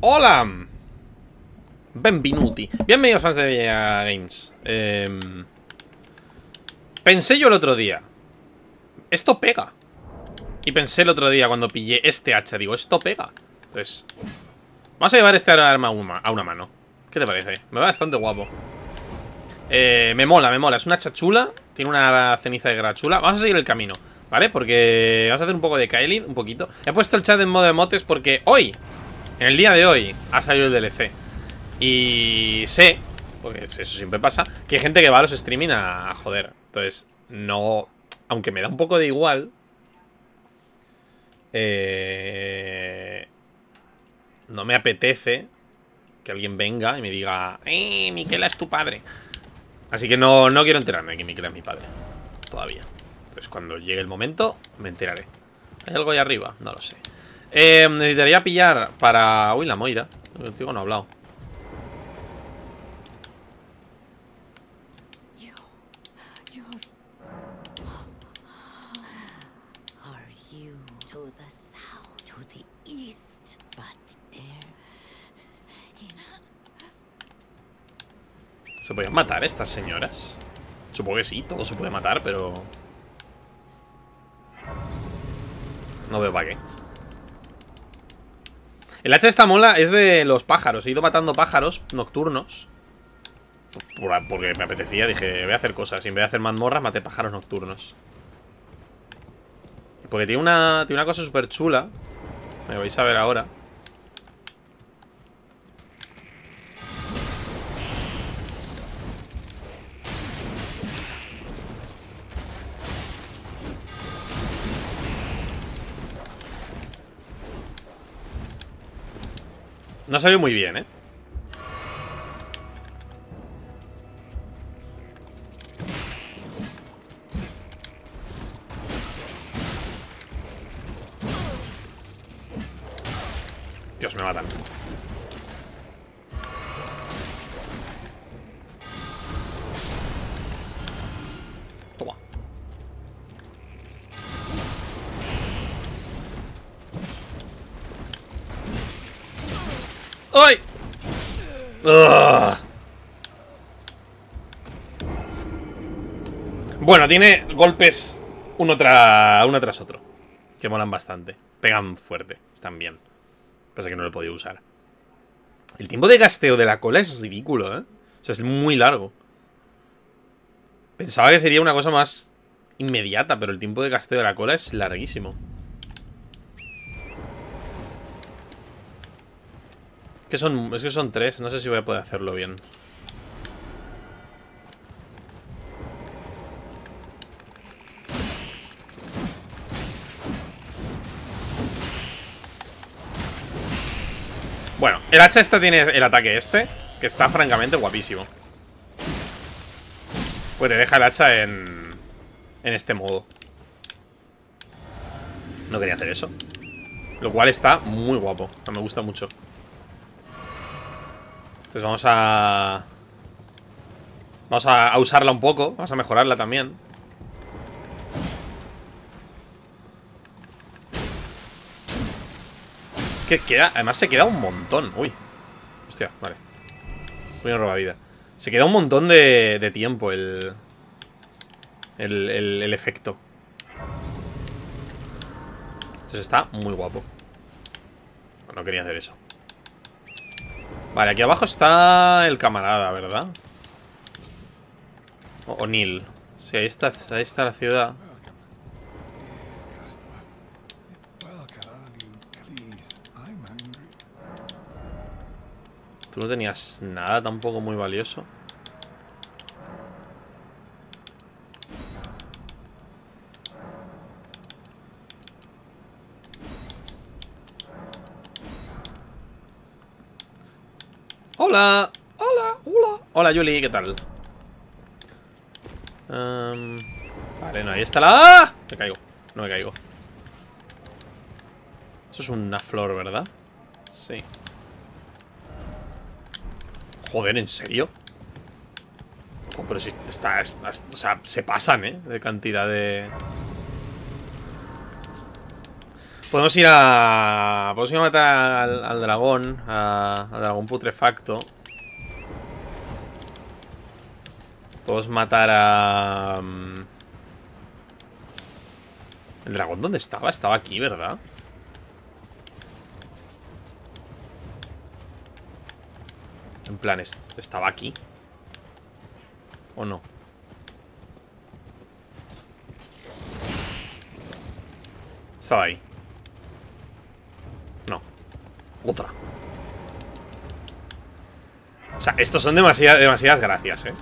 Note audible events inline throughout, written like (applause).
Hola. Benvenuti. Bienvenidos fans de Villa Games. Em, pensé yo el otro día. Esto pega. Y pensé el otro día cuando pillé este hacha. Digo, esto pega. Entonces, vamos a llevar este arma a una, mano. ¿Qué te parece? Me va bastante guapo. Eh, me mola, me mola. Es una hacha chula. Tiene una ceniza de gra chula. Vamos a seguir el camino. ¿Vale? Porque vamos a hacer un poco de Kylie, un poquito He puesto el chat en modo de motes porque hoy En el día de hoy ha salido el DLC Y sé, porque eso siempre pasa Que hay gente que va a los streaming a, joder Entonces, no... Aunque me da un poco de igual eh, No me apetece Que alguien venga y me diga ¡Eh, Miquela es tu padre! Así que no, no quiero enterarme que Miquela es mi padre Todavía pues cuando llegue el momento me enteraré. ¿Hay algo ahí arriba? No lo sé. Eh, necesitaría pillar para... Uy, la Moira. Contigo no he hablado. ¿Se pueden matar estas señoras? Supongo que sí, todo se puede matar, pero... No veo para qué. El hacha esta mola es de los pájaros. He ido matando pájaros nocturnos. Porque me apetecía, dije, voy a hacer cosas. Y en vez de hacer mazmorras, maté pájaros nocturnos. Porque tiene una, tiene una cosa súper chula. Me vais a ver ahora. No salió muy bien, ¿eh? Dios, me matan. ¡Ay! Bueno, tiene golpes uno, uno tras otro. Que molan bastante. Pegan fuerte. Están bien. Pasa que no lo he podido usar. El tiempo de gasteo de la cola es ridículo, ¿eh? O sea, es muy largo. Pensaba que sería una cosa más inmediata, pero el tiempo de gasteo de la cola es larguísimo. Que son, es que son tres, no sé si voy a poder hacerlo bien. Bueno, el hacha esta tiene el ataque este Que está francamente guapísimo. Pues te deja el hacha en... En este modo. No quería hacer eso. Lo cual está muy guapo Me gusta mucho entonces vamos a... Vamos a, usarla un poco Vamos a mejorarla también. Que queda... Además se queda un montón. Uy Hostia, vale. Voy a robar vida. Se queda un montón de, de tiempo el el, el, el efecto. Entonces está muy guapo. No quería hacer eso Vale, aquí abajo está el camarada, ¿verdad? O Neil. Sí, ahí está, ahí está la ciudad. Tú no tenías nada tampoco muy valioso. Hola, hola, hola Hola Yuli, ¿qué tal? Em, vale, no, ahí está la... ¡Ah! Me caigo, no me caigo Eso es una flor, ¿verdad? Sí Joder, ¿en serio? Oh, pero si está, está, O sea, se pasan, ¿eh? De cantidad de... Podemos ir a... Podemos ir a matar al, dragón, al dragón putrefacto. Podemos matar a... Mm, ¿El dragón dónde estaba? Estaba aquí, ¿verdad? En plan, ¿estaba aquí? ¿O no? Estaba ahí Otra O sea, estos son demasiadas, gracias, ¿eh?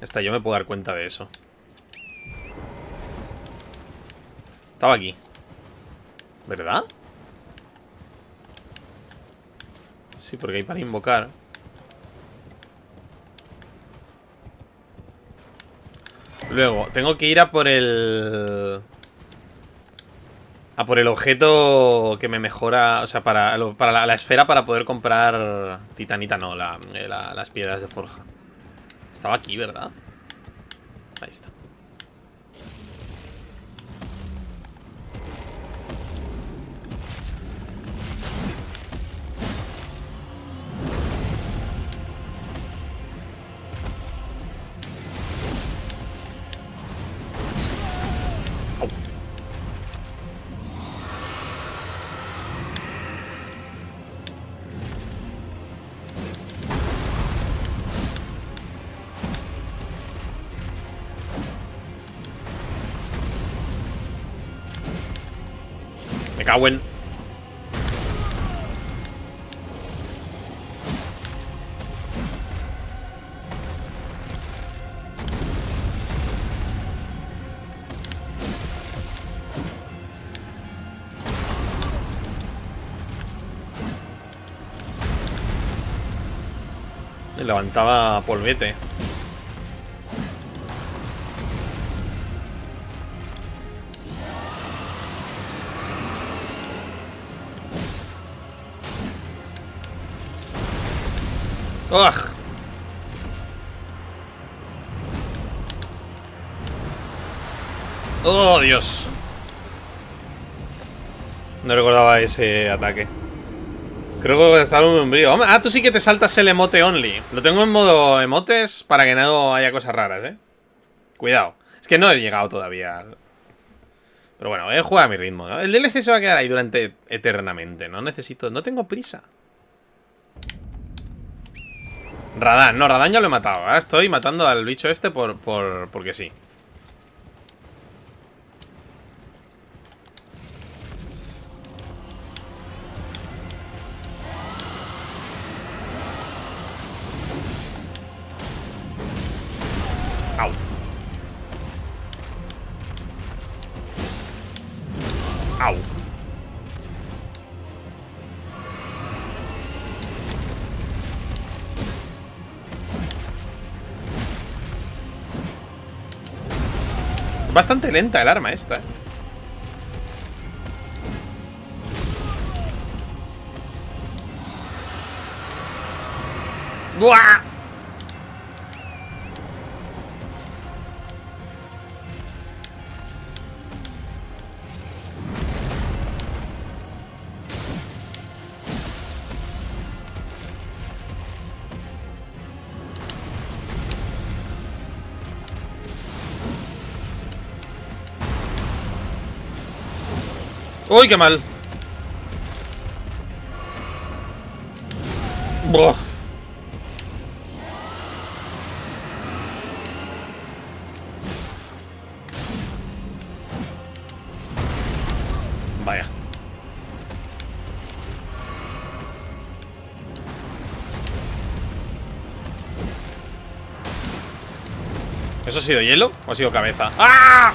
Esta yo me puedo dar cuenta de eso Estaba aquí ¿Verdad? Sí, porque hay para invocar Luego, tengo que ir a por el... Por el objeto que me mejora... O sea, para, para la, esfera para poder comprar... Titanita, no, eh, las piedras de forja Estaba aquí, ¿verdad? Ahí está cago en... Me levantaba polvete. ¡Ugh! ¡Oh, Dios! No recordaba ese ataque. Creo que está un umbrío. Ah, tú sí que te saltas el emote only. Lo tengo en modo emotes para que no haya cosas raras, ¿eh? Cuidado. Es que no he llegado todavía. Pero bueno, a jugar a mi ritmo. El DLC se va a quedar ahí durante eternamente. No necesito... No tengo prisa. Radán, no, Radán ya lo he matado Ahora estoy matando al bicho este por, por, porque sí lenta el arma esta. ¡Buah! ¡Uy, qué mal! Buah. Vaya. ¿Eso ha sido hielo o ha sido cabeza? ¡Ah!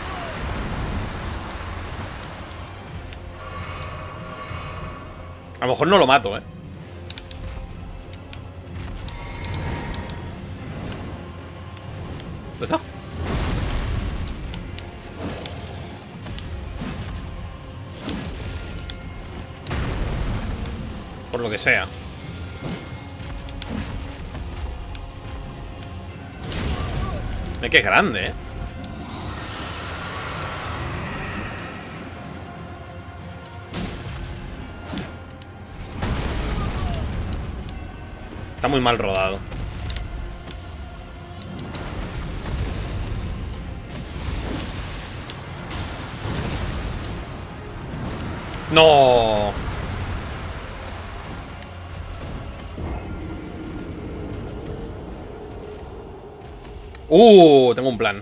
Lo mejor no lo mato, ¿eh? ¿Dónde está? Por lo que sea Me que grande, ¿eh? Está muy mal rodado. No. Uh, tengo un plan.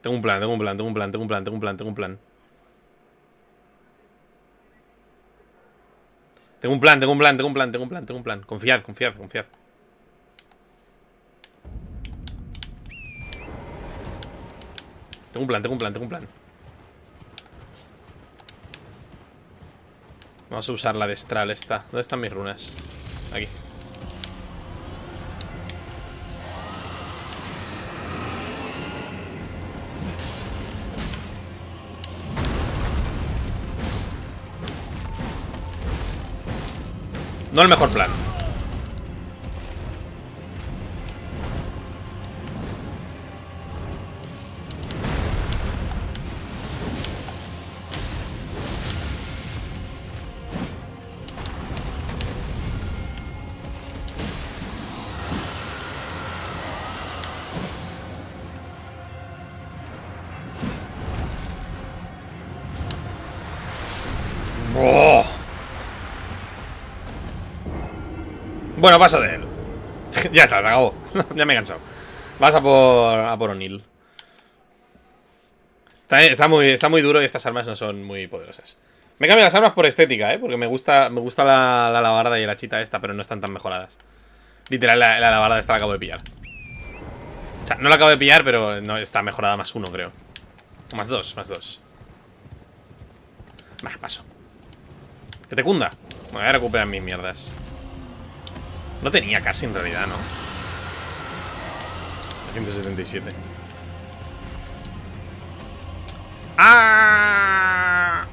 Tengo un plan, tengo un plan, tengo un plan, tengo un plan, tengo un plan, tengo un plan. Tengo un plan, tengo un plan, tengo un plan, tengo un plan, tengo un plan. Confiad, confiad, confiad. Un plan, tengo un plan, tengo un plan. Vamos a usar la destral esta. ¿Dónde están mis runas? Aquí. No el mejor plan. Bueno, paso de él. (laughs) ya está, se acabó. (laughs) ya me he cansado. Vas a por, a por O'Neill. Está, muy, está muy duro y estas armas no son muy poderosas. Me cambio las armas por estética, ¿eh? Porque me gusta, me gusta la, la labarda y la chita esta, pero no están tan mejoradas. Literal, la, la labarda esta la acabo de pillar. O sea, no la acabo de pillar, pero no está mejorada más uno, creo. O más dos, más dos. Va, paso. Que te cunda. Me voy a recuperar mis mierdas. No tenía casi en realidad, ¿no? 177. ¡Ah!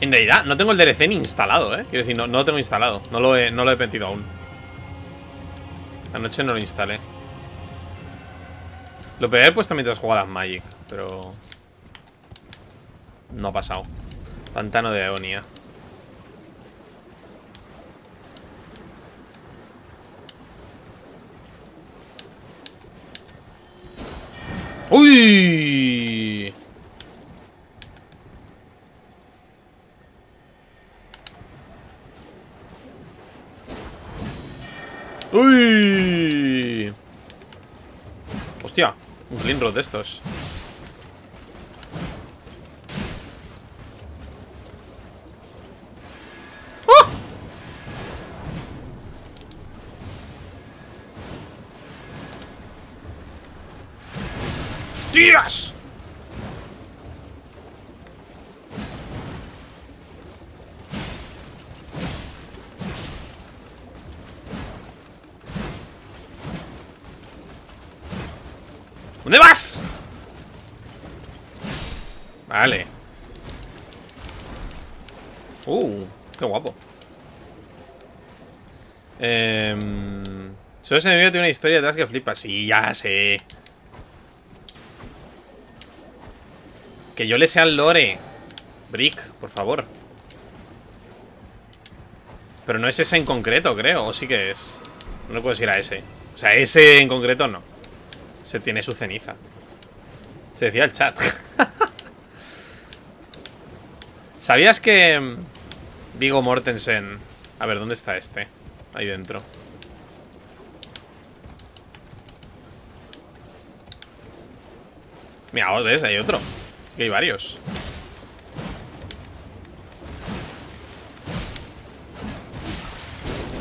En realidad, no tengo el DLC ni instalado, ¿eh? Quiero decir, no, no lo tengo instalado. No lo he, no lo he metido aún. Anoche no lo instalé. Lo podría haber puesto mientras jugaba las Magic, pero... No ha pasado. Pantano de Aeonia. ¡Uy! ¡Uy! Hostia, un Glimrod de estos. ¡Tías! ¿Dónde vas? Vale. Uh, qué guapo. Eh, solo ese enemigo tiene una historia detrás que flipa. Sí, ya sé. Que yo le sea el lore. Brick, por favor. Pero no es ese en concreto, creo. O sí que es. No le puedo decir a ese. O sea, ese en concreto no. Se tiene su ceniza. Se decía el chat. (laughs) ¿Sabías que mm, Vigo Mortensen... A ver, ¿dónde está este? Ahí dentro. Mira, ¿ves? Hay otro. Que hay varios.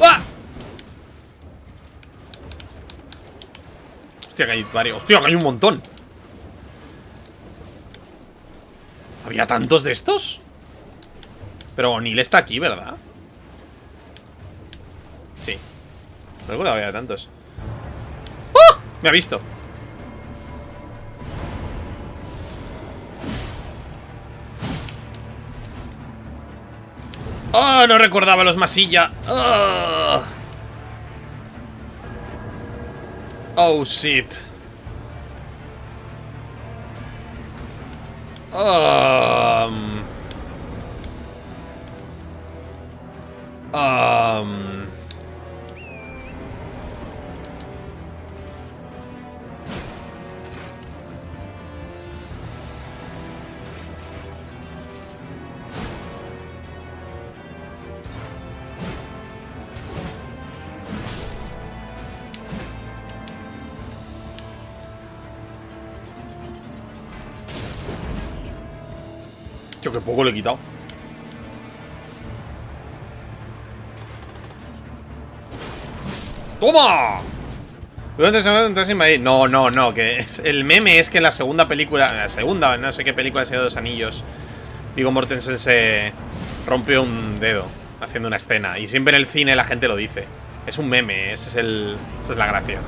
¡Ah! Que hay varios. Hostia, que hay un montón. ¿Había tantos de estos? Pero O'Neill está aquí, ¿verdad? Sí. No recuerdo había tantos. ¡Oh! Me ha visto. ¡Oh! No recordaba los masilla. ¡Oh! Oh, shit. Um... Um... Que poco le he quitado. ¡Toma! No, no, no, que es, el meme es que en la segunda película, en la segunda, no sé qué película de dos anillos, Vigo Mortensen se rompió un dedo haciendo una escena. Y siempre en el cine la gente lo dice. Es un meme, ese es el, esa es la gracia.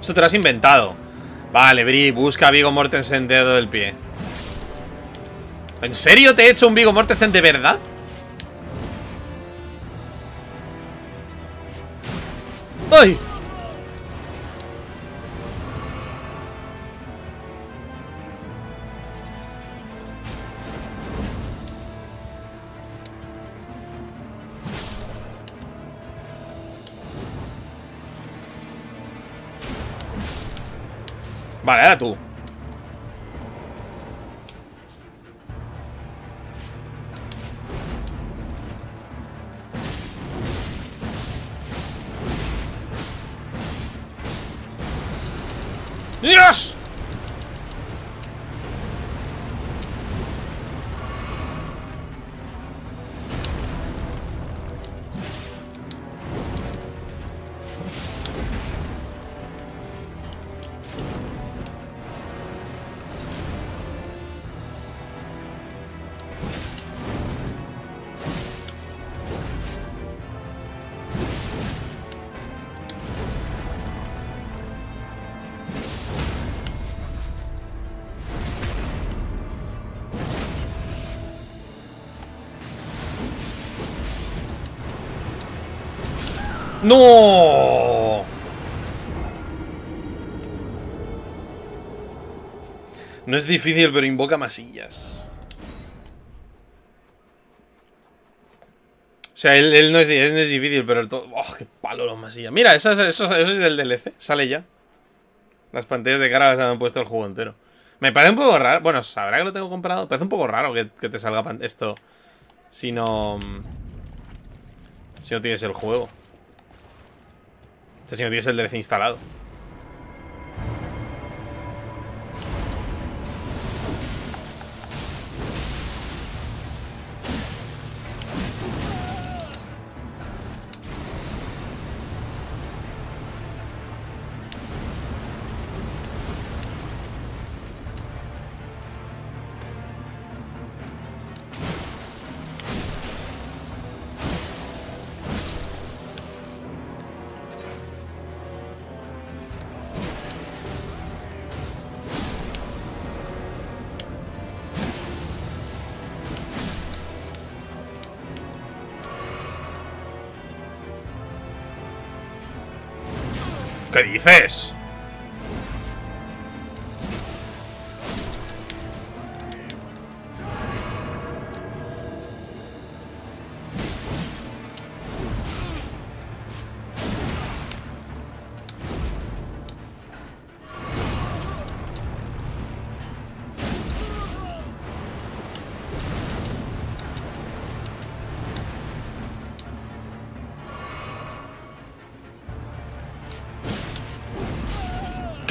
Eso te lo has inventado. Vale, Bri, busca a Vigo Mortensen dedo del pie. ¿En serio te he hecho un Vigo Mortensen de verdad? ¡Ay! Vale, ahora tú ¡Dios! ¡No! No es difícil, pero invoca masillas. O sea, él, no, es, difícil, pero... ¡Oh, qué palo los masillas! Mira, eso, eso, es del DLC. Sale ya. Las pantallas de cara las han puesto el juego entero. Me parece un poco raro. Bueno, sabrá que lo tengo comprado. Parece un poco raro que te salga esto si no... Si no tienes el juego. Este no tienes el DLC instalado.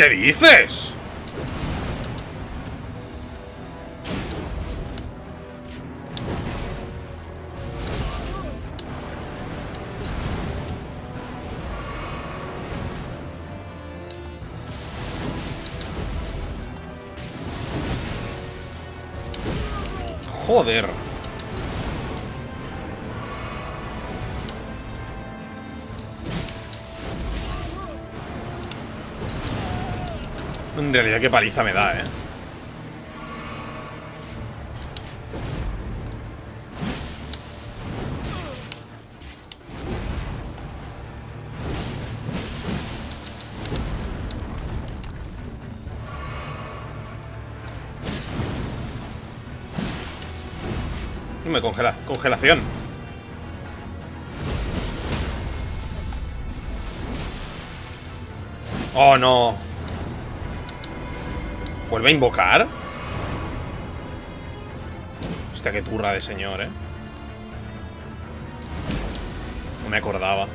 ¿Qué dices? Joder. Mira qué paliza me da, eh. Me congela, congelación. Oh no. ¿Vuelve a invocar? Hostia, qué turra de señor, eh. No me acordaba.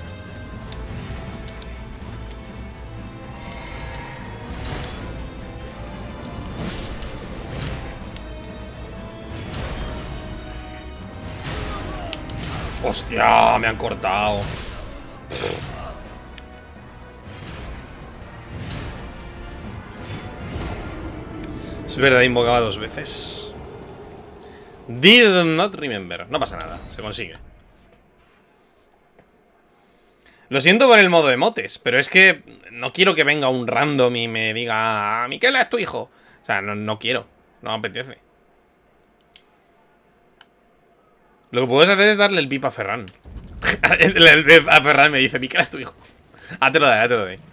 Hostia, me han cortado. Es verdad, invocaba dos veces. Did not remember. No pasa nada, se consigue. Lo siento por el modo de motes, pero es que no quiero que venga un random y me diga Miquela es tu hijo. O sea, no, no quiero. No me apetece. Lo que puedes hacer es darle el pip a Ferran. (laughs) a Ferran me dice, Miquela es tu hijo. Ah, te lo doy, te lo doy.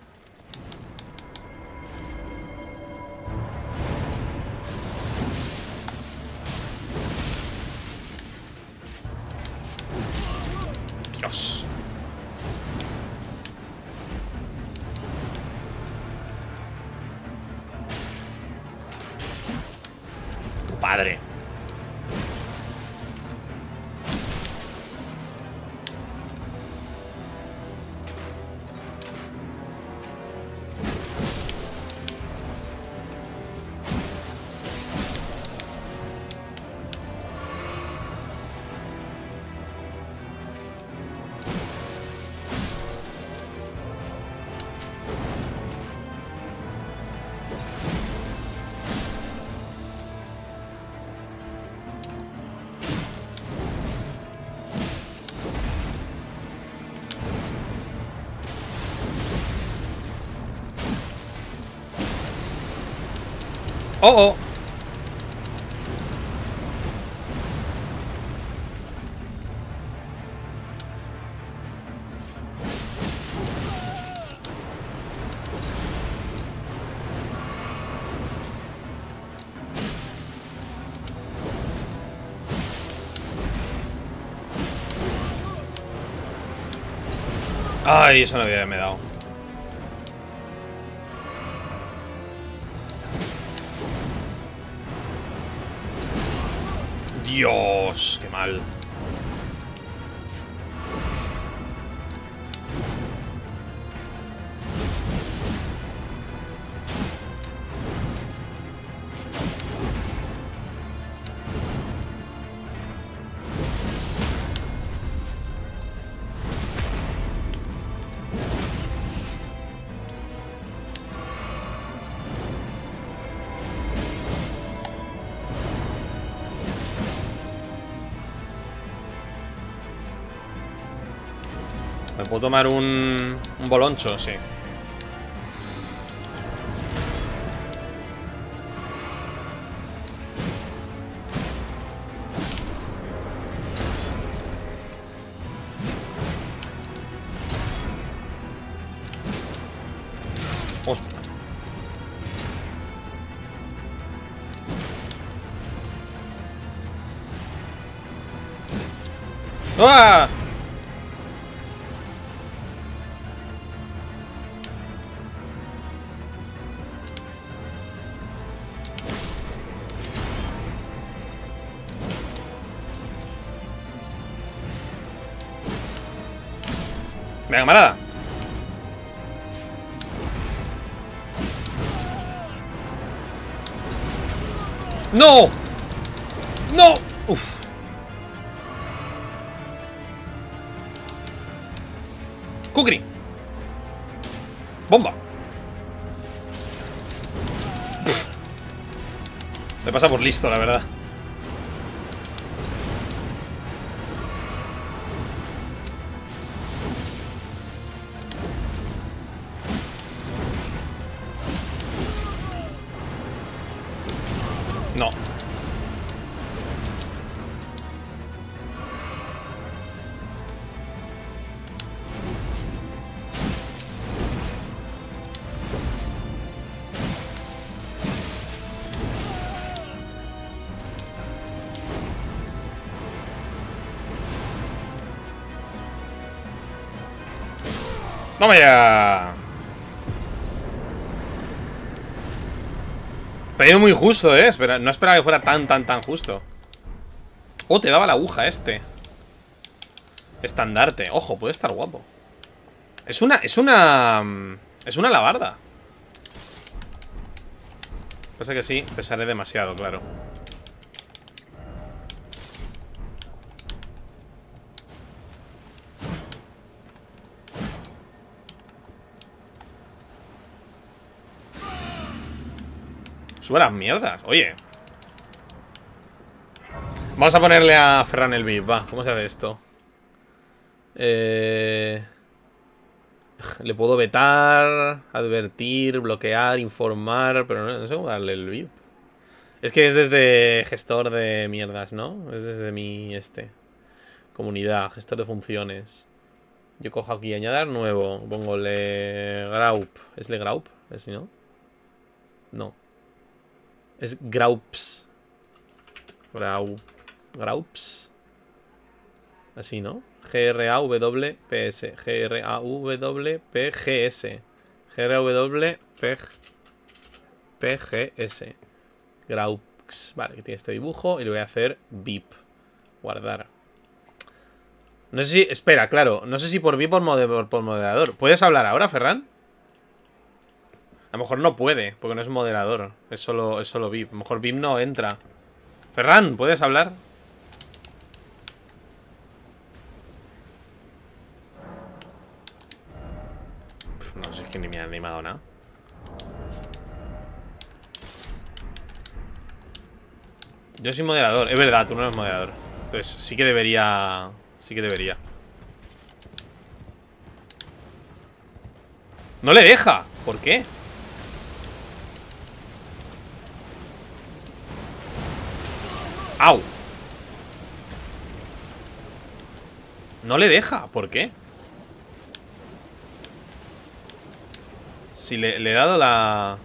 Oh, oh. Ay, eso no había me dado. Dios, qué mal. Puedo tomar un, boloncho, sí. ¡No! ¡No! Uf. Kukri. Bomba. Me pasa por listo, la verdad. ¡Vamos ya! Pero muy justo, ¿eh? no esperaba que fuera tan, tan, tan justo. Oh, te daba la aguja este. Estandarte. Ojo, puede estar guapo. Es una... Es una... Es una labarda. Pasa que sí, pesaré demasiado, claro. Sube las mierdas, oye Vamos a ponerle a Ferran el VIP, va ¿Cómo se hace esto? Eh... Le puedo vetar, advertir, bloquear, informar Pero no, sé cómo darle el VIP Es que es desde gestor de mierdas, ¿no? Es desde mi, este Comunidad, gestor de funciones Yo cojo aquí, añadir nuevo Pongo le graup ¿Es le graup? ¿Es si no? No es Graups. Grau, Graups. Así, ¿no? G-R-A-W-P-S. G-R-A-W-P-G-S. G-R-A-W-P-G-S. Graux. Vale, que tiene este dibujo. Y le voy a hacer VIP. Guardar. No sé si... Espera, claro. No sé si por VIP o por, por moderador. ¿Puedes hablar ahora, Ferran? A lo mejor no puede, porque no es moderador. Es solo, es solo VIP. A lo mejor VIP no entra. Ferran, ¿puedes hablar? no sé, es que ni me ha animado nada. Yo soy moderador. Es verdad, tú no eres moderador. Entonces sí que debería... Sí que debería. ¡No le deja! ¿Por qué? ¡Au! No le deja, ¿por qué? Si le, he dado la...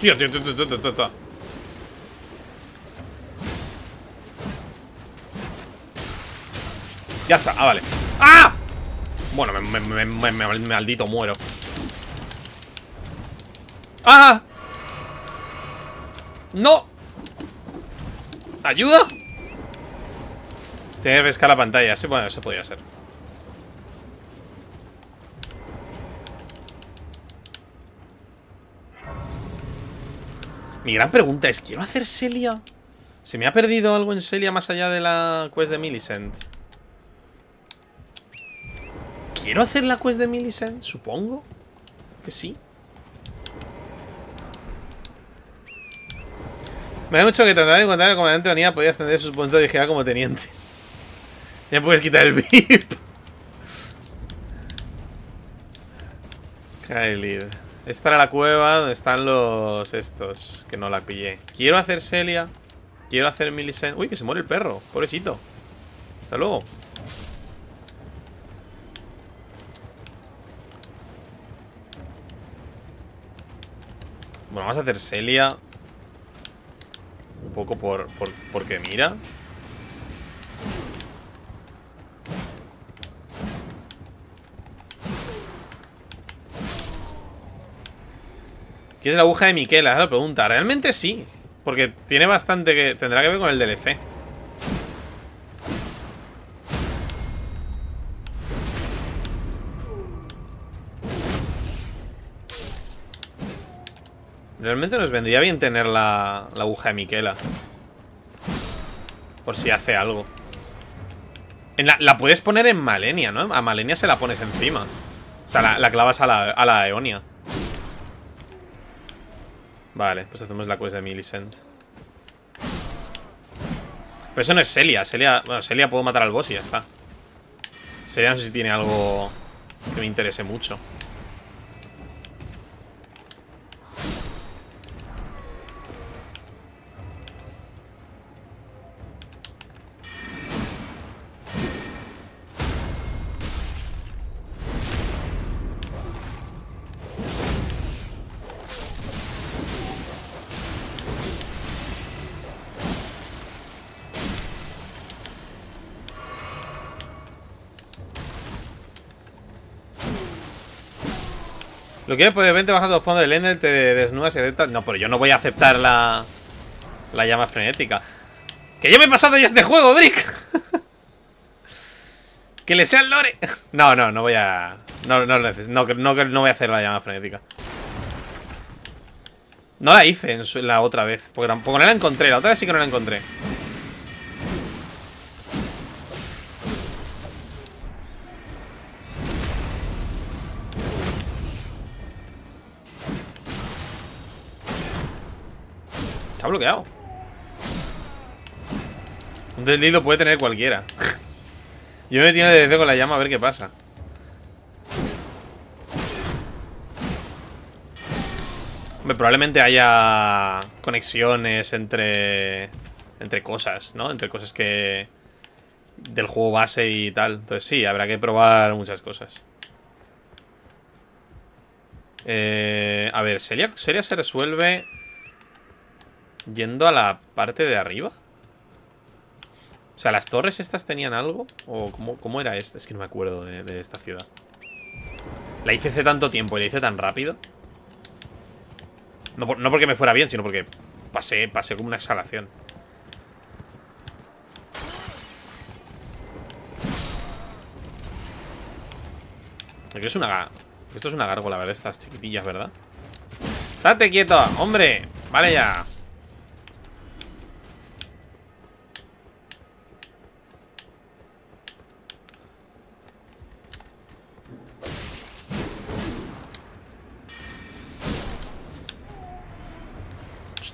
Tío. Ya está, ah, vale ¡Ah! Bueno, me, me, me maldito muero ¡Ah! ¡No! ¿Ayuda? Tiene que pescar la pantalla. Sí, bueno, eso podría ser. Mi gran pregunta es, ¿quiero hacer Celia? ¿Se me ha perdido algo en Celia más allá de la quest de Millicent? ¿Quiero hacer la quest de Millicent? Supongo que sí. Me da mucho que tratar de encontrar el comandante Onía podía ascender sus puntos de vigilar como teniente. Ya puedes quitar el VIP. Kylie. Esta era la cueva donde están los estos, que no la pillé. Quiero hacer Celia. Quiero hacer Millicent. Uy, que se muere el perro. Pobrecito. Hasta luego. Bueno, vamos a hacer Celia poco por, por porque mira. ¿Qué es la aguja de Miquela? Es la pregunta. Realmente sí. Porque tiene bastante que... Tendrá que ver con el DLC. Realmente nos vendría bien tener la, aguja de Miquela. Por si hace algo. la, puedes poner en Malenia, ¿no? A Malenia se la pones encima. O sea, la, clavas a la, a la Eonia. Vale, pues hacemos la quest de Millicent. Pero eso no es Celia. Celia, bueno, Celia puedo matar al boss y ya está. Celia no sé si tiene algo que me interese mucho. Lo pues de repente bajas al fondo del Ender, te desnudas y aceptas. No, pero yo no voy a aceptar la. La llama frenética. ¡Que yo me he pasado ya este juego, Brick! (laughs) ¡Que le sea el lore! No, no, no voy a. No, no, no, no, no voy a hacer la llama frenética. No la hice en la otra vez. Porque tampoco no la encontré. La otra vez sí que no la encontré. Ha bloqueado. Un deslido puede tener cualquiera. Yo me he desde con la llama a ver qué pasa. probablemente haya conexiones entre entre cosas, ¿no? Entre cosas que del juego base y tal. Entonces sí, habrá que probar muchas cosas. Eh, a ver, ¿Seria, ¿Seria se resuelve yendo a la parte de arriba? O sea, ¿las torres estas tenían algo? ¿O cómo, era este? Es que no me acuerdo de, esta ciudad. La hice hace tanto tiempo y la hice tan rápido. No, porque me fuera bien, sino porque pasé, pasé como una exhalación. Aquí es una... Esto es una gárgola, ¿verdad? Estas chiquitillas, ¿verdad? ¡Estate quieto! ¡Hombre! Vale ya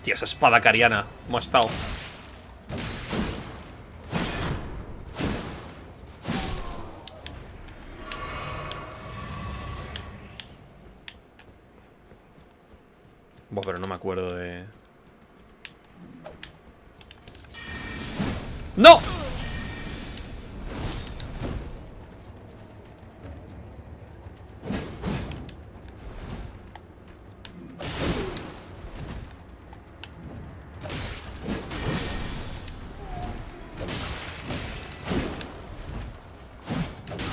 Hostia, esa espada cariana. ¿Cómo ha estado? Buah, pero no me acuerdo de... ¡No!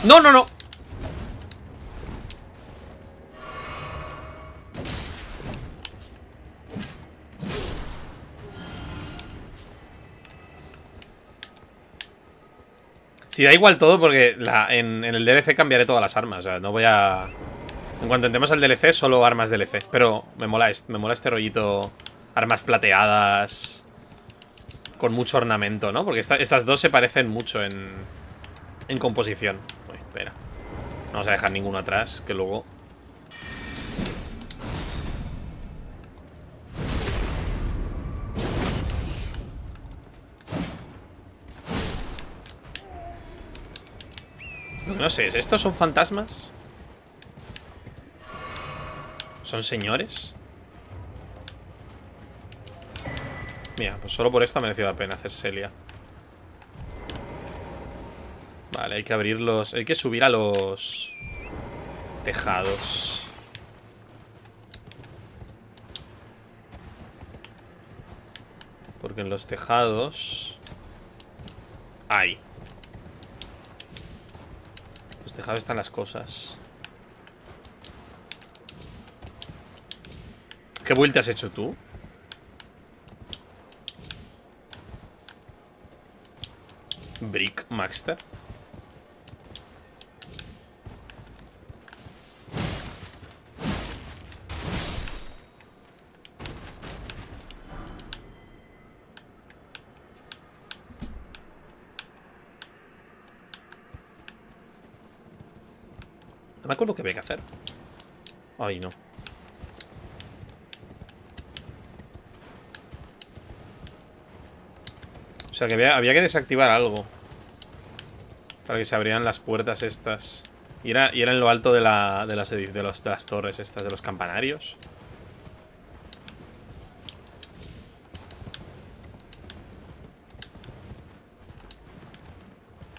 No, no, no Sí, da igual todo porque en, el DLC cambiaré todas las armas. O sea, no voy a... En cuanto entremos al DLC, solo armas DLC. Pero me mola, me mola este rollito... Armas plateadas... Con mucho ornamento, ¿no? Porque estas dos se parecen mucho en en composición. Espera. No vamos a dejar ninguno atrás, que luego... No sé, ¿estos son fantasmas? ¿Son señores? Mira, pues solo por esto ha merecido la pena hacer Celia. Vale, hay que abrirlos. Hay que subir a los tejados. Porque en los tejados... Hay. Los tejados están las cosas. ¿Qué vuelta has hecho tú? Brick Maxter. Me acuerdo que había que hacer. Ay, no. O sea, que había, que desactivar algo. Para que se abrieran las puertas estas. Y era, y era en lo alto de, la, de, las, de, los, de las torres estas, de los campanarios.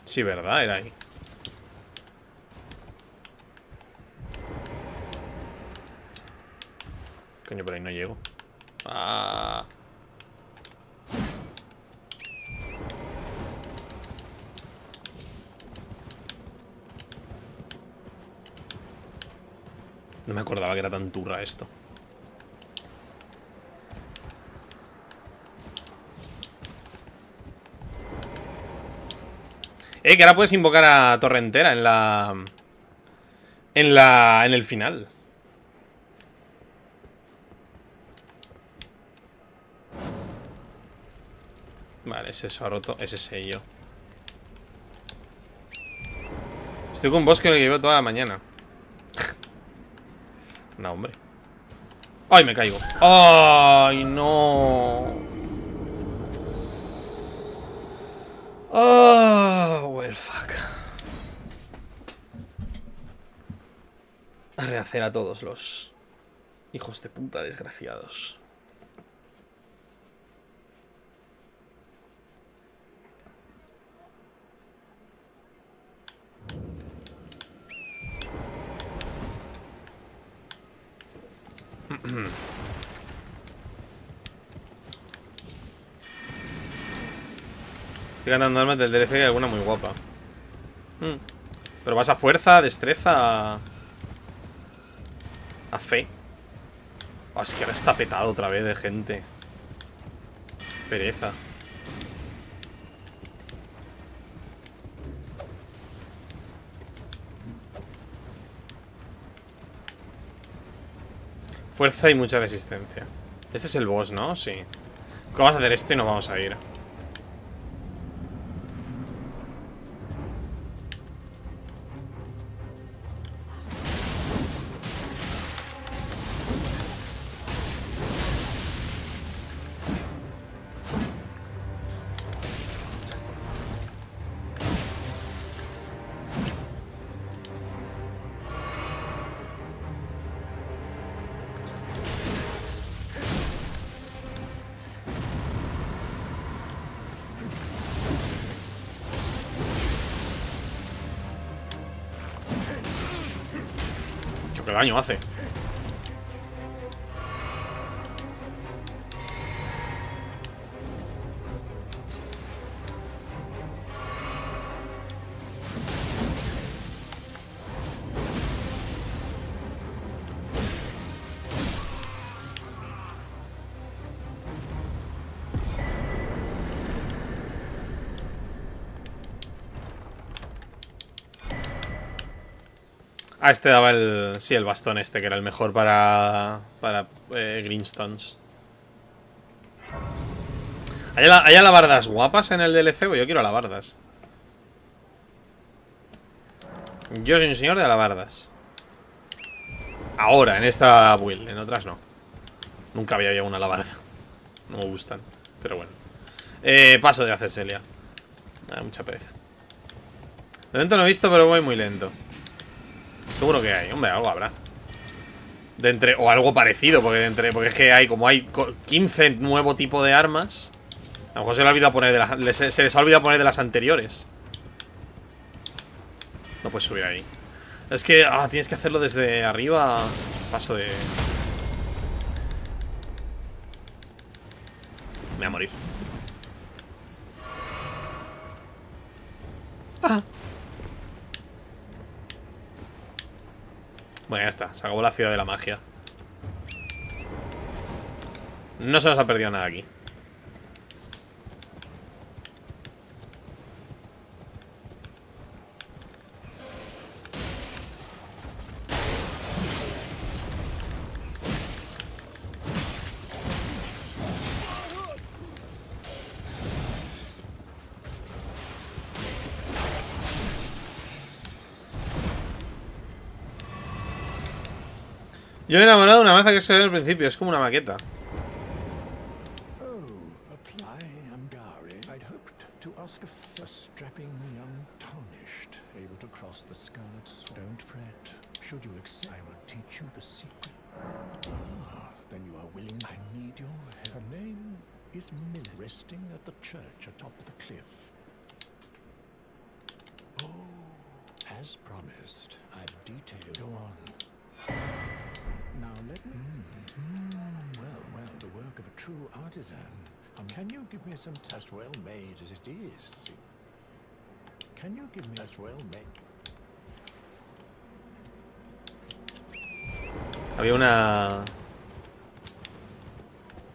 Sí, ¿verdad? Era ahí. Coño, por ahí no llego. Ah. No me acordaba que era tan turra esto. Eh, que ahora puedes invocar a Torrentera en la... En la... En el final. Vale, es eso, ha roto ese sello. Estoy con un bosque que llevo toda la mañana. no, hombre. ¡Ay, me caigo! ¡Ay, no! Oh, well, fuck. A rehacer a todos los hijos de puta desgraciados. Estoy ganando armas del DLC y alguna muy guapa. Hmm. Pero vas a fuerza, destreza. A fe. Oh, es que ahora está petado otra vez de gente. Pereza. Fuerza y mucha resistencia. Este es el boss, ¿no? Sí. Vamos a hacer esto y nos vamos a ir. Daño hace? Ah, este daba el... Sí, el bastón este, que era el mejor para... Para eh, Greenstones. ¿Hay, ¿Hay alabardas guapas en el DLC? Yo quiero alabardas. Yo soy un señor de alabardas. Ahora, en esta build. En otras no. Nunca había llegado una alabarda. No me gustan. Pero bueno. Eh, paso de hacer Celia. Da mucha pereza. De momento no he visto, pero voy muy lento. Seguro que hay, hombre, algo habrá. De entre, o algo parecido, porque entre, porque es que hay como hay 15 nuevo tipo de armas. A lo mejor se, le poner de las, se les ha olvidado poner de las anteriores. No puedes subir ahí. Es que ah, tienes que hacerlo desde arriba. Paso de. Me voy a morir. Ah. Bueno, ya está. Se acabó la ciudad de la magia. No se nos ha perdido nada aquí. Yo he enamorado de una maza que se ve al principio, es como una maqueta. As promised, I've detailed. Go on. Now let me. Mm, well, well, the work of a true artisan. Um, can you give me some as well made as it is? Can you give me as well made? Había una...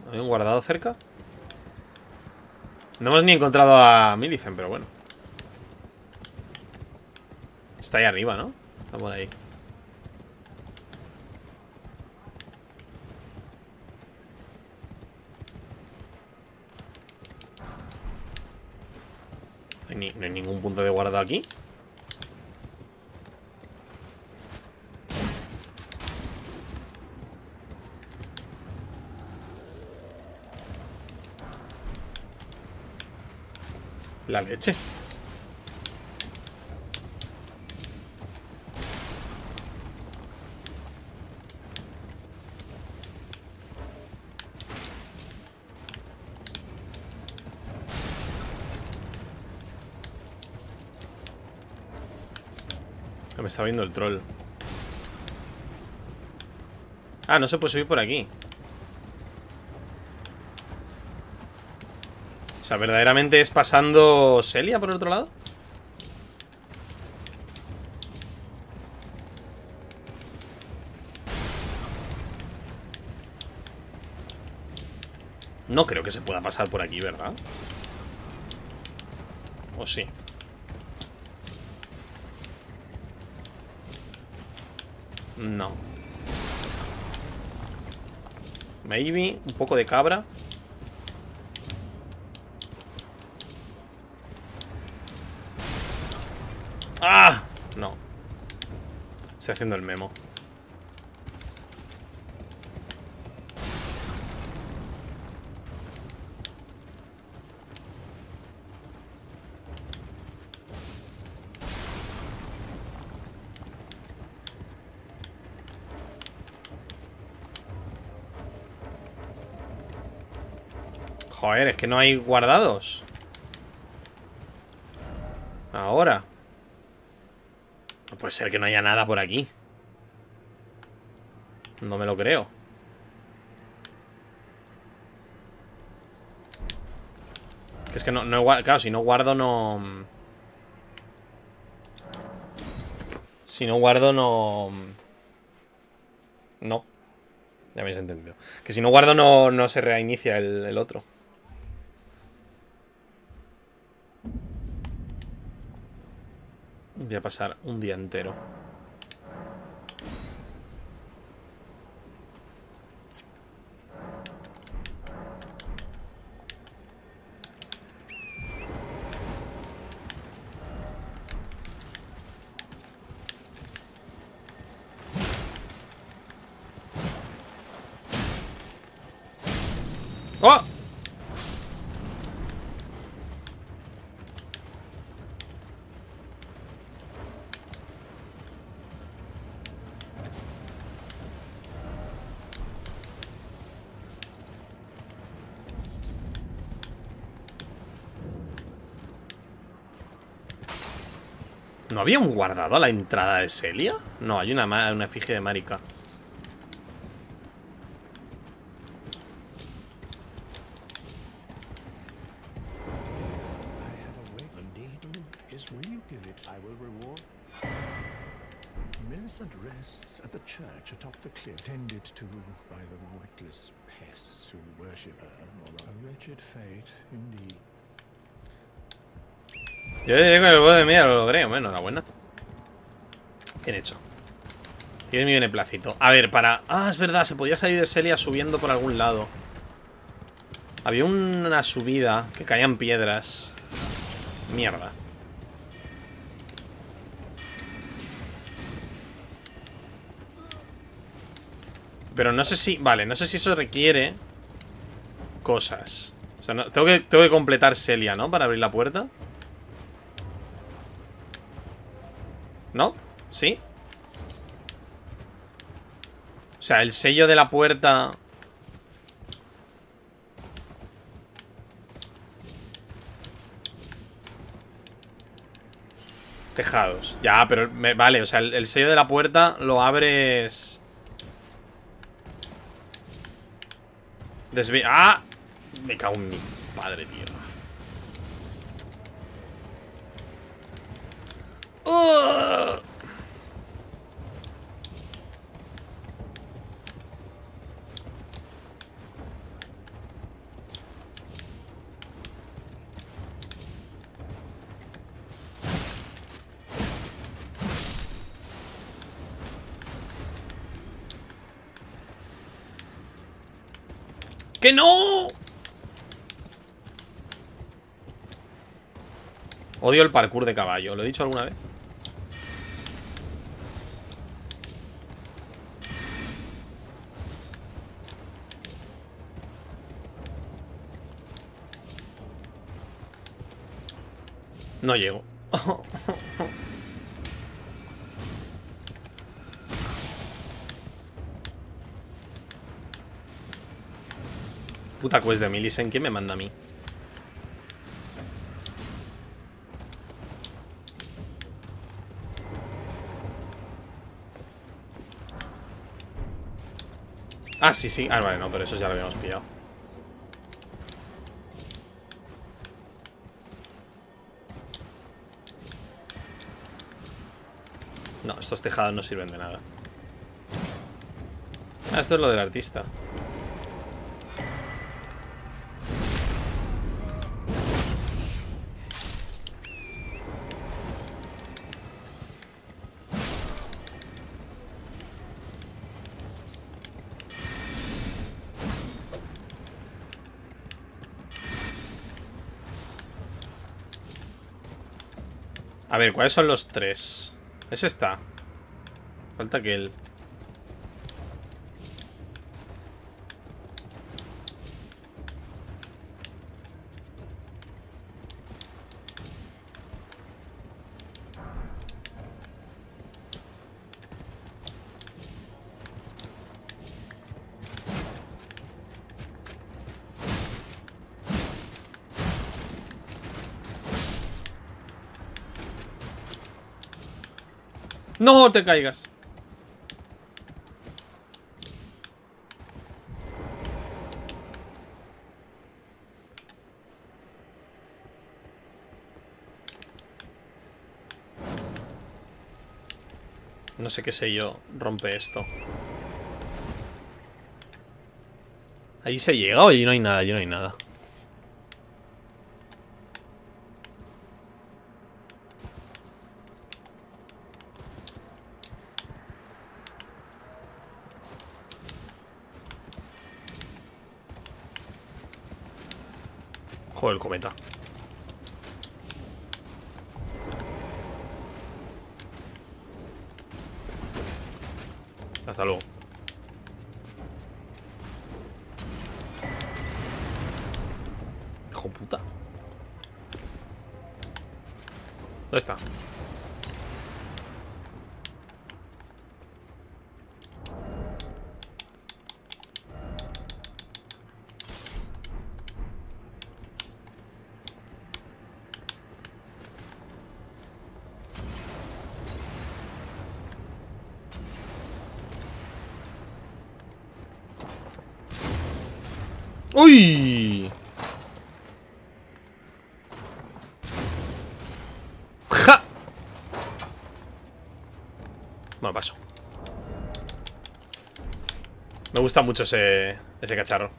¿Había un guardado cerca? No hemos ni encontrado a Millicent, pero bueno. Está ahí arriba, ¿no? Está por ahí. Ni- no hay ningún punto de guardado aquí. La leche. Me está viendo el troll. Ah, no se puede subir por aquí. O sea, ¿verdaderamente es pasando Celia por el otro lado? No creo que se pueda pasar por aquí, ¿verdad? ¿O sí? No. Maybe, un poco de cabra. ¡Ah! No. Estoy haciendo el memo. Es que no hay guardados. Ahora. Puede ser que no haya nada por aquí. No me lo creo. Es que no, no Claro, si no guardo no... Si no guardo no... No. Ya me habéis entendido. Que si no guardo no, no se reinicia el otro. Voy a pasar un día entero. ¿No había un guardado a la entrada de Celia? No, hay una, una efigie de Marika. I have a way. The needle is will you give it? I will reward. Millicent rests at the church atop the cliff, tended to by the witless pests who worship her. Or a wretched fate, indeed. Yo llegué con el bodo de mía, lo logré. Bueno, enhorabuena. Bien hecho. Tiene mi beneplácito. A ver, para... Ah, es verdad, se podía salir de Celia subiendo por algún lado. Había una subida que caían piedras. Mierda. Pero no sé si... Vale, no sé si eso requiere... Cosas. O sea, no- tengo, que, tengo que completar Celia, ¿no? Para abrir la puerta. ¿No? ¿Sí? O sea, el sello de la puerta... Tejados. Ya, pero vale, o sea, el, el sello de la puerta lo abres... Desvi... ¡Ah! Me cago en mi padre, tío. ¡Ugh! ¡Que no! Odio el parkour de caballo, ¿lo he dicho alguna vez? No llego. (laughs) Puta quest de Millicent, ¿quién me manda a mí? Ah, sí, sí. Ah, vale, no, pero eso ya lo habíamos pillado. No, estos tejados no sirven de nada. Ah, esto es lo del artista. A ver, ¿cuáles son los tres? Ese está. Falta que. ¡No te caigas! No sé qué sé yo rompe esto. Ahí se llega allí no hay nada, allí no hay nada. Joder, el cometa. Hasta luego. Mucho ese, ese cacharro.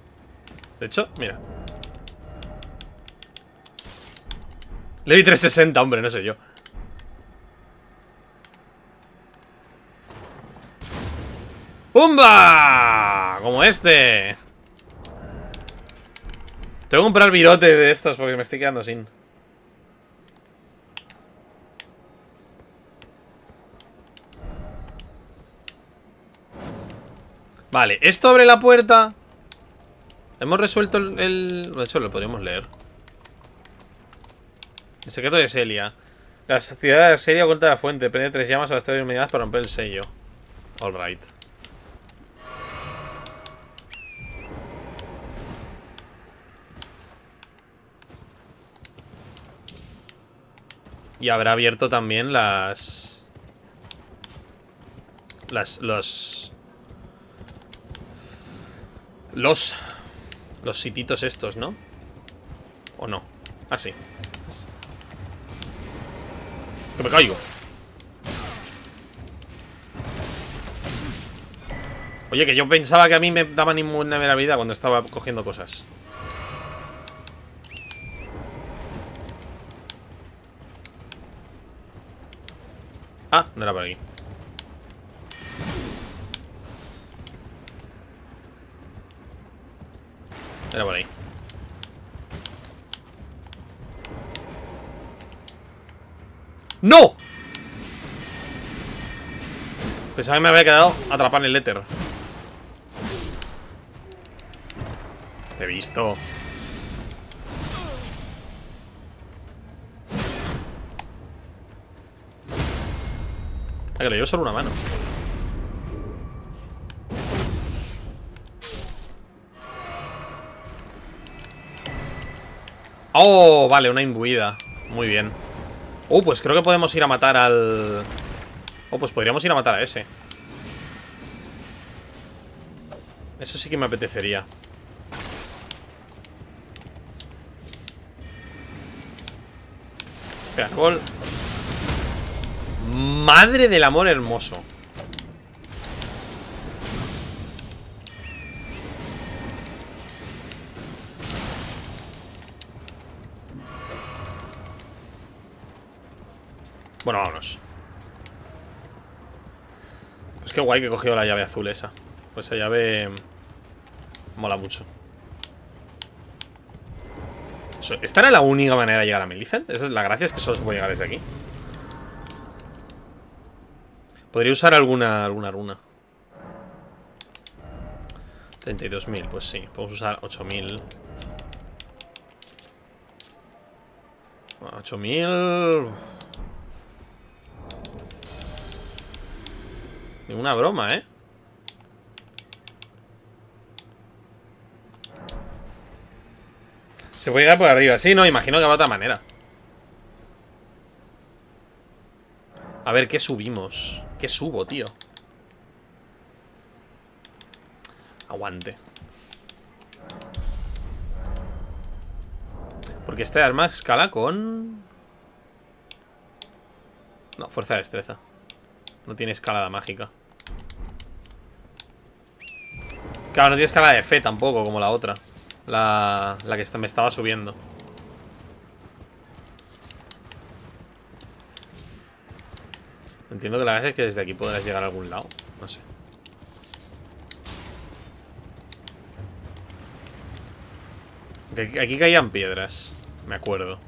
De hecho, mira. Le di 360, hombre, no sé yo. ¡Pumba! Como este. Tengo que comprar virote de estos porque me estoy quedando sin. Vale, esto abre la puerta. Hemos resuelto el... De hecho, lo podríamos leer. El secreto de Celia. La ciudad de Celia cuenta la fuente. Prende tres llamas a las tres unidades para romper el sello. Alright. Y habrá abierto también las... Las... Los... Los... Los sititos estos, ¿no? ¿O no? Ah, sí. ¡Que me caigo! Oye, que yo pensaba que a mí me daban vida cuando estaba cogiendo cosas. Ah, no era por aquí. Era por ahí. ¡No! Pensaba que me había quedado atrapado en el éter. Te he visto. Ah, que le llevo solo una mano. Oh, vale, una imbuida. Muy bien. Oh, pues creo que podemos ir a matar al... Oh, pues podríamos ir a matar a ese. Eso sí que me apetecería. Este árbol. Madre del amor hermoso. Qué guay que he cogido la llave azul esa. Pues esa llave... Mola mucho. ¿Esta era la única manera de llegar a Millicent? Esa es la gracia, es que solo se puede llegar desde aquí. Podría usar alguna, alguna runa. 32.000, pues sí. Podemos usar 8.000. 8.000... Ninguna broma, ¿eh? Se puede llegar por arriba. Sí, no, imagino que va de otra manera. A ver, ¿qué subimos? ¿Qué subo, tío? Aguante. Porque este arma escala con... No, fuerza de destreza. No tiene escalada mágica. Claro, no tiene escala de fe tampoco, como la otra. La, la que me estaba subiendo. Entiendo que la vez es que desde aquí podrás llegar a algún lado. No sé. Aquí caían piedras. Me acuerdo.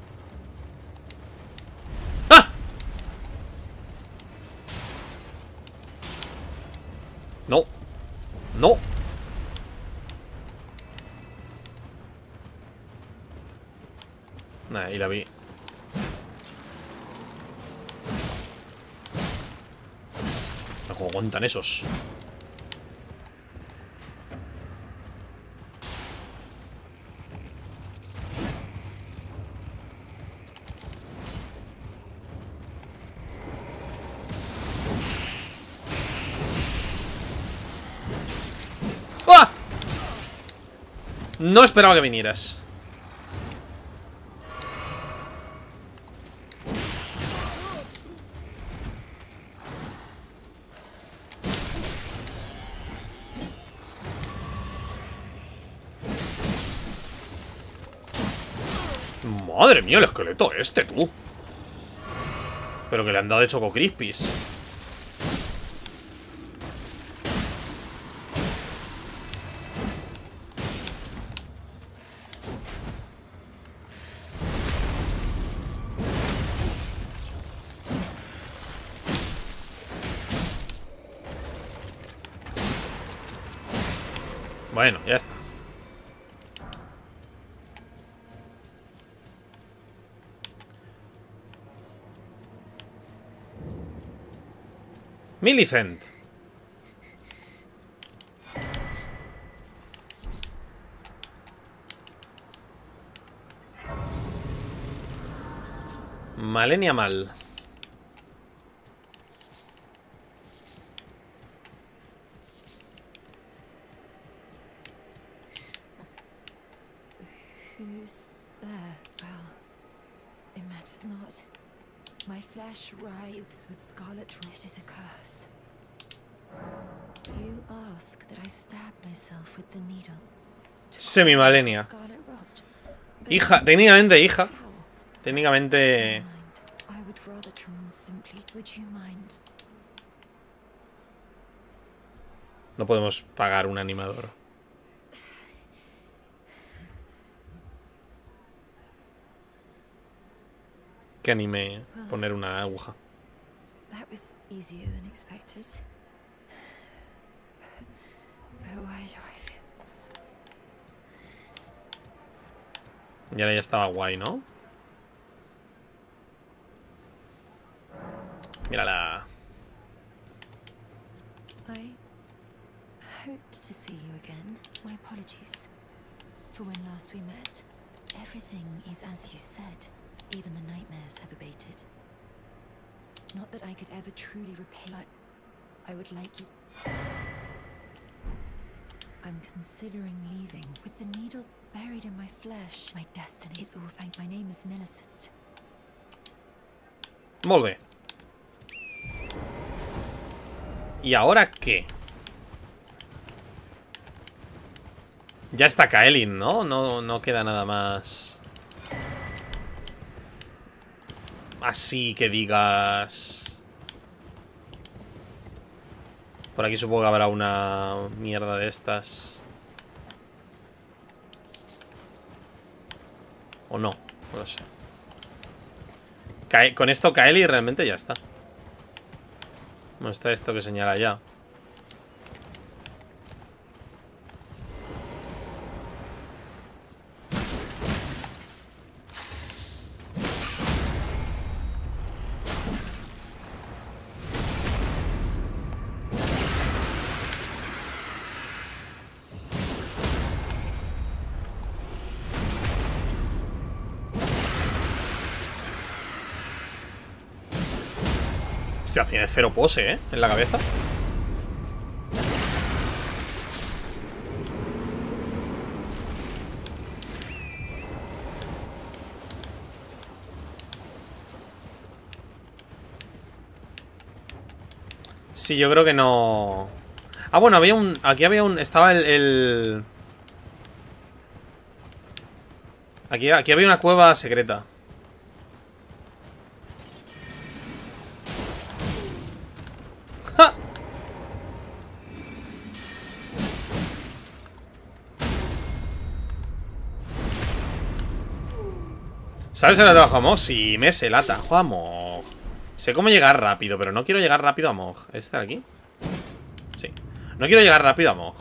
¡Ah! No. No. Nah, ahí la vi. ¿Cómo aguantan esos? ¡Ah! No esperaba que vinieras. Madre mía, el esqueleto este, tú. Pero que le han dado de Choco Crispis. Bueno, ya está. Millicent. Malenia mal. Semimilenia. Hija, técnicamente hija. Técnicamente... No podemos pagar un animador. Que anime poner una aguja. Y ahora ya estaba guay, ¿no? Mírala. I hoped to see you again. My apologies for when last we met. Everything is as you said. Even the nightmares have abated. Not that I could ever truly repay, but I would like you. I'm considering leaving with the needle buried in my flesh. My destiny. ¿Y ahora qué? Ya está Kaelin, ¿no? No, no queda nada más. Así que digas... Por aquí supongo que habrá una mierda de estas. O no, no lo sé. Con esto Kaeli realmente ya está. No está esto que señala ya. Cero pose, ¿eh? En la cabeza. Sí, yo creo que no... Ah, bueno, había un... Aquí había un... Estaba el... el... Aquí, aquí había una cueva secreta. ¿Sabes el de abajo a Mog? Sí, me se lata. Juega Mog. Sé cómo llegar rápido, pero no quiero llegar rápido a Mog. ¿Este de aquí? Sí. No quiero llegar rápido a Mog.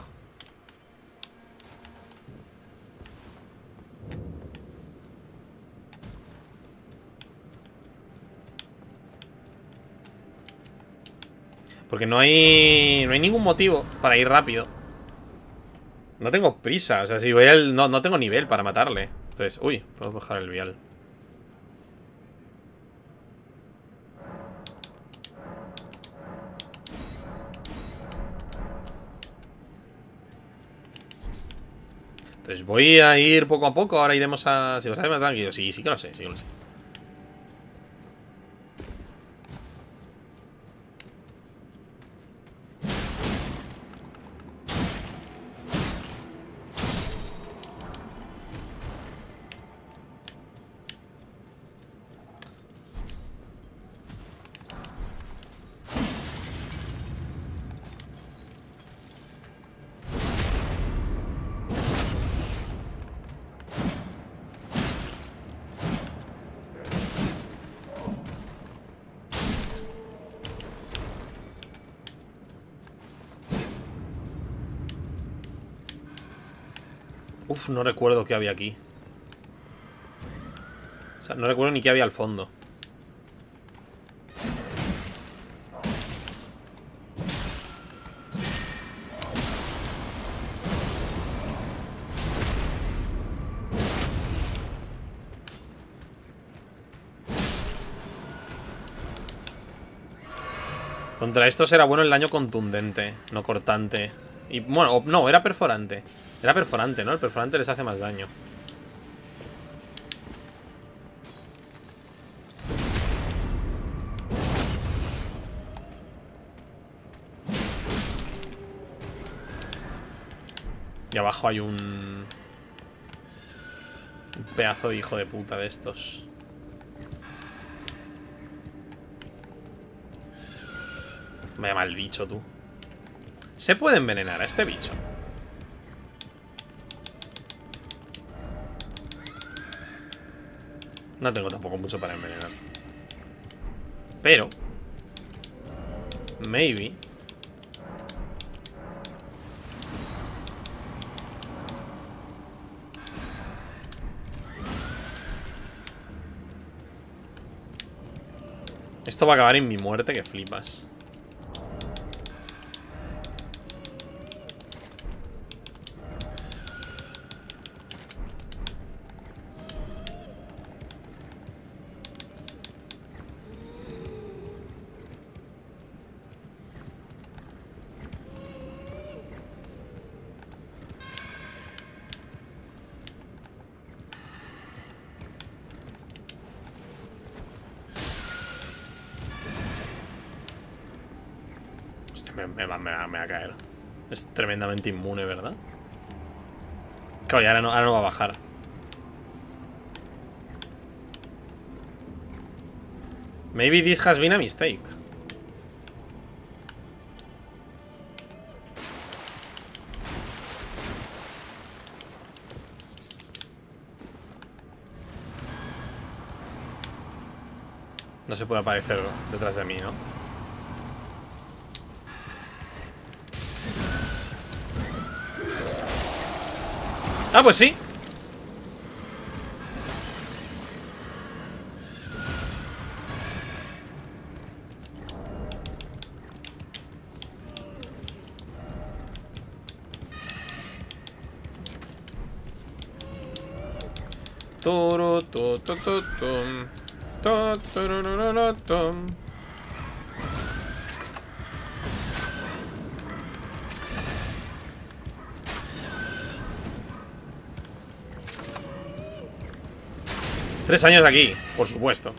Porque no hay. No hay ningún motivo para ir rápido. No tengo prisa. O sea, si voy al. No, no tengo nivel para matarle. Entonces. Uy, puedo bajar el vial. Entonces voy a ir poco a poco. Ahora iremos a. Si lo sabes más tranquilo. Sí, sí que lo sé, sí que lo sé. No recuerdo qué había aquí. O sea, no recuerdo ni qué había al fondo. Contra estos era bueno el daño contundente, no cortante. Y bueno, no, era perforante. Era perforante, ¿no? El perforante les hace más daño. Y abajo hay un... Un pedazo de hijo de puta de estos. Vaya mal bicho, tú. Se puede envenenar a este bicho. No tengo tampoco mucho para envenenar. Pero... Maybe... Esto va a acabar en mi muerte que flipas. Hostia, me, me va, me va- me va a caer. Tremendamente inmune, ¿verdad? Claro, y ahora no, ahora no va a bajar. Maybe this has been a mistake. No se puede aparecer detrás de mí, ¿no? Ah, pues sí. Tres años aquí, por supuesto.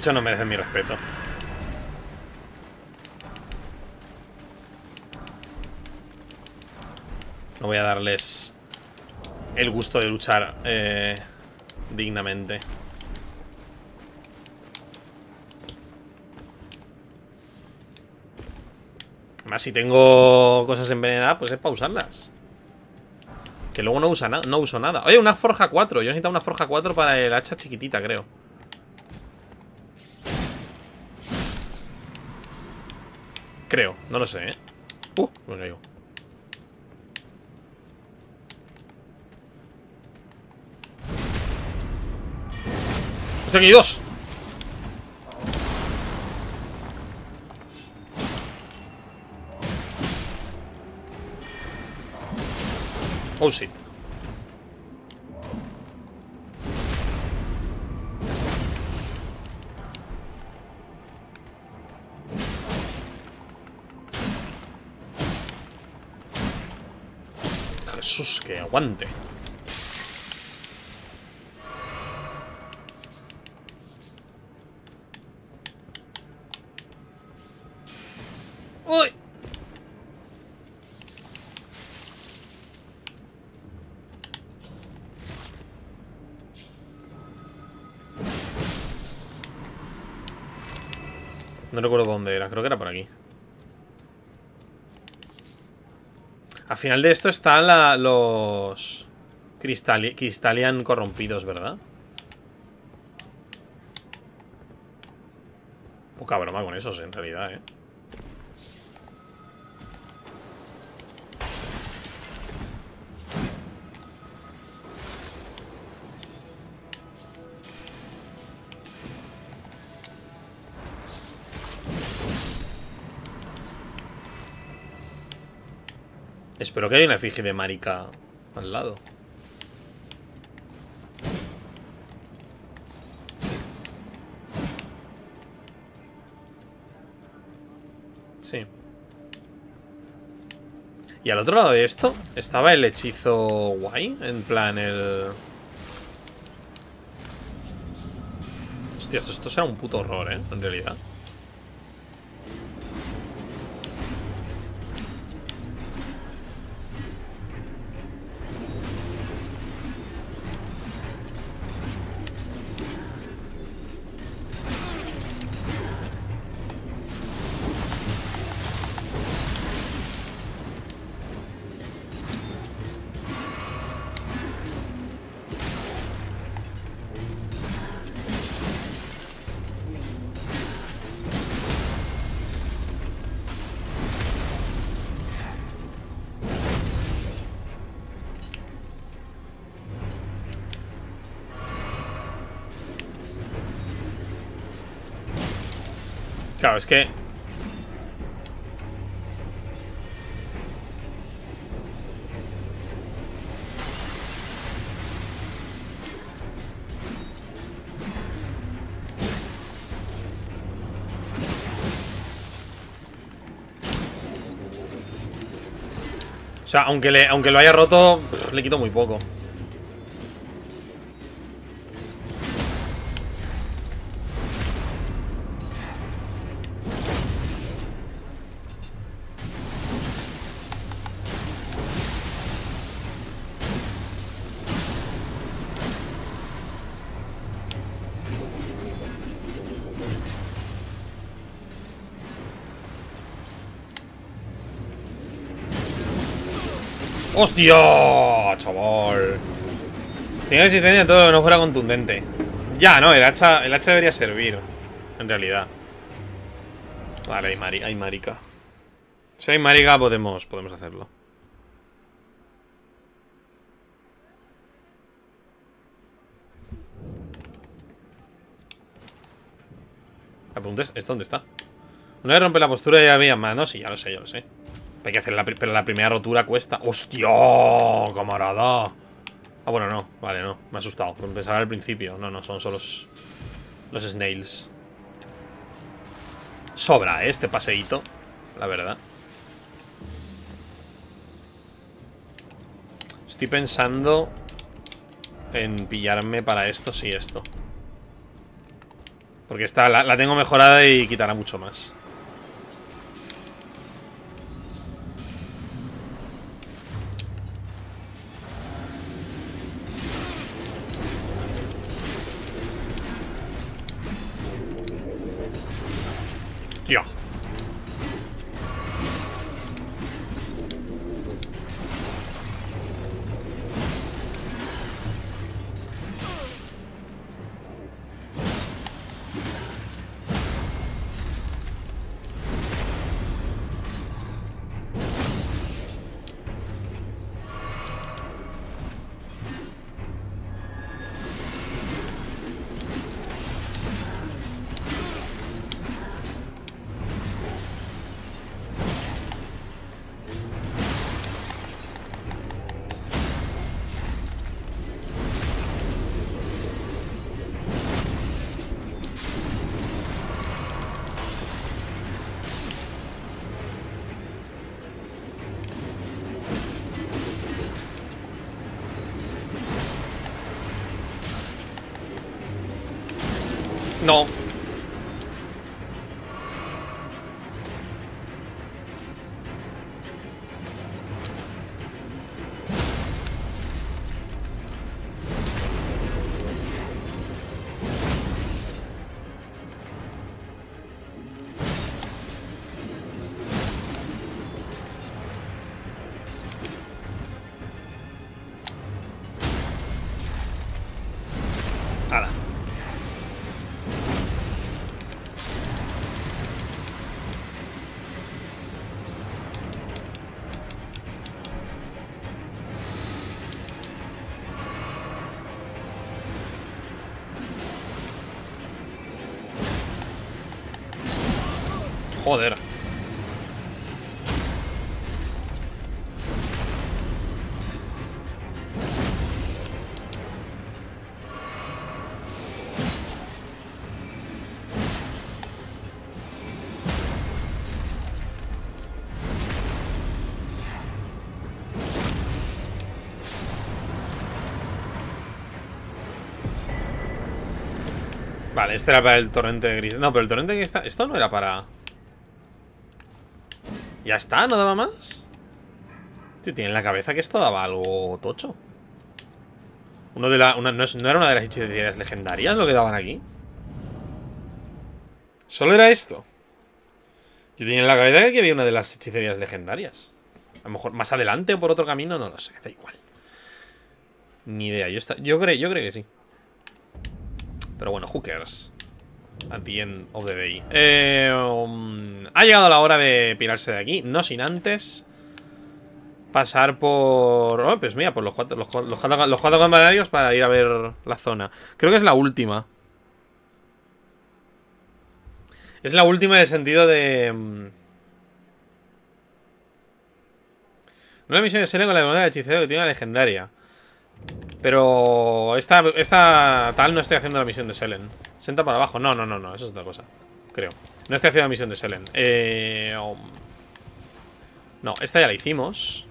Bichos no merecen mi respeto. No voy a darles el gusto de luchar eh, dignamente. Además, si tengo cosas envenenadas, pues es para usarlas. Que luego no, usa no uso nada. Oye, una forja 4. Yo necesito una forja 4 para el hacha chiquitita, creo. Creo, no lo sé, ¿eh? Uh, me caigo. ¡Hostia, aquí hay dos! Oh, shit. Aguante. ¡Uy! No recuerdo dónde era, creo que era por aquí. Al final de esto están los cristali- Cristalian corrompidos, ¿verdad? Poca broma con esos, en realidad, ¿eh? Espero que haya una efigie de marica al lado. Sí. Y al otro lado de esto estaba el hechizo guay, en plan el... Hostia, esto, esto será un puto horror, ¿eh? En realidad. Es que... O sea, aunque, le, aunque lo haya roto, le quito muy poco. ¡Hostia! Chaval. Tenía existencia todo que no fuera contundente. Ya, no, el hacha, el hacha debería servir. En realidad. Vale, hay, mari hay marica. Si hay marica, podemos, podemos hacerlo. La pregunta es, ¿esto dónde está? Una vez rompe la postura ya había manos. Sí, ya lo sé, ya lo sé. Hay que hacer la, pero la primera rotura cuesta. ¡Hostia! ¡Camarada! Ah, bueno, no. Vale, no. Me ha asustado. Pensaba al principio. No, no, son solo los, snails. Sobra, ¿eh? Este paseíto. La verdad. Estoy pensando en pillarme para esto, sí, esto. Porque esta la tengo mejorada y quitará mucho más. No. Vale, este era para el torrente de gris. No, pero el torrente que está. Esto no era para. Ya está, ¿no daba más? Tío, tiene en la cabeza que esto daba algo tocho. Uno de la, no, era una de las hechicerías legendarias lo que daban aquí. Solo era esto. Yo tenía en la cabeza que había una de las hechicerías legendarias. A lo mejor más adelante o por otro camino, no lo sé, da igual. Ni idea, yo, creo, yo creo que sí. Pero bueno, cares? At the end of the day. Eh, um, ha llegado la hora de pirarse de aquí, no sin antes pasar por... Oh, pues mira, por los cuatro, los, los los cuatro campanarios para ir a ver la zona. Creo que es la última. Es la última en el sentido de... mm, Una misión de Selen con la demonio del hechicero que tiene una legendaria. Pero esta, esta tal no estoy haciendo la misión de Selen. Senta para abajo. No, no, no, no. Eso es otra cosa. Creo. No estoy haciendo la misión de Selen. Eh, um, no, esta ya la hicimos.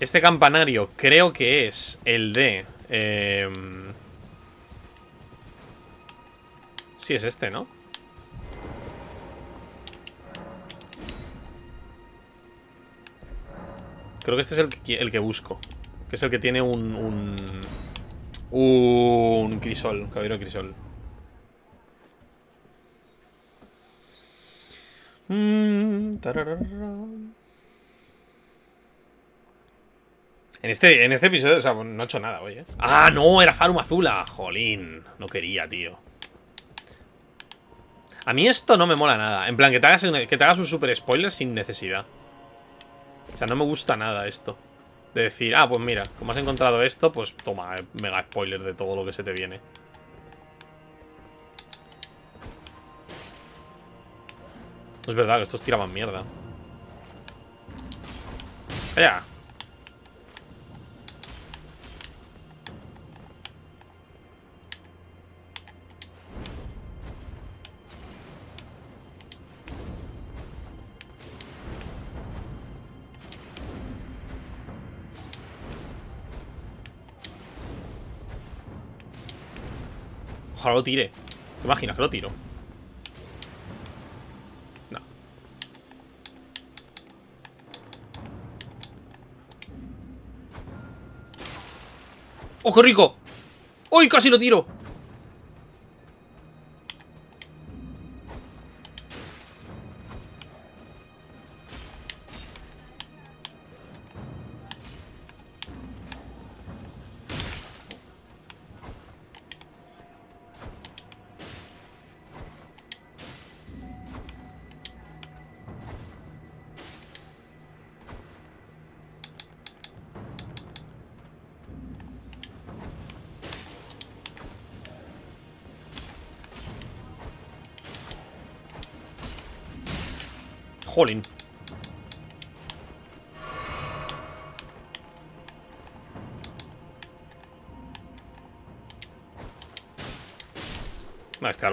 Este campanario creo que es el de... Eh, sí, es este, ¿no? Creo que este es el el que busco. Que es el que tiene un... Un, crisol, un caballero crisol. Mm. En este, en este episodio, o sea, no he hecho nada hoy, ¿eh? ¡Ah, no! Era Farum Azula. Jolín. No quería, tío. A mí esto no me mola nada. En plan, que te hagas, que te hagas un super spoiler sin necesidad. O sea, no me gusta nada esto. De decir, ah, pues mira, como has encontrado esto, pues toma, eh, mega spoiler de todo lo que se te viene. Es verdad que estos tiraban mierda. ¡Vaya! Ojalá lo tire. ¿Te imaginas que lo tiro? No. ¡Oh, qué rico! ¡Uy, casi lo tiro!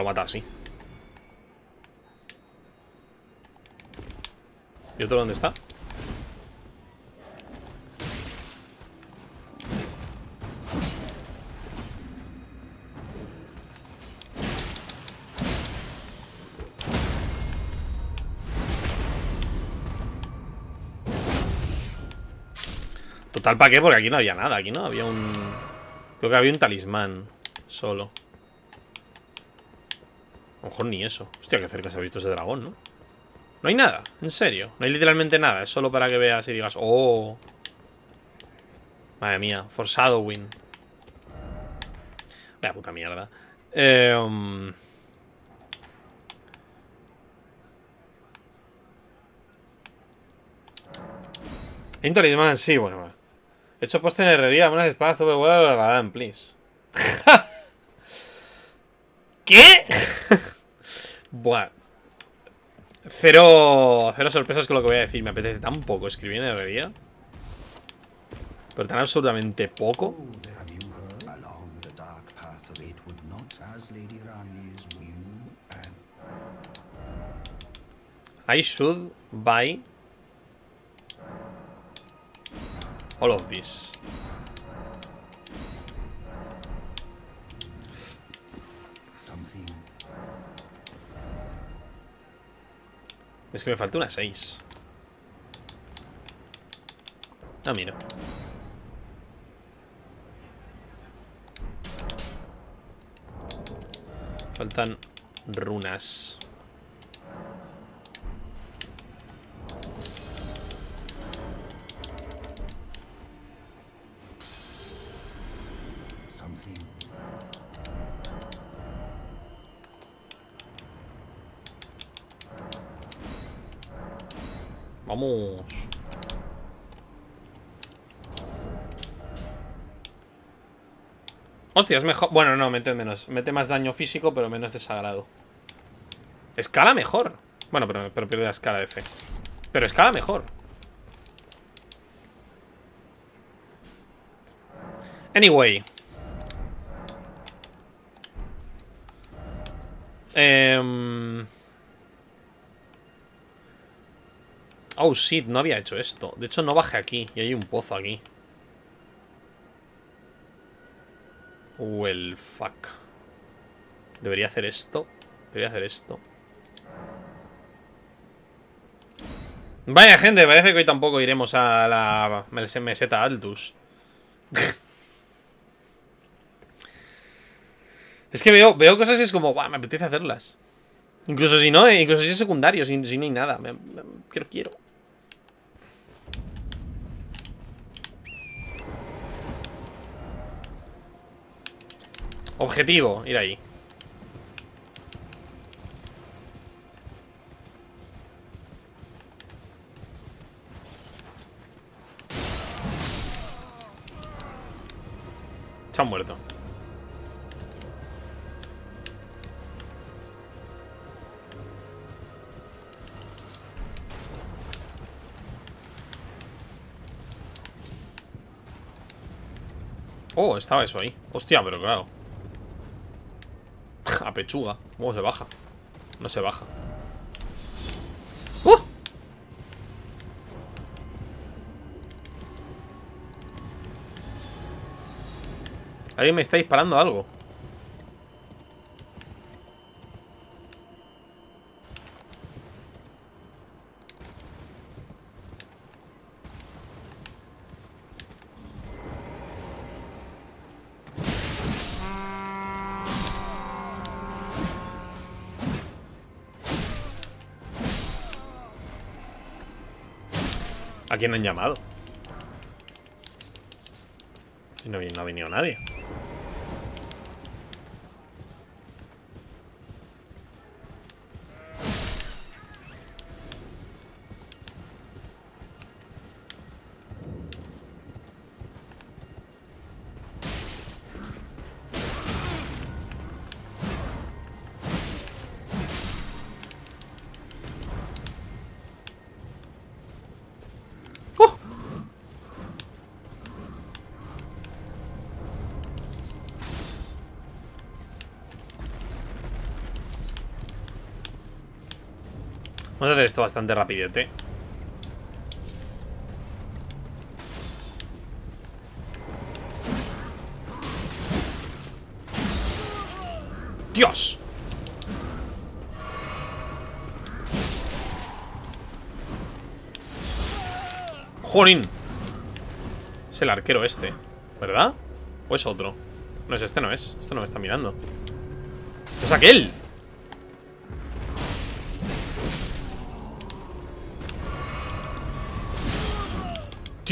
Lo mata así. ¿Y otro dónde está? Total, ¿para qué? Porque aquí no había nada. Aquí no había un... Creo que había un talismán solo. Mejor ni eso. Hostia, qué cerca se ha visto ese dragón, ¿no? No hay nada, en serio. No hay literalmente nada. Es solo para que veas y digas, oh. Madre mía, forzado win. Vaya puta mierda. Eh, um, talismán, sí, bueno. He hecho poste en herrería, unas espadas, todo please. (laughs) ¿Qué? Buah. Cero, cero sorpresas con lo que voy a decir. Me apetece tan poco escribir en herrería. Pero tan absolutamente poco. Oh, I should buy all of this. Es que me falta una 6. Ah, mira. Faltan runas. Hostia, es mejor. Bueno, no, mete menos. Mete más daño físico, pero menos desagrado. Escala mejor. Bueno, pero, pierde la escala de fe. Pero escala mejor. Anyway. Em, Oh, shit, no había hecho esto. De hecho, no bajé aquí. Y hay un pozo aquí. Well, fuck. Debería hacer esto. Debería hacer esto. Vaya, gente, parece que hoy tampoco iremos a la meseta Altus. (laughs) es que veo, veo cosas y es como, "Buah, me apetece hacerlas. Incluso si no, eh, incluso si es secundario, si, no hay nada. Quiero, quiero. Objetivo, ir ahí. Se han muerto. Oh, estaba eso ahí. Hostia, pero claro. A pechuga. ¿Cómo se baja? No se baja. ¡Uh! Alguien me está disparando algo. Quién han llamado? Si no, no ha venido nadie. Vamos a hacer esto bastante rapidete. ¡Dios! ¡Jorin! Es el arquero este, ¿verdad? ¿O es otro? No es este, no es. Este no me está mirando. ¡Es aquel!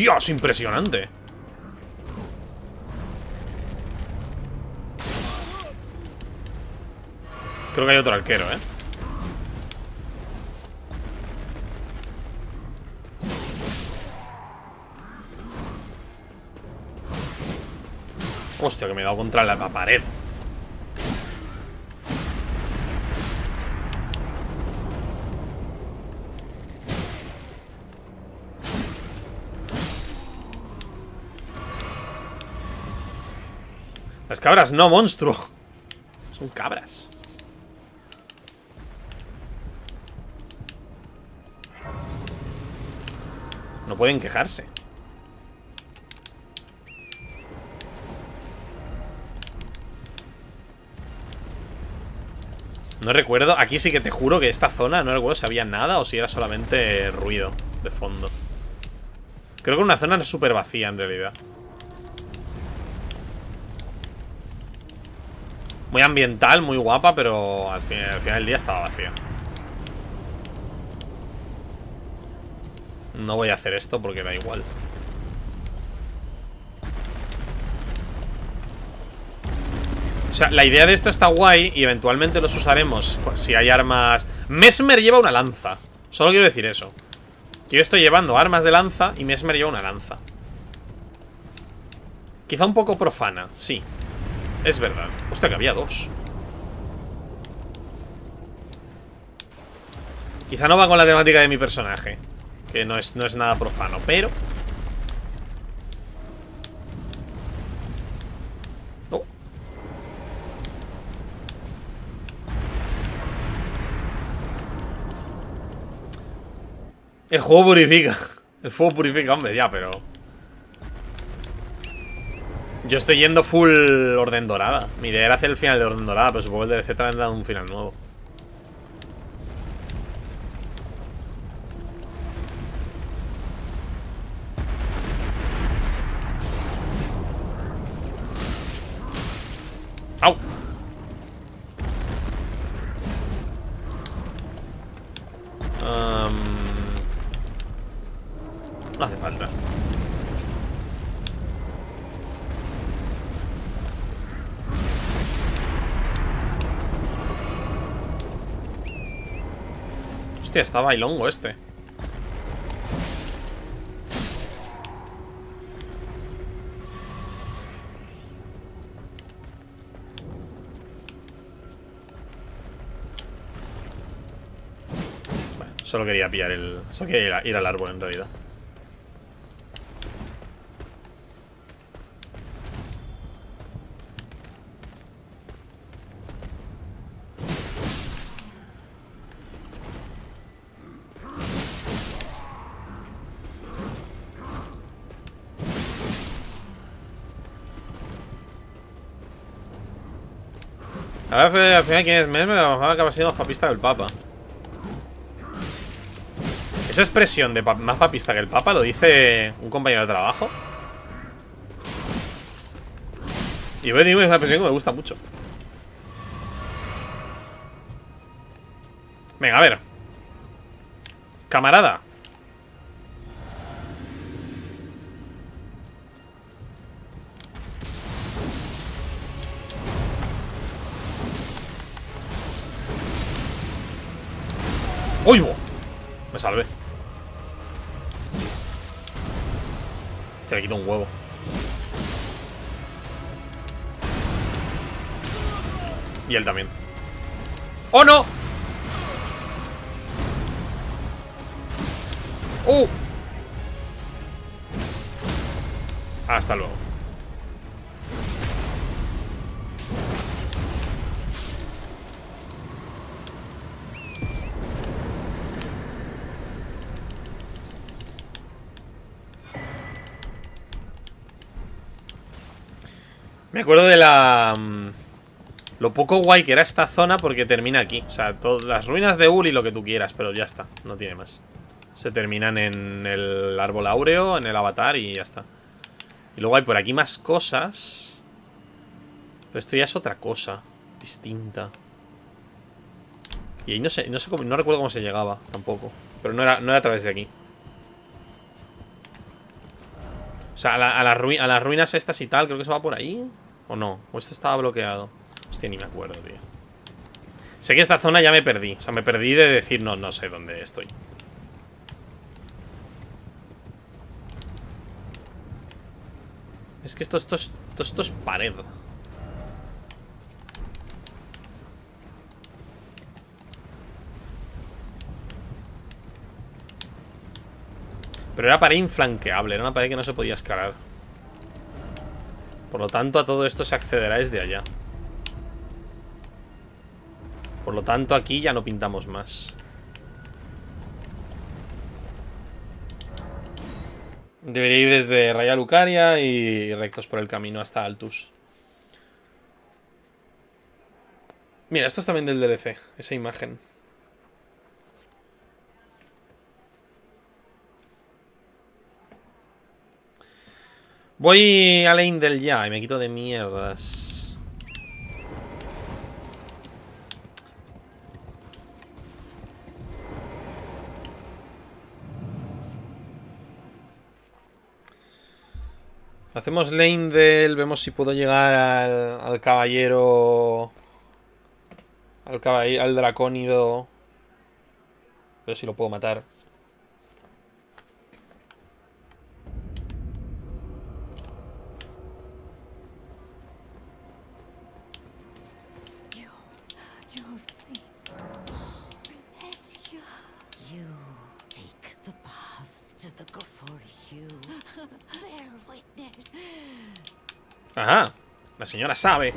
¡Dios! Impresionante. Creo que hay otro arquero, ¿eh? Hostia, que me he dado contra la pared. Cabras no, monstruo. Son cabras. No pueden quejarse. No recuerdo, aquí sí que te juro que esta zona no recuerdo si había nada o si era solamente ruido de fondo. Creo que una zona súper vacía en realidad. Ambiental, muy guapa, pero al, al final del día estaba vacía. No voy a hacer esto porque da igual. O sea, la idea de esto está guay y eventualmente los usaremos si hay armas... Mesmer lleva una lanza. Solo quiero decir eso. Yo estoy llevando armas de lanza y Mesmer lleva una lanza. Quizá un poco profana, sí. Es verdad. Hostia, que había dos. Quizá no va con la temática de mi personaje. Que no es, no es nada profano, pero... Oh. El juego purifica. El fuego purifica, hombre, ya, pero... Yo estoy yendo full orden dorada. Mi idea era hacer el final de orden dorada, pero supongo que el DLC también da un final nuevo. ¡Au! No hace falta. Hostia, está bailongo este. Solo quería pillar el... Solo quería ir al árbol en realidad. A ver, al final, ¿quién es Mesmer? Acaba siendo más papista que el Papa. Esa expresión de más papista que el Papa lo dice un compañero de trabajo. Y voy a decir una expresión que me gusta mucho. Venga, a ver. Camarada. ¡Uy! Me salvé. Se le quitó un huevo. Y él también. ¡Oh, no! ¡Uh! Hasta luego. Me acuerdo de la... mm, Lo poco guay que era esta zona porque termina aquí. O sea, todas las ruinas de Uri, lo que tú quieras, pero ya está. No tiene más. Se terminan en el árbol áureo, en el avatar y ya está. Y luego hay por aquí más cosas. Pero esto ya es otra cosa. Distinta. Y ahí no sé, no sé cómo, no recuerdo cómo se llegaba tampoco. Pero no era, no era a través de aquí. O sea, a las ruinas estas y tal, creo que se va por ahí. ¿O no? ¿O esto estaba bloqueado? Hostia, ni me acuerdo, tío. Sé que esta zona ya me perdí. O sea, me perdí de decir, no, no sé dónde estoy. Es que esto, esto, es, esto, esto es pared. Pero era pared inflanqueable, era una pared que no se podía escalar. Por lo tanto, a todo esto se accederá desde allá. Por lo tanto, aquí ya no pintamos más. Debería ir desde Raya Lucaria y rectos por el camino hasta Altus. Mira, esto es también del DLC, esa imagen. Voy a la ya y me quito de mierdas. Hacemos Leindel, vemos si puedo llegar al, al caballero... Al caballero, al dracónido. Ver si lo puedo matar. You, your feet. Bless you. You take the path to the for you. Bear witness. Ajá, la señora sabe.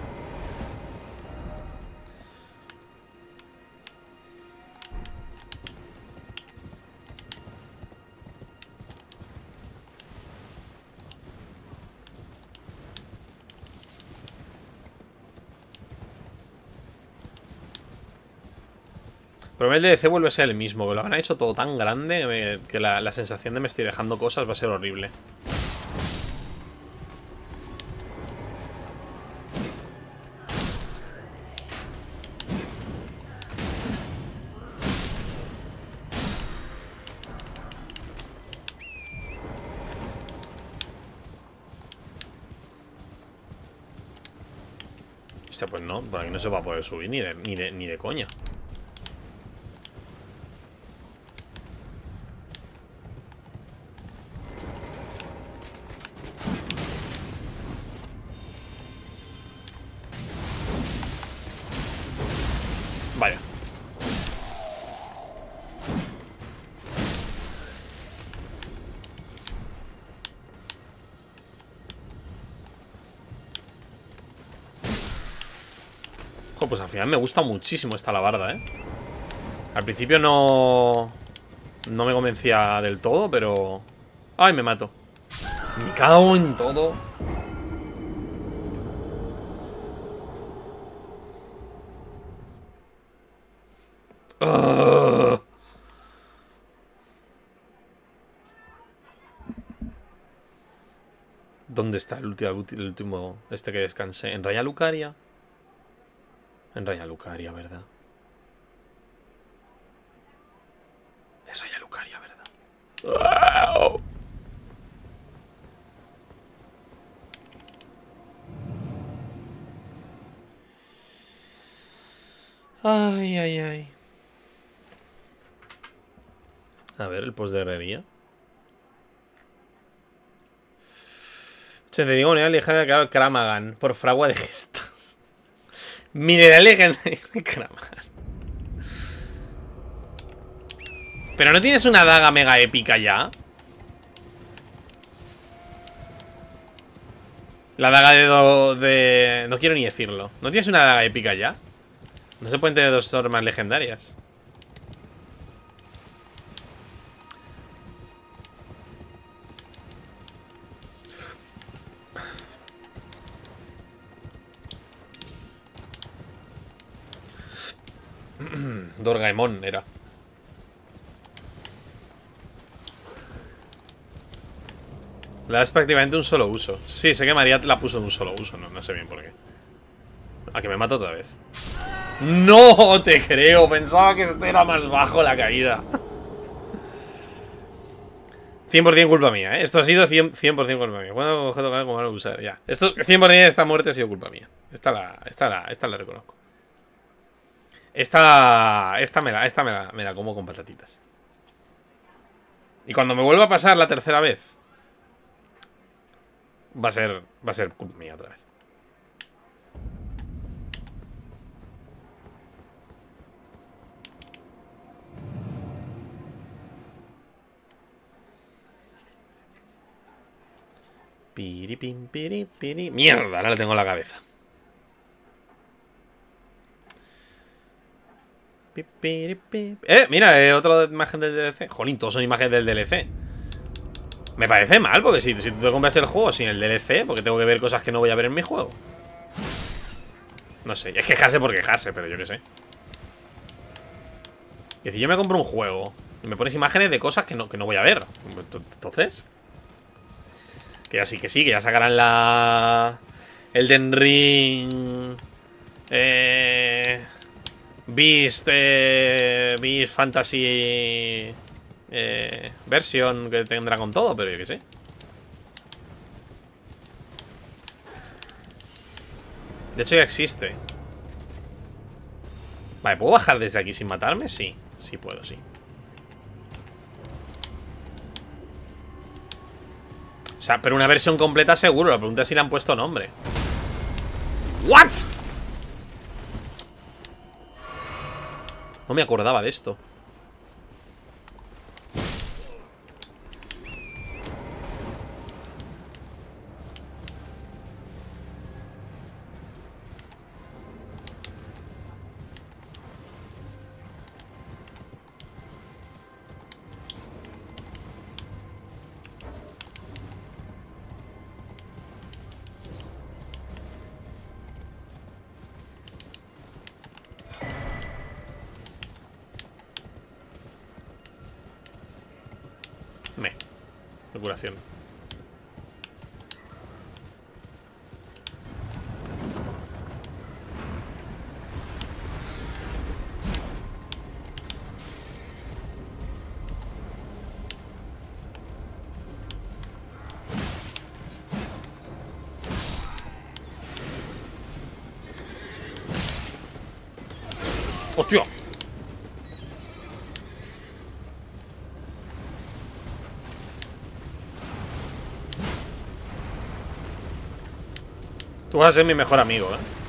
Pero el DLC vuelve a ser el mismo, que lo habrán hecho todo tan grande que, la, la sensación de me estoy dejando cosas va a ser horrible. Pues no, por aquí no se va a poder subir ni de, ni de, ni de coña. Final me gusta muchísimo esta alabarda, ¿eh? Al principio no... No me convencía del todo, pero... ¡Ay, me mato! Me cago en todo. ¿Dónde está el último, el último este que descansé? ¿En Raya Lucaria? En Raya Lucaria, ¿verdad? Es Raya Lucaria, ¿verdad? Ay, ay, ay. A ver, el post de herrería. Se te digo unidad legendaria claro, Kramagan por fragua de gestas. Mineral legendario (laughs) de Kramagan. Pero no tienes una daga mega épica ya. La daga de, de... No quiero ni decirlo. ¿No tienes una daga épica ya? No se pueden tener dos armas legendarias. Era. La es prácticamente un solo uso. Sí, sé que María la puso en un solo uso, no, no sé bien por qué. A que me mata otra vez. ¡No te creo! Pensaba que este era más bajo la caída. 100% culpa mía, ¿eh? Esto ha sido 100%, 100 culpa mía. ¿Cuándo objeto como a usar? Ya. Esto, 100% de esta muerte ha sido culpa mía. Esta la, esta la, esta la reconozco. Esta, esta me la, esta me la, me la como con patatitas. Y cuando me vuelva a pasar la tercera vez, va a ser, va a ser mía otra vez. Piri, pim. Mierda, ahora le tengo en la cabeza. Eh, mira, eh, otra imagen del DLC. Jolín, todos son imágenes del DLC. Me parece mal, porque si, tú te compras el juego sin el DLC, porque tengo que ver cosas que no voy a ver en mi juego. No sé, es quejarse por quejarse, pero yo qué sé. Y si yo me compro un juego y me pones imágenes de cosas que no, que no voy a ver. Entonces. Que ya sí, que sí, que ya sacarán la. Elden Ring. Eh. Beast. Eh, Beast Fantasy. Eh, versión que tendrá con todo, pero yo qué sé. De hecho ya existe Vale, ¿puedo bajar desde aquí sin matarme? Sí, sí puedo, sí O sea, pero una versión completa seguro La pregunta es si le han puesto nombre ¿What? No me acordaba de esto Tú vas a ser mi mejor amigo, ¿eh?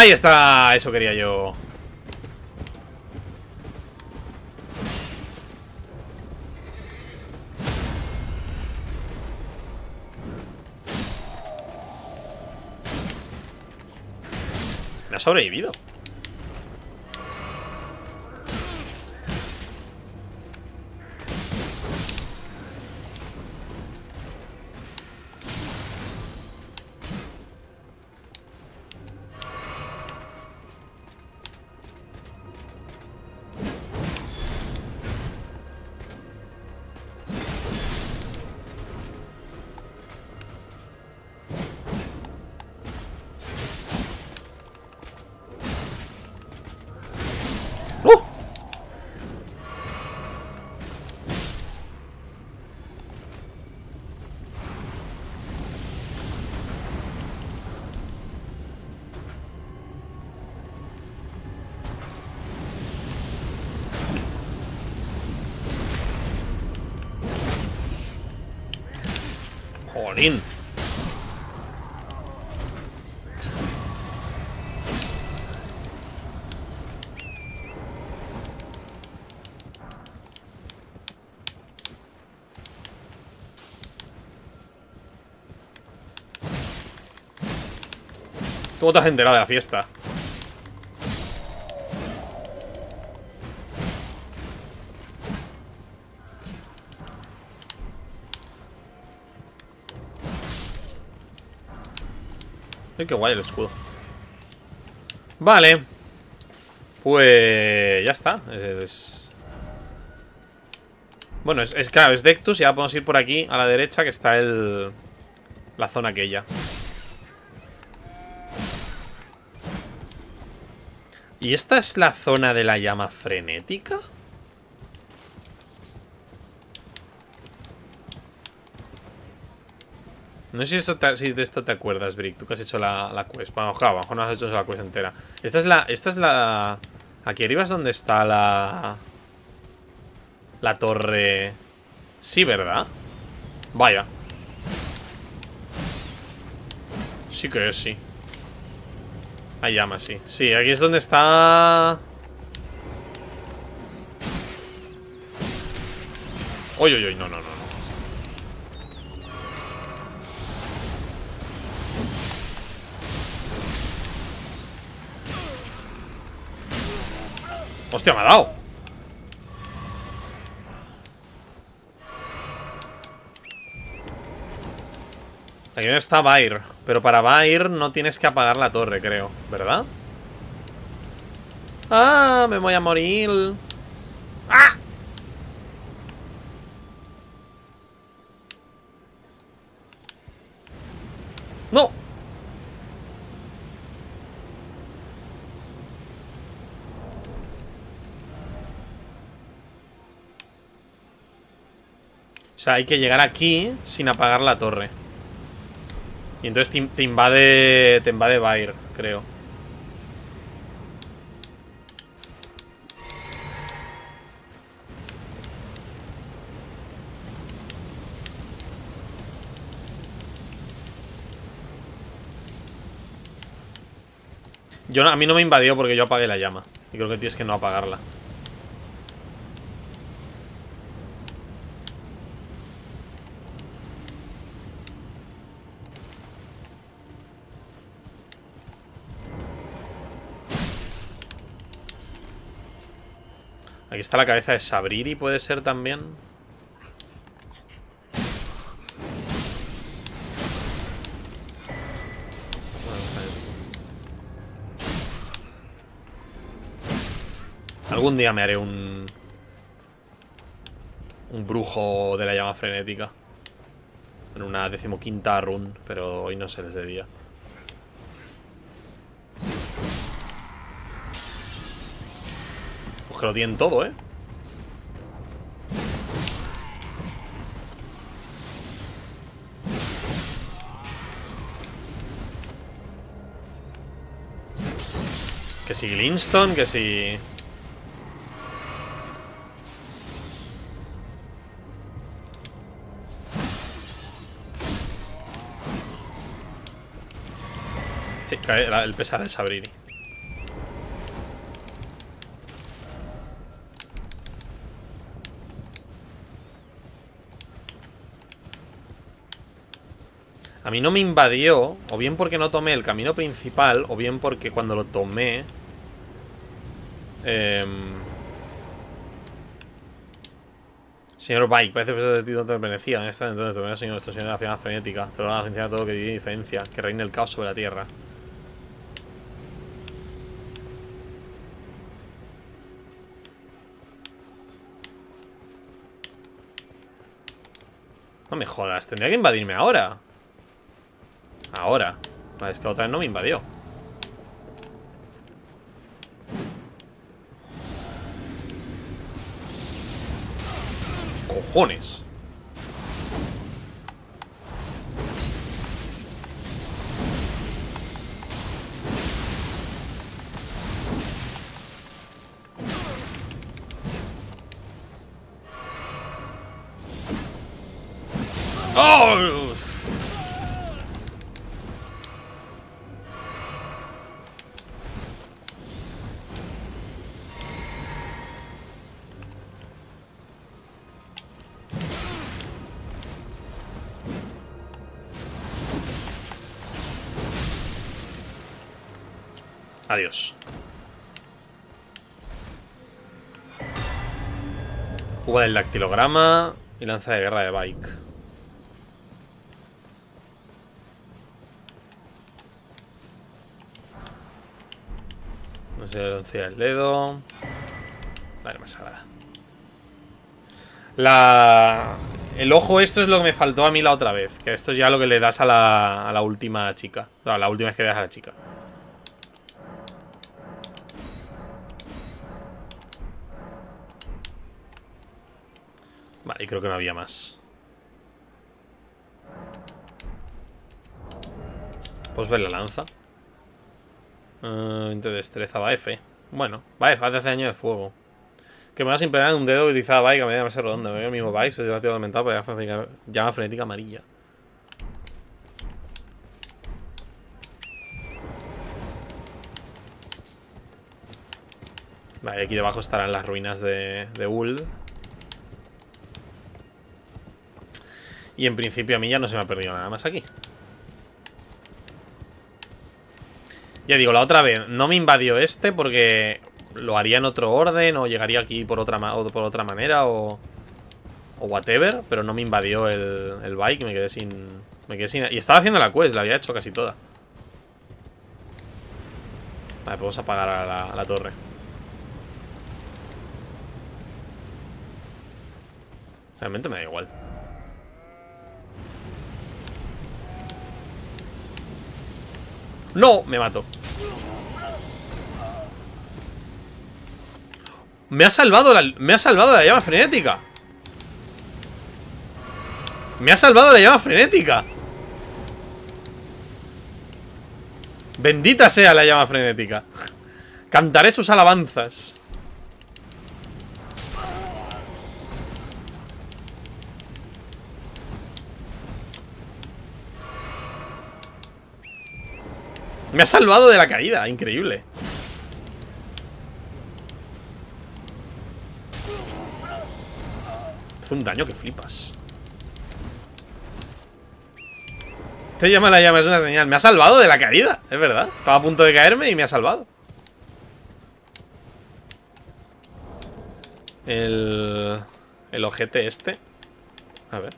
Ahí está, eso quería yo. Me ha sobrevivido ¿Cómo te has de la fiesta? Ay, qué guay el escudo. Vale. Pues... Ya está. Es... Bueno, es, es claro, es Dectus Y ahora podemos ir por aquí, a la derecha Que está el... La zona aquella ¿Y esta es la zona de la llama frenética? No sé si, de esto te acuerdas, Brick. Tú que has hecho la, la quest. Bueno, claro, a lo mejor no has hecho la quest entera. Esta es la... Esta es la... Aquí arriba es donde está la... La torre... Sí, ¿verdad? Vaya. Sí que es, sí. Hay llamas, sí. Sí, aquí es donde está... Uy, no, no, no. Hostia, me ha dado. Aquí está Bair. Pero para Bair no tienes que apagar la torre, creo. ¿Verdad? ¡Ah! Me voy a morir. ¡Ah! ¡No! O sea, hay que llegar aquí sin apagar la torre. Y entonces te, invade. Te invade Bair, creo. Yo a mí no me invadió porque yo apagué la llama. Y creo que tienes que no apagarla. Aquí está la cabeza de Sabriri, puede ser también. Algún día me haré un... Un brujo de la llama frenética. En una decimoquinta run, pero hoy no se les de que lo tienen todo, ¿eh? Que si Linston, que si... Sí, el pesar de Sabrini. A mí no me invadió, o bien porque no tomé el camino principal, o bien porque cuando lo tomé... em, Señor Bike, parece que de ti no te pertenecía. En esta entonces te señor esto, señor de la fiera frenética. Te lo van a todo que tiene diferencia. Que reine el caos sobre la tierra. No me jodas, tendría que invadirme ahora. Ahora. Es que otra vez no me invadió. Cojones. Adiós. Uva del dactilograma y lanza de guerra de bike. No sé, lancea el dedo. Vale, más sagrada. La... El ojo esto es lo que me faltó a mí la otra vez. Que esto es ya lo que le das a la, a la última chica. No, la última vez que le das a la chica. creo que no había más. Pues ver la lanza. Eh, uh, 20 de destreza, va F. Bueno, va F, hace, daño de fuego. Que me vas a imperar un dedo utilizada Vive, que me da más redonda. Me el mismo Vive, se tirado aumentado, pero llama frenética amarilla. Vale, aquí debajo estarán las ruinas de, de Uld. Y en principio a mí ya no se me ha perdido nada más aquí. Ya digo, la otra vez no me invadió este porque lo haría en otro orden o llegaría aquí por otra, por otra manera o, o whatever, pero no me invadió el, el bike, me quedé sin... Me quedé sin... Y estaba haciendo la quest, la había hecho casi toda. Vale, podemos apagar a la, a la torre. Realmente me da igual. ¡No! Me mato. Me ha salvado la, me ha salvado la llama frenética. Me ha salvado la llama frenética. Bendita sea la llama frenética. Cantaré sus alabanzas. Me ha salvado de la caída, increíble. Hace un daño que flipas. Te llama la llama, es una señal. Me ha salvado de la caída, es verdad. Estaba a punto de caerme y me ha salvado. El... El ojete este. A ver.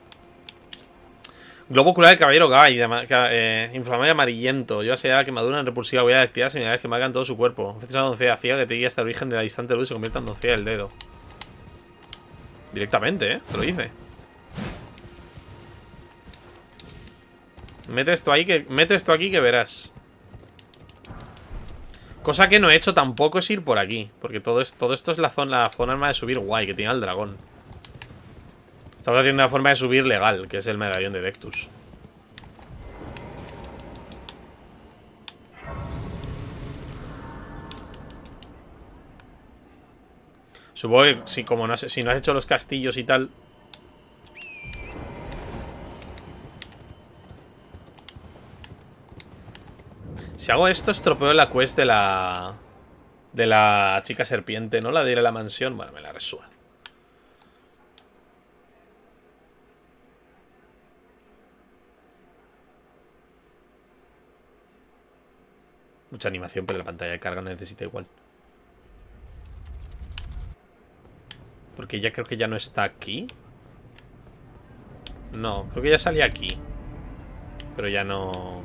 Globo ocular del caballero Guy, eh, inflamado y amarillento. Yo sea quemadura en repulsiva. Voy a activar señales que marcan todo su cuerpo. Ofrece una doncella ciega que te guía hasta el origen de la distante luz y se convierte en doncella del dedo. Directamente, ¿eh? Te lo dice. Mete esto ahí que. Mete esto aquí que verás. Cosa que no he hecho tampoco es ir por aquí. Porque todo, es, todo esto es la zona, la zona arma de subir guay que tiene el dragón. Estamos haciendo una forma de subir legal, que es el medallón de Dectus. Supongo que si, como no, has hecho los castillos y tal... Si hago esto, estropeo la quest de la... De la chica serpiente, ¿no? La de ir a la mansión. Bueno, me la resuelvo. Mucha animación, pero la pantalla de carga necesita igual. Porque ya creo que ya no está aquí. No, creo que ya salía aquí. Pero ya no...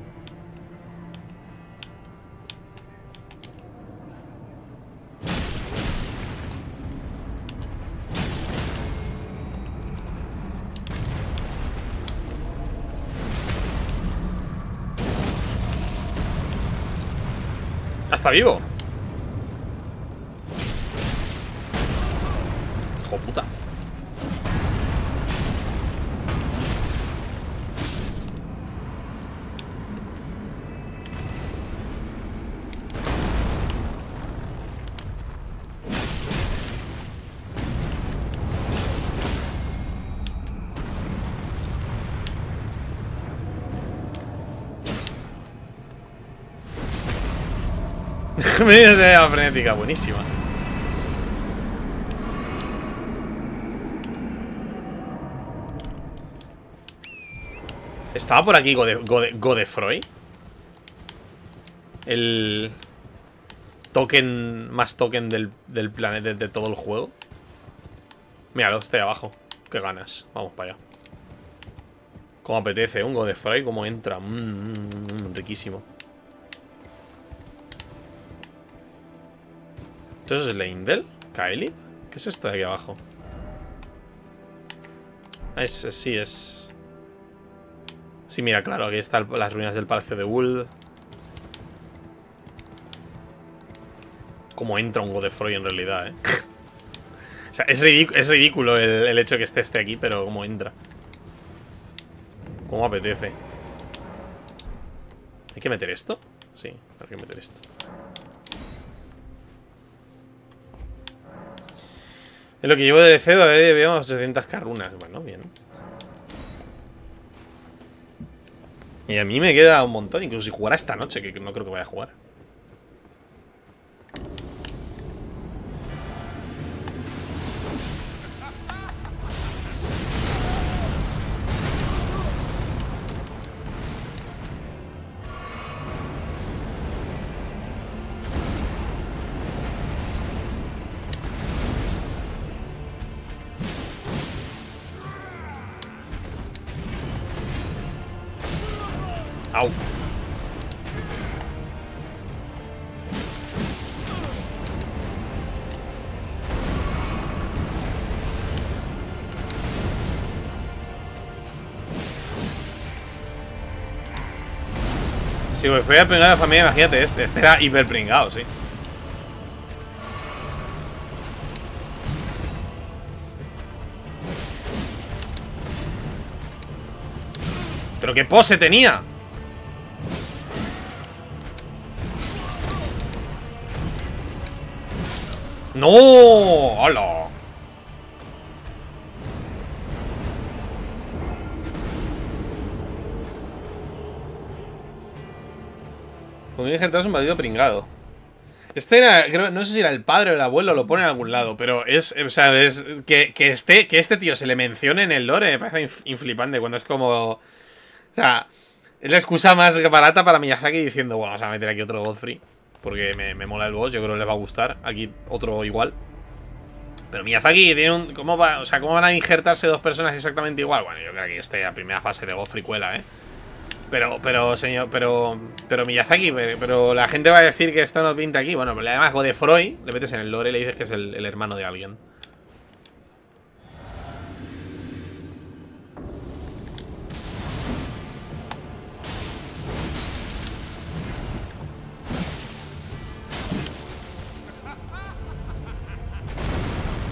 está vivo. (laughs) Media de frenética, buenísima. ¿Estaba por aquí Gode, Godefroy? El token más token del, planeta de, todo el juego. Míralo, está ahí abajo. Qué ganas. Vamos para allá. Como apetece, un Godefroy, como entra. Mmm, riquísimo. ¿Esto es Leindel? ¿Kaeli? ¿Qué es esto de aquí abajo? Ah, es, sí, es... Sí, mira, claro, aquí están las ruinas del Palacio de Wool. Cómo entra un Godefroy en realidad, ¿eh? o sea, es, ridículo el, el, hecho que esté este aquí, pero cómo entra. Cómo apetece. ¿Hay que meter esto? Sí, hay que meter esto. En lo que llevo de cedo, eh, vemos 800 carrunas. Bueno, bien. Y a mí me queda un montón, incluso si jugara esta noche, que no creo que vaya a jugar. Fui a pringar a la familia, imagínate este. Este era hiper pringado, sí. ¿Pero qué pose tenía? ¡No! ¡Hala! Con es un bandido pringado. Este era, creo, no sé si era el padre o el abuelo, lo pone en algún lado, pero es, o sea, es que, que, este, que este tío se le mencione en el lore me parece inflipante cuando es como... O sea, es la excusa más barata para Miyazaki diciendo, bueno, vamos a meter aquí otro Godfrey, porque me, mola el boss, yo creo que les va a gustar. Aquí otro igual. Pero Miyazaki tiene un... ¿Cómo va? O sea, ¿cómo van a injertarse dos personas exactamente igual? Bueno, yo creo que esta la primera fase de Godfrey cuela, ¿eh? Pero, pero, señor, pero, pero Miyazaki, pero, la gente va a decir que esto no pinta aquí. Bueno, le llamas Godefroy, le metes en el lore y le dices que es el, el hermano de alguien.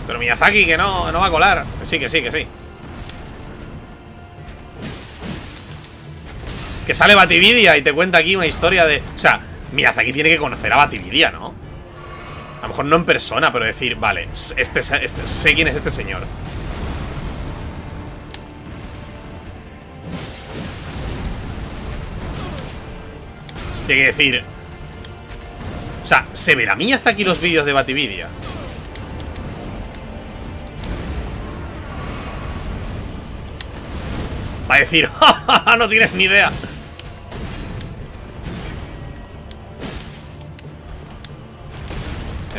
Pero Miyazaki, que no, no va a colar. Que sí, que sí, que sí. Que sale Batividia y te cuenta aquí una historia de... O sea, Miyazaki tiene que conocer a Batividia, ¿no? A lo mejor no en persona, pero decir, vale, este, este, sé quién es este señor. Tiene que decir... O sea, ¿se verá Miyazaki los vídeos de Batividia? Va a decir, (laughs) ¡Ja, no tienes ni idea.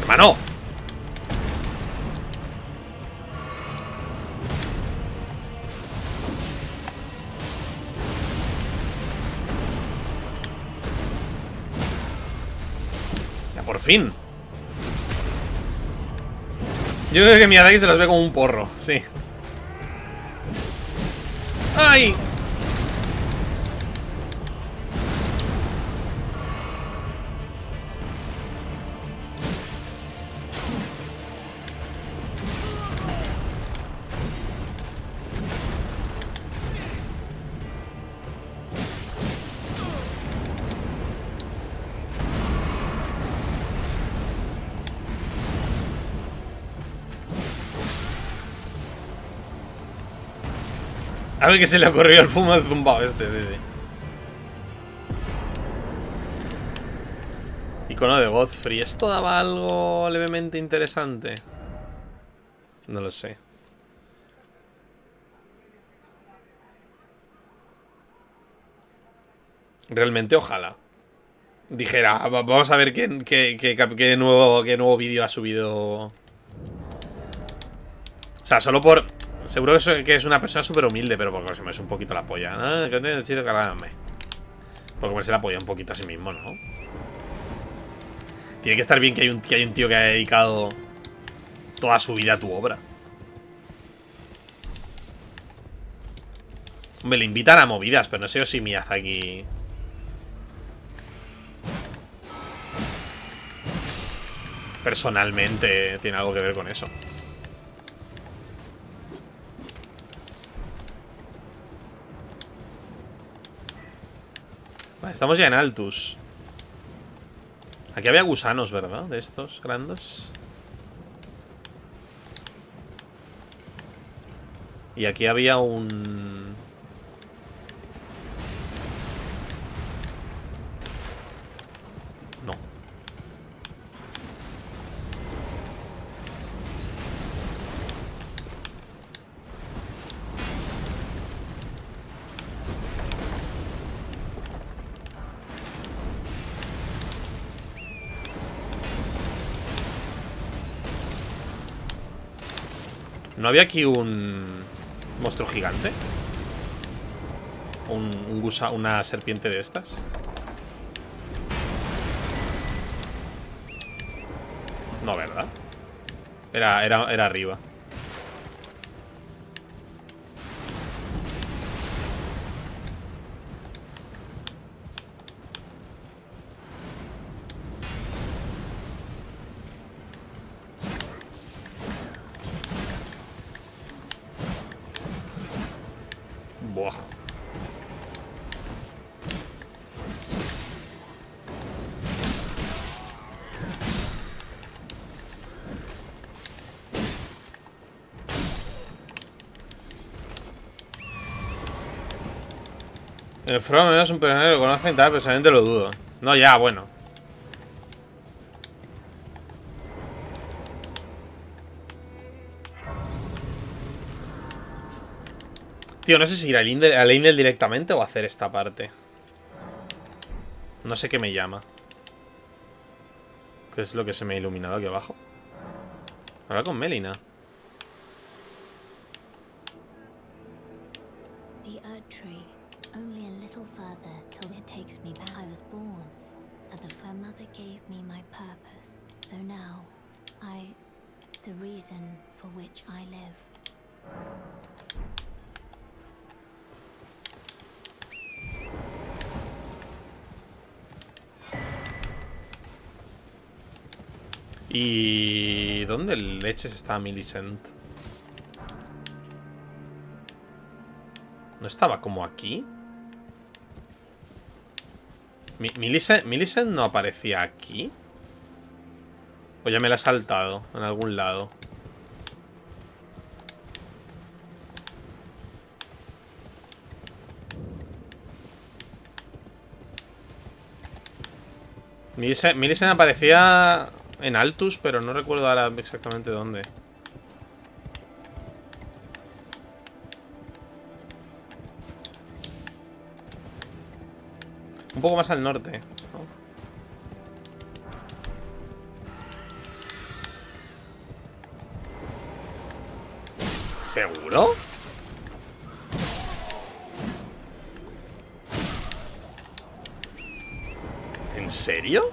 Hermano. Ya por fin. Yo creo que Miyazaki se los ve como un porro, sí. ¡Ay! A ver que se le ocurrió el fumo de zumbao este, sí, sí. Icono de Godfrey. ¿Esto daba algo levemente interesante? No lo sé. Realmente, ojalá. Dijera, vamos a ver qué, qué nuevo, qué nuevo vídeo ha subido. O sea, solo por... Seguro que es una persona súper humilde, pero porque se me es un poquito la polla. ¿no? Que tiene chido cargarme. Porque me se la polla un poquito a sí mismo, ¿no? Tiene que estar bien que hay un, tío que haya dedicado toda su vida a tu obra. Me le invitan a movidas, pero no sé si Miyazaki... Personalmente tiene algo que ver con eso. Estamos ya en Altus. Aquí había gusanos, ¿verdad? De estos grandes. Y aquí había un... ¿No había aquí un monstruo gigante? Un, gusa, una serpiente de estas. No, ¿verdad? Era, era, era arriba. Frodo es un personaje que conocen y tal, personalmente lo dudo. No, ya, bueno. Tío, no sé si ir al Indel, al directamente o hacer esta parte. No sé qué me llama. ¿Qué es lo que se me ha iluminado aquí abajo? Habla con Melina. Takes me back. I was born, and the Fair Mother gave me my purpose. Though now, I. the reason for which I live. ¿Y dónde leches está Millicent? ¿No estaba como aquí? Mi- Millicent, no aparecía aquí. O ya me la he saltado en algún lado. Millicent, Millicent aparecía en Altus, pero no recuerdo ahora exactamente dónde. Un poco más al norte. ¿no? ¿Seguro? ¿En serio?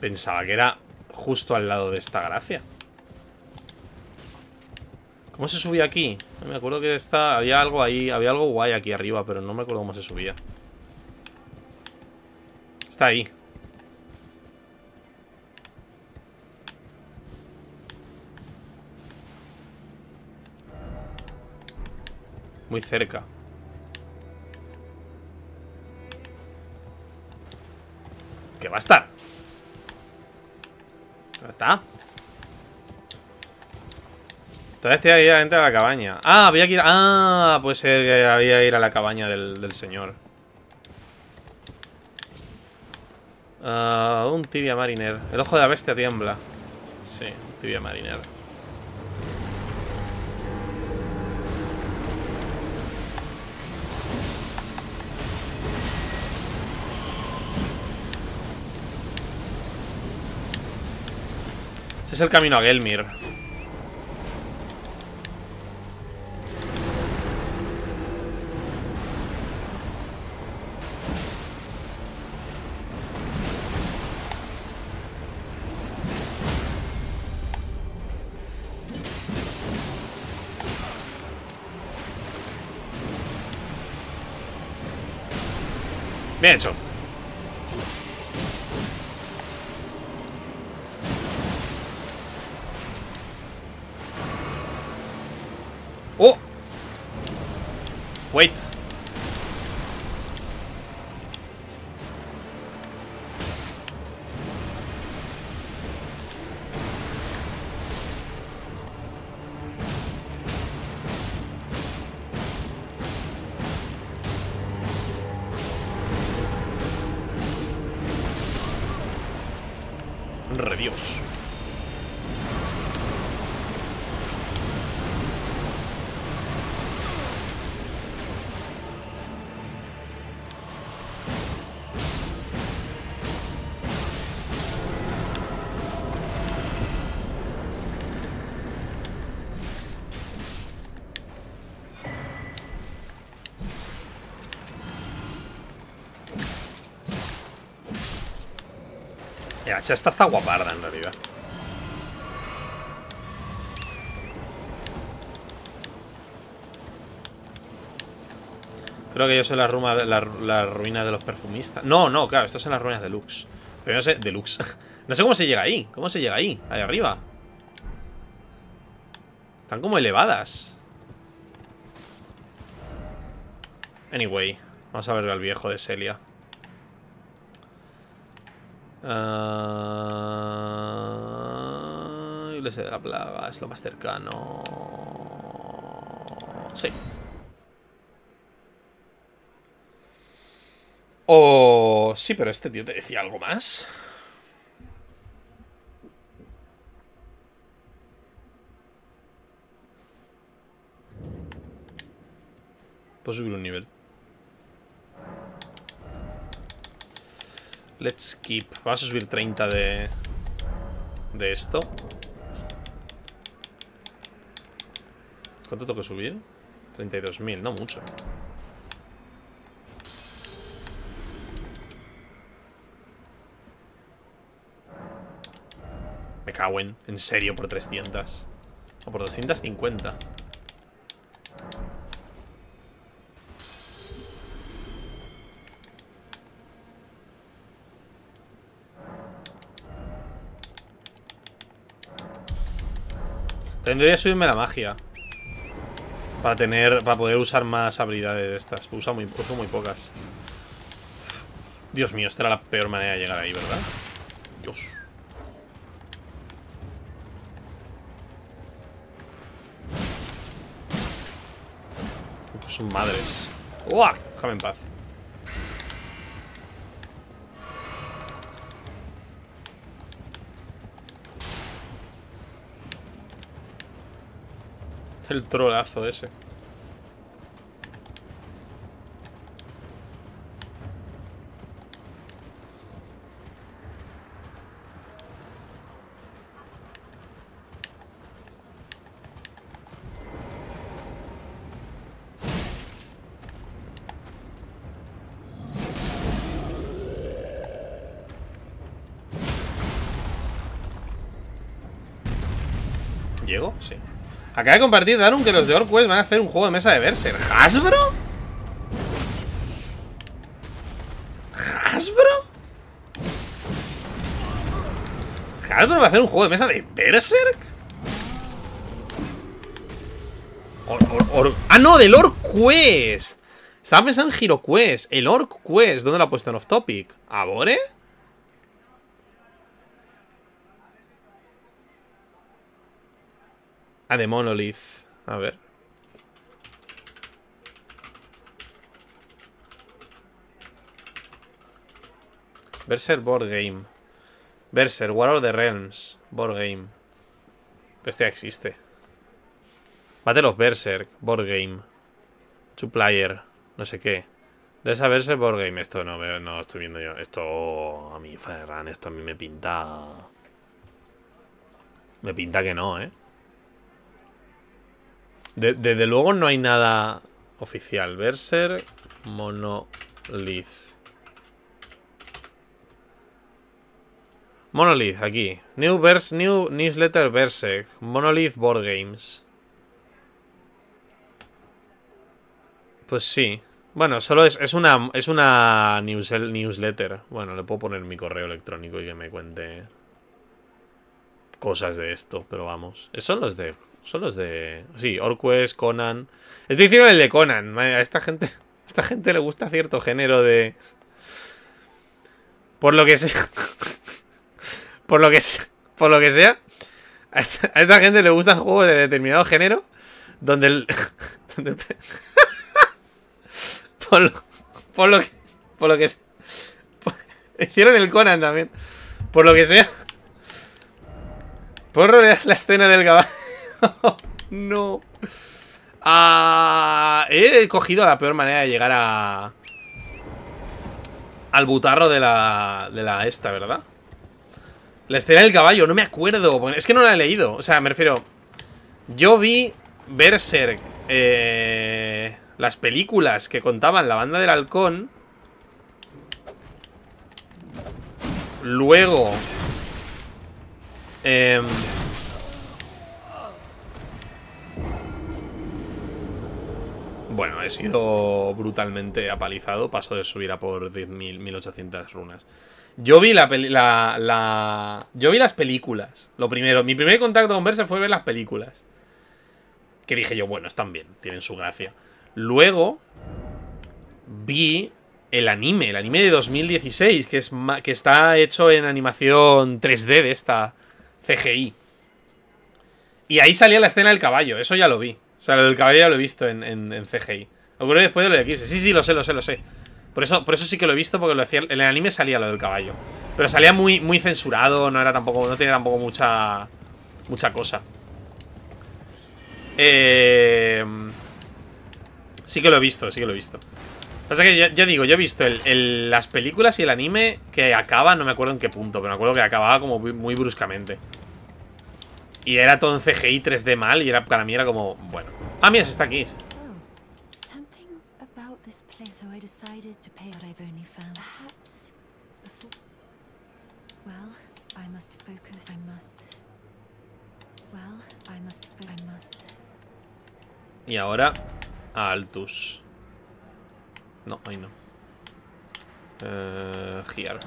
Pensaba que era justo al lado de esta gracia. ¿Cómo se subía aquí? Me acuerdo que está, había algo ahí, había algo guay aquí arriba, pero no me acuerdo cómo se subía. Está ahí. Muy cerca. ¿Qué va a estar? Todavía estoy ahí adentro de la cabaña. Ah, había que ir. Ah, puede ser que había que ir a la cabaña del, del señor. Ah, un tibia mariner. El ojo de la bestia tiembla. Sí, un tibia mariner. Este es el camino a Gelmir. Bien hecho. ¡Oh! Wait. Esta está guaparda en realidad. Creo que yo soy la, ruina de los perfumistas. No, no, claro, esto son las ruinas de Lux. Pero no sé, Deluxe. (laughs) no sé cómo se llega ahí. ¿Cómo se llega ahí? Ahí arriba. Están como elevadas. Anyway, vamos a ver al viejo de Celia. Iglesia de la plaga es lo más cercano. Sí. O... Sí, pero este tío te decía algo más. Puedo subir un nivel. Let's keep. Vamos a subir 30 de... De esto. ¿Cuánto tengo subir? 32.000, no mucho. Me cago en... En serio, por 300. O por 250. Tendría que subirme la magia. Para tener. Para poder usar más habilidades de estas. Uso muy, uso muy pocas. Dios mío, esta era la peor manera de llegar ahí, ¿verdad? Dios. Son madres. ¡Uah! Déjame en paz. El trolazo ese. Acaba de compartir Darum que los de Orquest van a hacer un juego de mesa de Berser. ¿Hasbro? ¿Hasbro? ¿Hasbro va a hacer un juego de mesa de Berserk? Or. Ah, no, del Orquest. Estaba pensando en HeroQuest. El Orquest. ¿Dónde lo ha puesto en Off Topic? ¿Abore? Ah, de Monolith. A ver. Berser Board Game. Berser, War of the Realms. Board Game. Este ya existe. Battle of Berserk. Board Game. Two Player. No sé qué. De esa Berser Board Game. Esto no veo, no estoy viendo yo. Esto a mí, esto a mí me pinta. Me pinta que no, ¿eh? De, desde luego no hay nada oficial. Berser Monolith. Monolith, aquí. New, new Newsletter Berserk. Monolith Board Games. Pues sí. Bueno, solo es, es una, es una news, newsletter. Bueno, le puedo poner mi correo electrónico y que me cuente cosas de esto, pero vamos. Son los de son los de... Sí, Orquest, Conan... Estoy diciendo el de Conan. A esta gente... A (laughs) esta gente le gusta cierto género de... Por lo que sea... (laughs) Por lo que sea... Por lo que sea... A esta, gente le gustan juegos de determinado género. Donde el... (laughs) por, lo, por lo que... Por lo que sea... Hicieron el Conan también. Por lo que sea... Puedo rodear la escena del caballo. (laughs) no. Ah, he cogido la peor manera de llegar a... Al butarro de la... De la esta, ¿verdad? La escena del caballo, no me acuerdo Es que no la he leído, o sea, me refiero Yo vi Berserk eh, Las películas que contaban la banda del halcón Luego Em, Bueno, he sido brutalmente apalizado. Paso de subir a por 10.000, 1800 runas. Yo vi la, la, la- Yo vi las películas. Lo primero, mi primer contacto con Berserk fue ver las películas. Que dije yo, bueno, están bien, tienen su gracia. Luego vi el anime, el anime de 2016, que, es que está hecho en animación 3D de esta CGI. Y ahí salía la escena del caballo, eso ya lo vi. O sea, lo del caballo ya lo he visto en, en, en CGI. Ocurrió después de lo de Eclipse. Sí, sí, lo sé, lo sé, lo sé. Por eso, por eso sí que lo he visto, porque lo en el anime salía lo del caballo. Pero salía muy, muy censurado, no era tampoco. No tenía tampoco mucha. mucha cosa. Eh, sí que lo he visto, sí que lo he visto. Pasa que ya, digo, yo he visto el- las películas y el anime que acaba, no me acuerdo en qué punto, pero me acuerdo que acababa como muy bruscamente. Y era todo en CGI 3D mal y era, para mí era como, bueno. Ah, mira, se está aquí. Y ahora, a Altus. No, ahí no. Eh, here.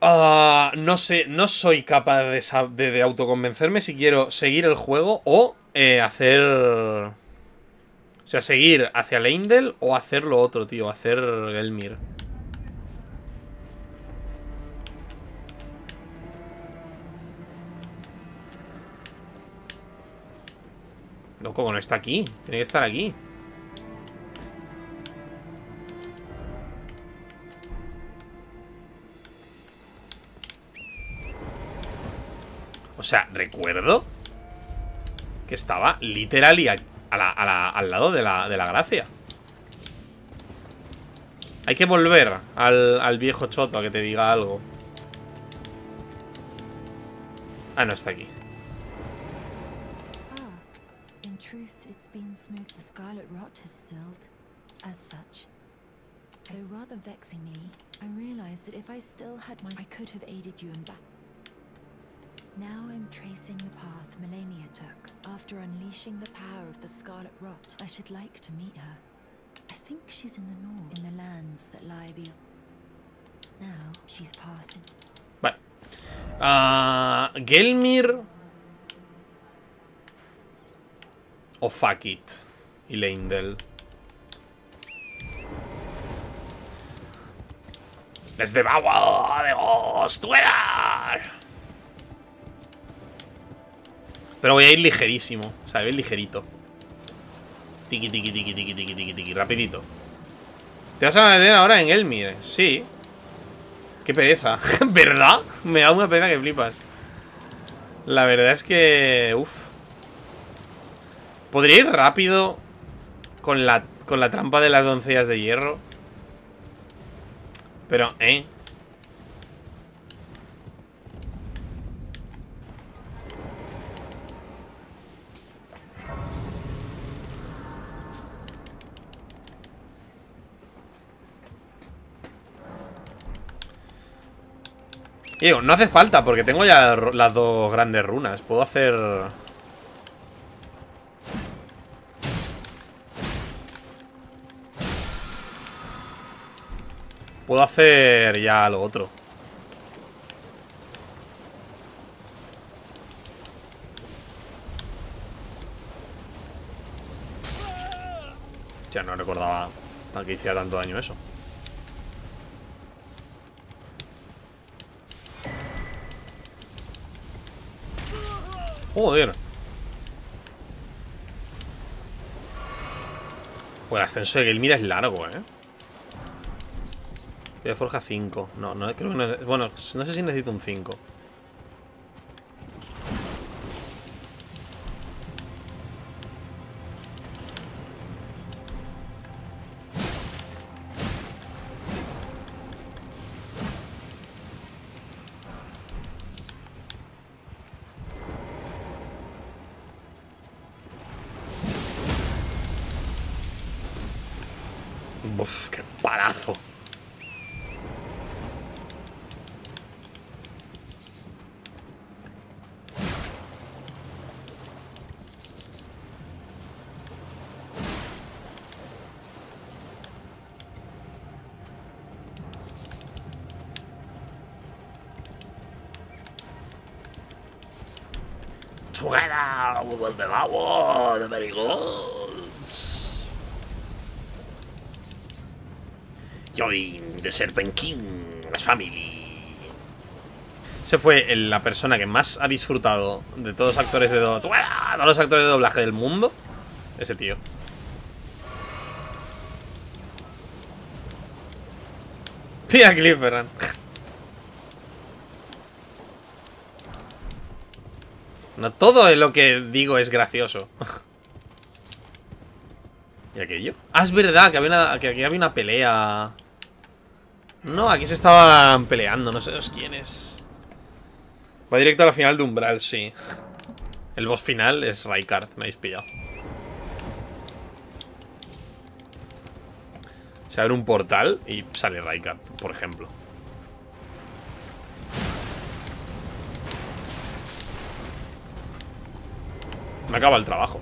Ah, no sé, no soy capaz de, de- autoconvencerme si quiero seguir el juego o eh, hacer... O sea, seguir hacia Leindel o hacer lo otro, tío, hacer Gelmir. Loco, no está aquí. Tiene que estar aquí. O sea, recuerdo que estaba literal y a- a la- a la- al lado de la, de la gracia. Hay que volver al, al viejo choto a que te diga algo. Ah, no está aquí. Ah. Though rather vexingly, I realized that if I still had my, I could have aided you in back. Now I'm tracing the path Melania took after unleashing the power of the scarlet rot. I should like to meet her. I think she's in the north, in the lands that lie beyond. Now she's passed in. Vale. Ah, Gelmir. O Fuck It. Y Leindel. Les devour de Ghostwear. Pero voy a ir ligerísimo. O sea, voy a ir ligerito. Tiki, tiki, tiki, tiki, tiki, tiki, tiki. Rapidito. ¿Te vas a meter ahora en Elmir? Sí. Qué pereza. (laughs) ¿Verdad? Me da una pena que flipas. La verdad es que... Uf. Podría ir rápido con la, con la trampa de las doncellas de hierro. Pero, ¿eh? Digo, no hace falta porque tengo ya las dos grandes runas. Puedo hacer... Puedo hacer ya lo otro. Ya no recordaba que hiciera tanto daño eso. Joder. Pues el ascenso de Gelmira es largo, ¿eh? De forja 5. No, no, creo que no. Bueno, no sé si necesito un 5. Serpent King, las family. Ese fue la persona que más ha disfrutado de todos los actores de do- todos los actores de doblaje del mundo. Ese tío. Pia Clifford. No todo lo que digo es gracioso. ¿Y aquello? Ah, es verdad que, había que había una pelea. No, aquí se estaban peleando, no sé los quiénes. Va directo a la final de Umbral, sí. El boss final es Raikard, me habéis pillado. Se abre un portal y sale Raikard, por ejemplo. Me acaba el trabajo.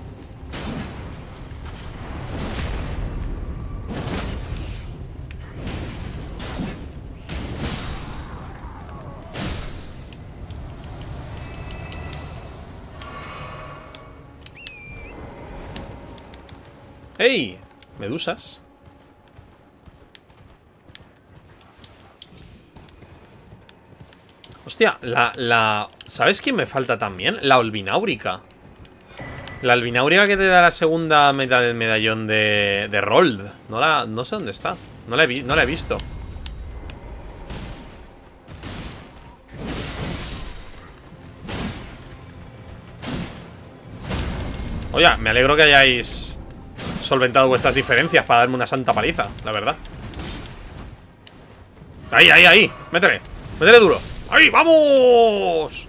¡Ey! Medusas. Hostia, la, la... ¿Sabes quién me falta también? La olbináurica. La albináurica que te da la segunda mitad del medallón de, de Rold. No, la, no sé dónde está. No la, he no la he visto. Oye, me alegro que hayáis solventado vuestras diferencias para darme una santa paliza, la verdad. Ahí, ahí, ahí. Métele. Métele duro. ¡Ahí, vamos!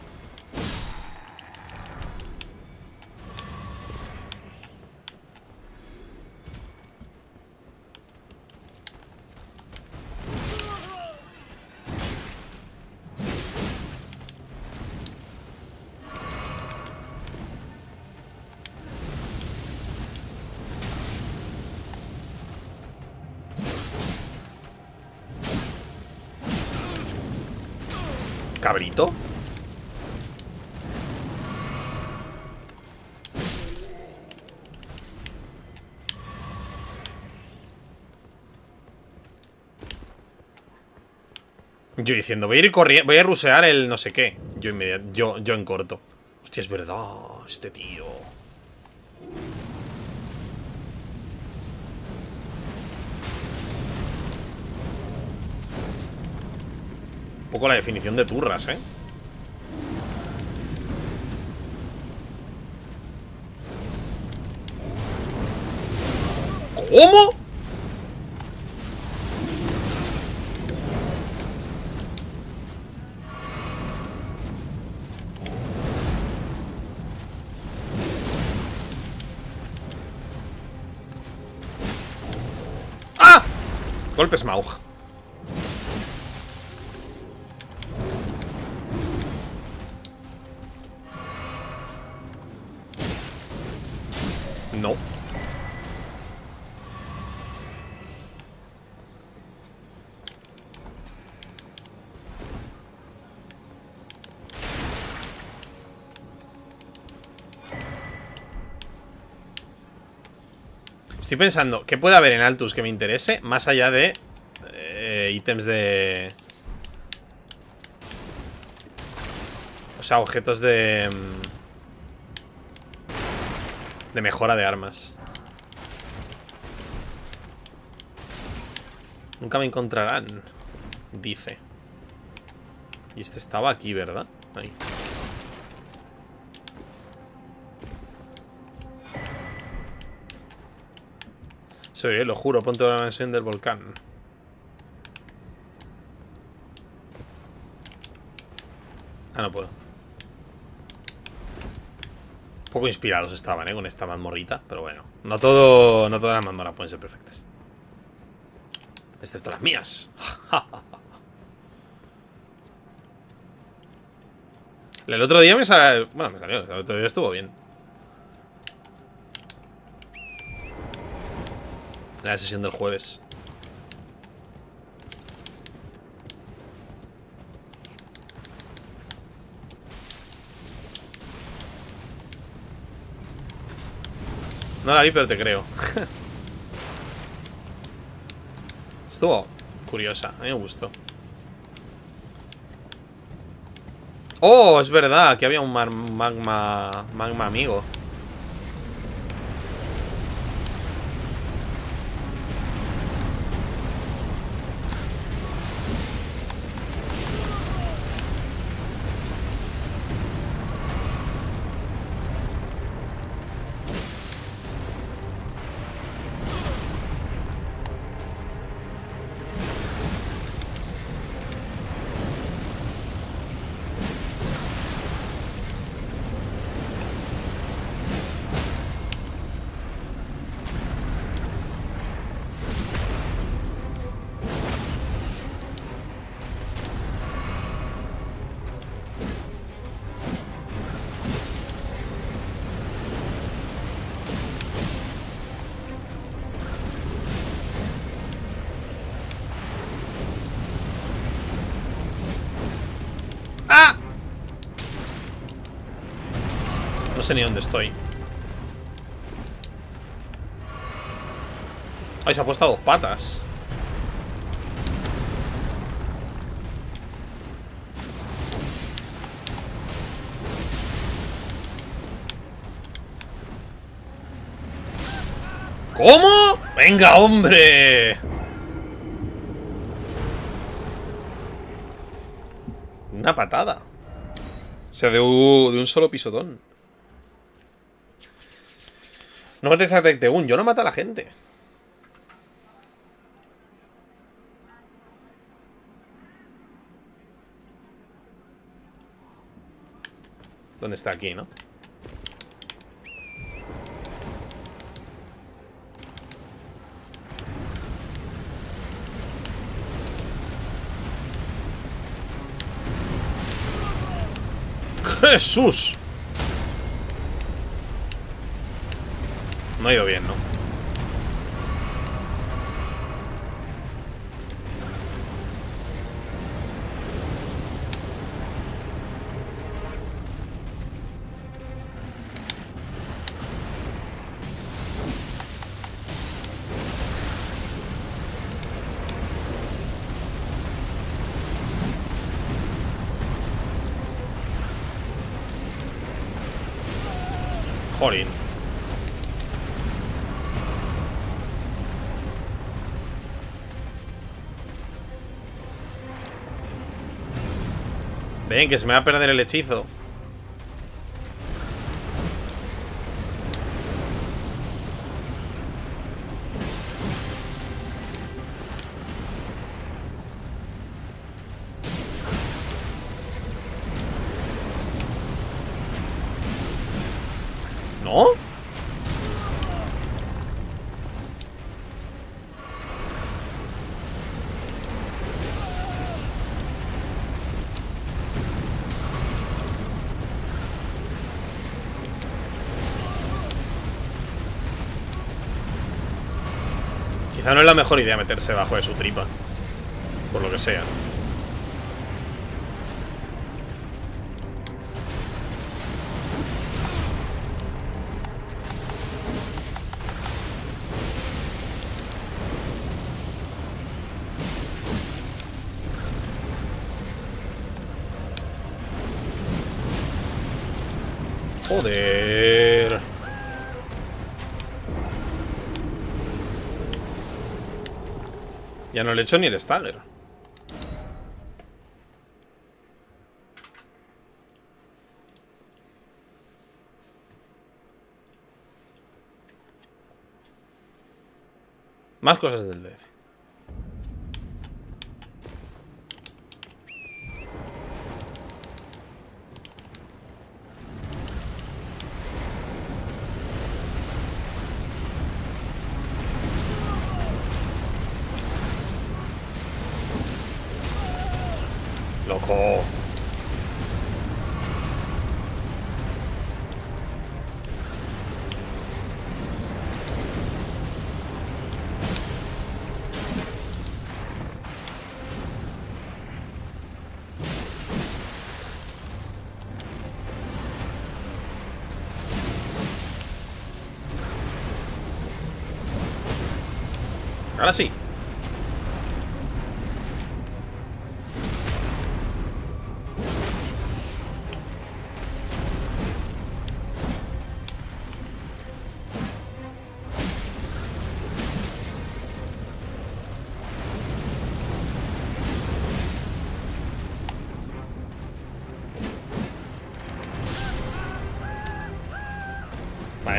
Yo diciendo, voy a ir corriendo, voy a rusear el no sé qué. Yo, yo, yo en corto. Hostia, es verdad, este tío. Un poco la definición de turras, ¿eh? ¿Cómo? Golpe Smaug. Estoy pensando, ¿qué puede haber en Altus que me interese? Más allá de eh, ítems de... O sea, objetos de... mm, De mejora de armas. Nunca me encontrarán, dice. Y este estaba aquí, ¿verdad? Ahí. Eh, lo juro, ponte la mansión del volcán. Ah, no puedo. Un poco inspirados estaban, ¿eh? Con esta mazmorrita, pero bueno. No todo. No todas las mazmorras pueden ser perfectas. Excepto las mías. (laughs) El otro día me salió. Bueno, me salió. El otro día estuvo bien. La sesión del jueves. No la vi, pero te creo. (laughs) Estuvo curiosa, a mí me gustó. Oh, es verdad, que había un magma, magma amigo. Sé ni dónde estoy. Ay, se ha puesto a dos patas. ¿Cómo? ¡Venga, hombre! Una patada. O sea, de un, de un solo pisotón. No mates a Tectegun, yo no mato a la gente. ¿Dónde está aquí, no? ¡Jesús! No ha ido bien, ¿no? Que se me va a perder el hechizo. La mejor idea meterse bajo de su tripa. Por lo que sea. Le he hecho ni el stagger. Más cosas del DLC.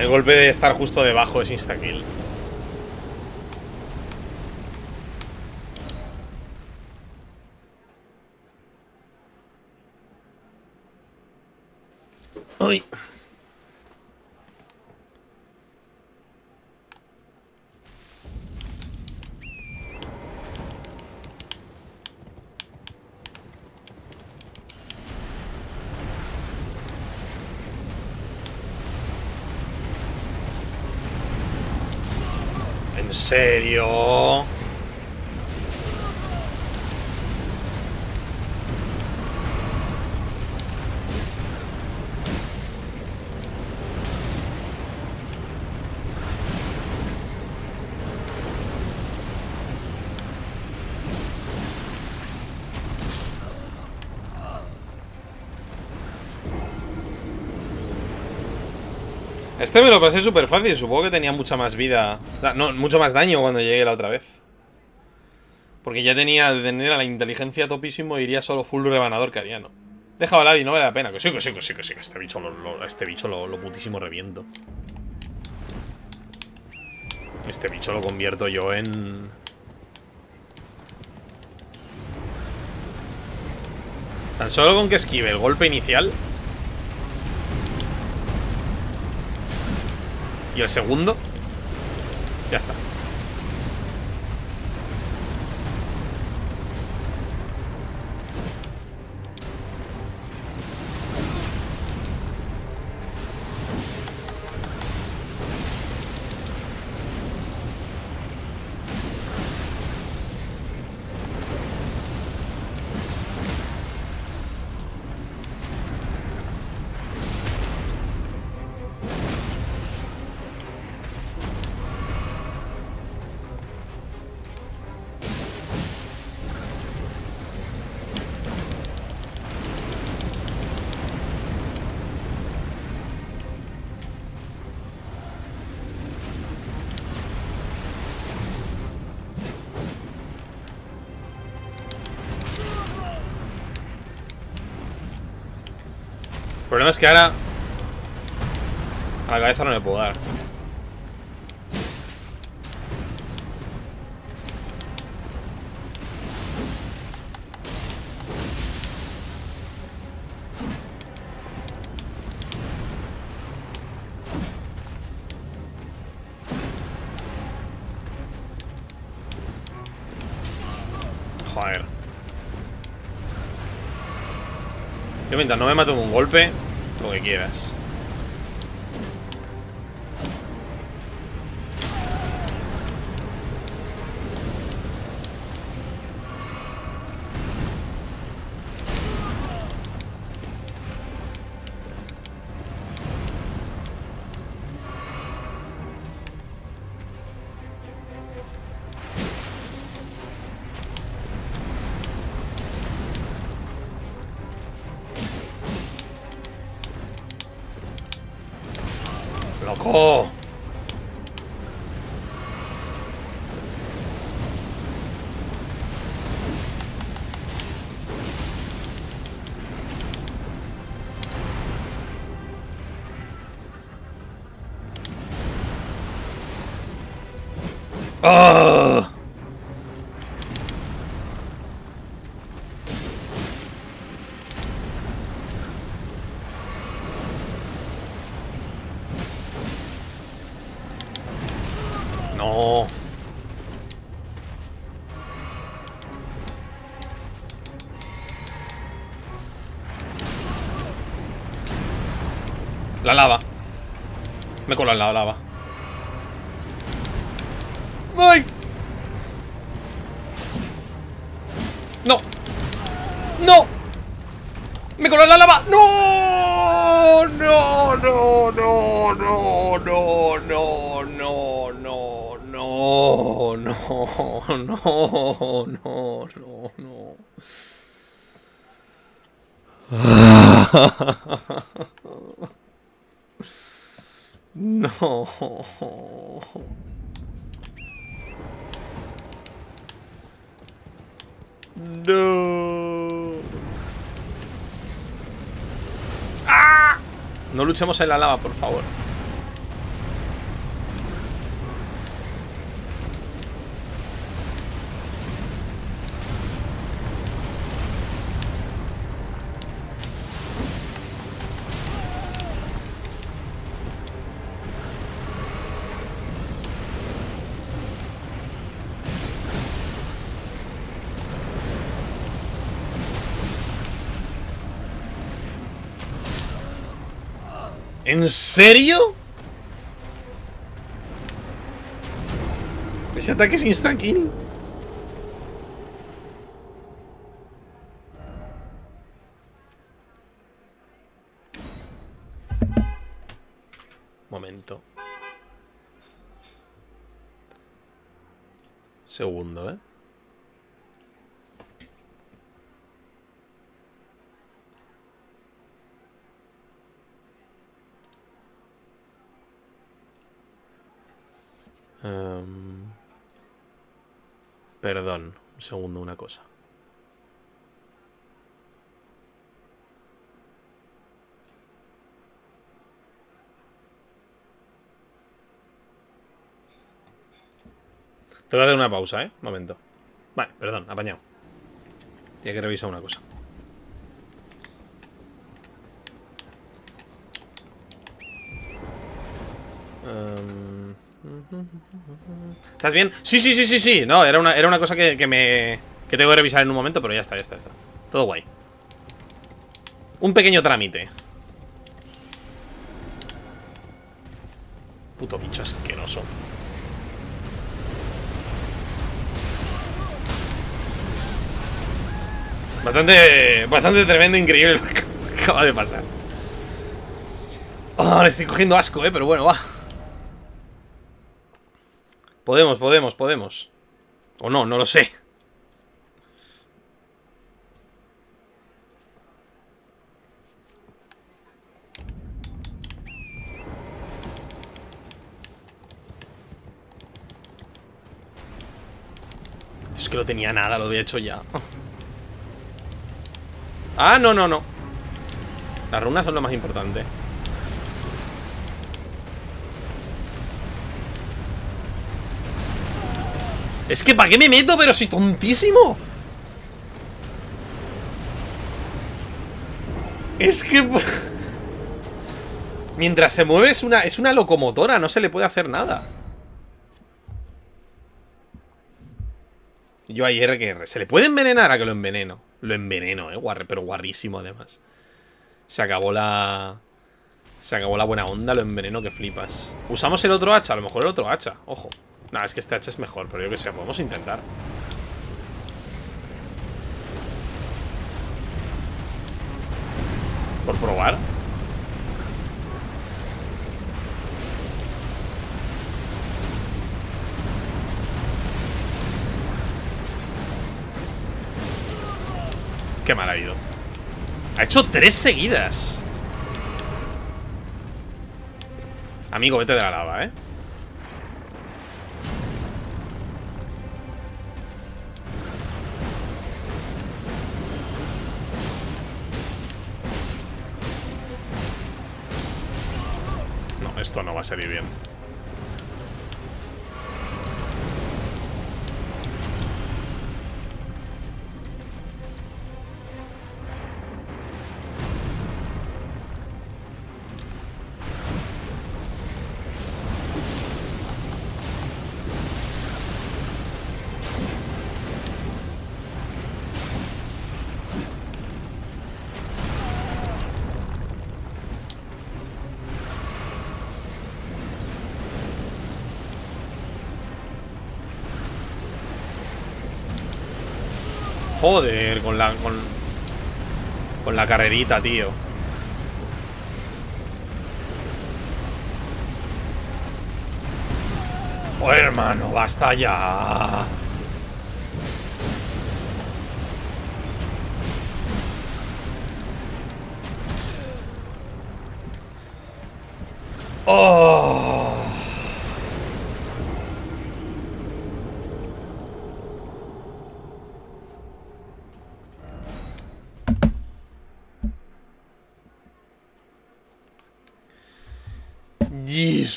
Golpe de estar justo debajo es insta-kill. Yo. Este me lo pasé súper fácil, supongo que tenía mucha más vida. Da- No, mucho más daño cuando llegué la otra vez. Porque ya tenía de tener a la inteligencia topísimo, iría solo full rebanador cariano. Deja la y no vale la pena. Que sí, que sí, que sí, que sí, que este bicho lo, este bicho lo putísimo reviento. Este bicho lo convierto yo en. Tan solo con que esquive el golpe inicial. Y el segundo. Ya está. Problema es que ahora. A la cabeza no me puedo dar. Yo mientras no me mato un golpe, going give us. La lava. Me cola en la lava. No luchemos en la lava, por favor. ¿En serio? Ese ataque es insta-kill. Momento. Segundo, ¿eh? Em, perdón, un segundo, una cosa. Te voy a dar una pausa, ¿eh? Momento. Vale, perdón, apañado. Tiene que revisar una cosa. ¿Estás bien? Sí, sí, sí, sí, sí. No, era una, era una cosa que, que me... Que tengo que revisar en un momento, pero ya está, ya está, ya está. Todo guay. Un pequeño trámite. Puto bicho asqueroso. Bastante, bastante tremendo, increíble lo que acaba de pasar. Oh, le estoy cogiendo asco, eh, pero bueno, va. Podemos, podemos, podemos. O no, no lo sé. Es que no tenía nada, lo había hecho ya. Ah, no, no, no. Las runas son lo más importante. Es que ¿para qué me meto? Pero soy tontísimo. Es que... (laughs) Mientras se mueve es una, es una locomotora, no se le puede hacer nada. Yo a IRQR. ¿Se le puede envenenar a que lo enveneno? Lo enveneno, eh, pero guarrísimo además. Se acabó la... Se acabó la buena onda, lo enveneno que flipas. ¿Usamos el otro hacha? A lo mejor el otro hacha, ojo. No, es que este hacha es mejor, pero yo que sé, podemos intentar. Por probar. Qué mal ha ido. Ha hecho tres seguidas. Amigo, vete de la lava, ¿eh? Esto no va a salir bien. Con la... Con, con la carrerita, tío. Hermano, basta ya. Oh.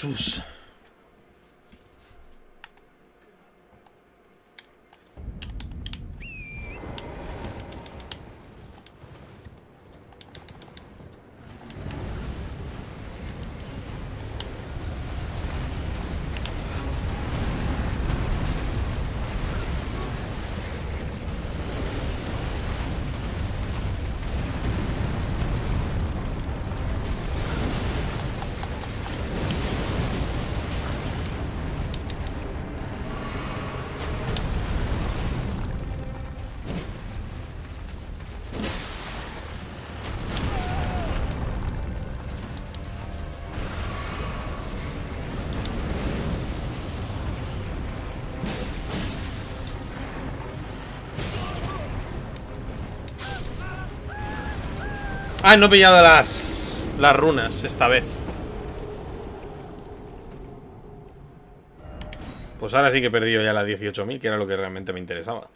Jesús. Ah, no he pillado las, las runas esta vez. Pues ahora sí que he perdido ya las 18.000, que era lo que realmente me interesaba.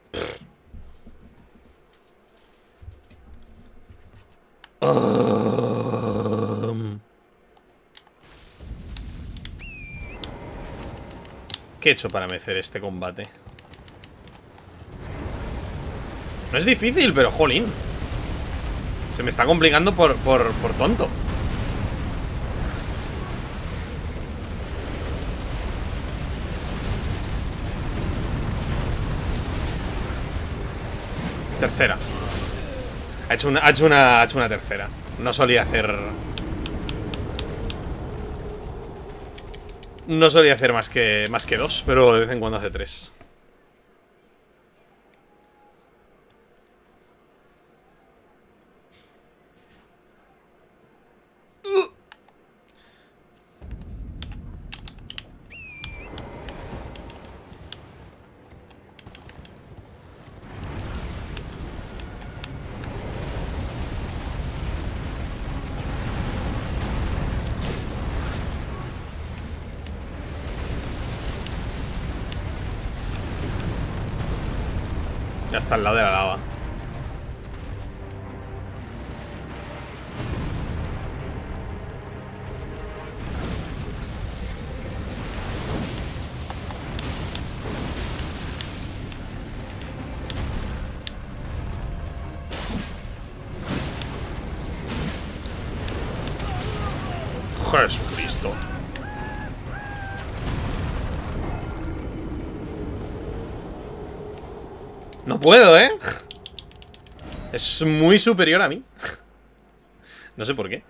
¿Qué he hecho para merecer este combate? No es difícil, pero jolín. Se me está complicando por, por, por tonto. Tercera. Ha hecho una, ha hecho una, ha hecho una tercera. No solía hacer... No solía hacer más que, más que dos, pero de vez en cuando hace tres. Puedo, ¿eh? Es muy superior a mí. No sé por qué.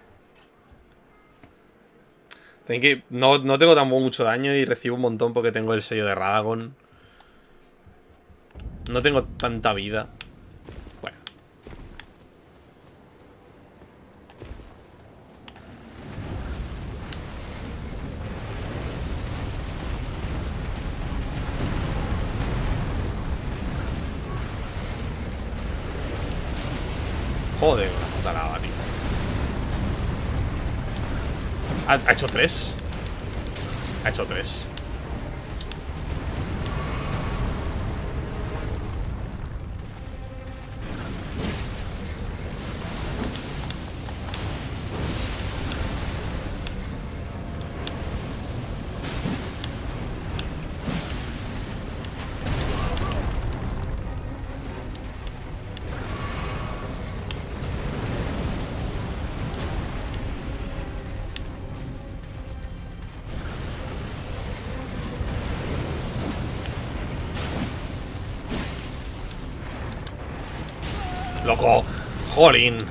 Tengo no, no tengo tampoco mucho daño y recibo un montón porque tengo el sello de Radagon. No tengo tanta vida. Bueno. Joder, la puta lava, tío. ¿Ha, hecho tres? Ha hecho tres. Jolín.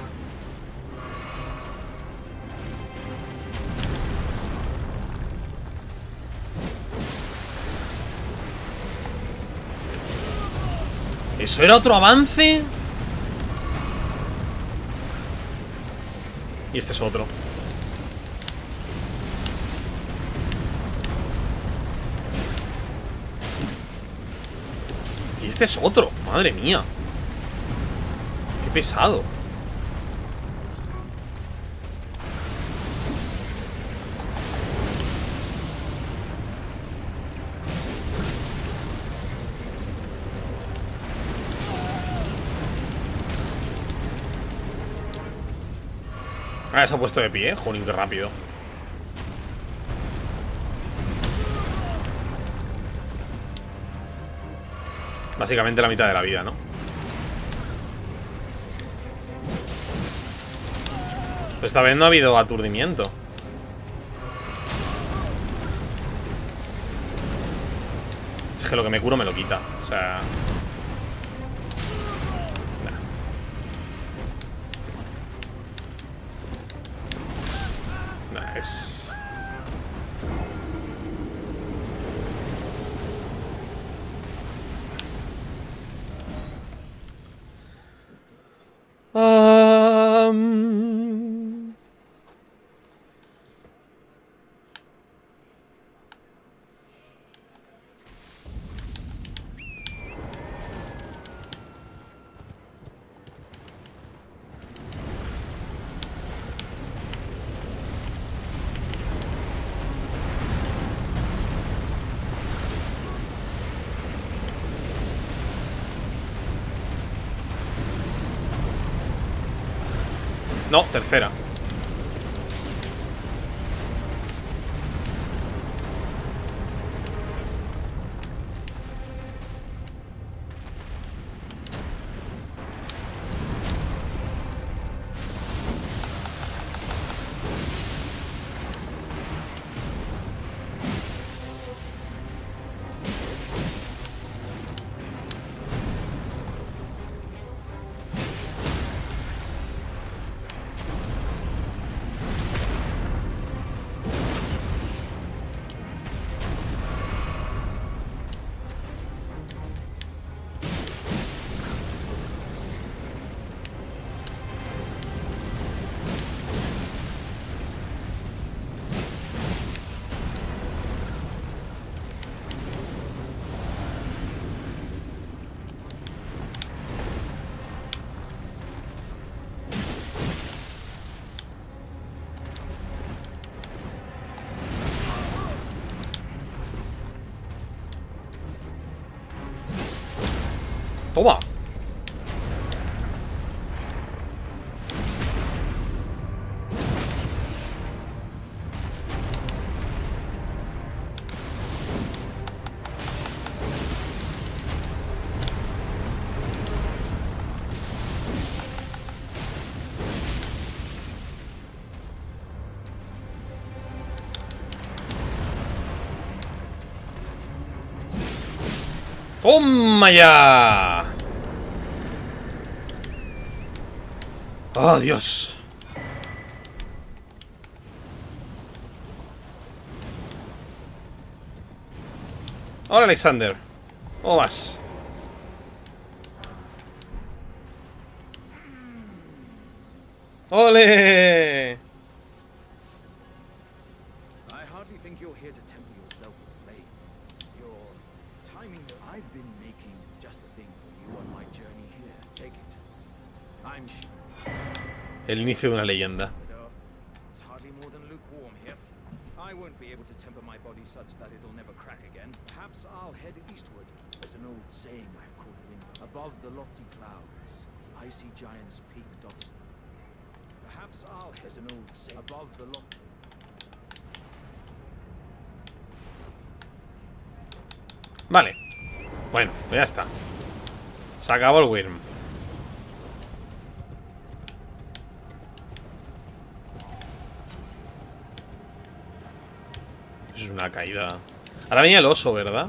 ¿Eso era otro avance? Y este es otro. Este es otro, madre mía. Qué pesado. Se ha puesto de pie, jolín, qué rápido. Básicamente la mitad de la vida, ¿no? esta vez no ha habido aturdimiento. Es que lo que me curo me lo quita. O sea... tercera. ¡Toma ya! ¡Oh, Dios! Ahora Alexander. ¿Cómo vas? ¡Ole! Saying. Above the lofty. Vale. Bueno, pues ya está. Se acabó el Wyrm. Una caída. Ahora venía el oso, ¿verdad?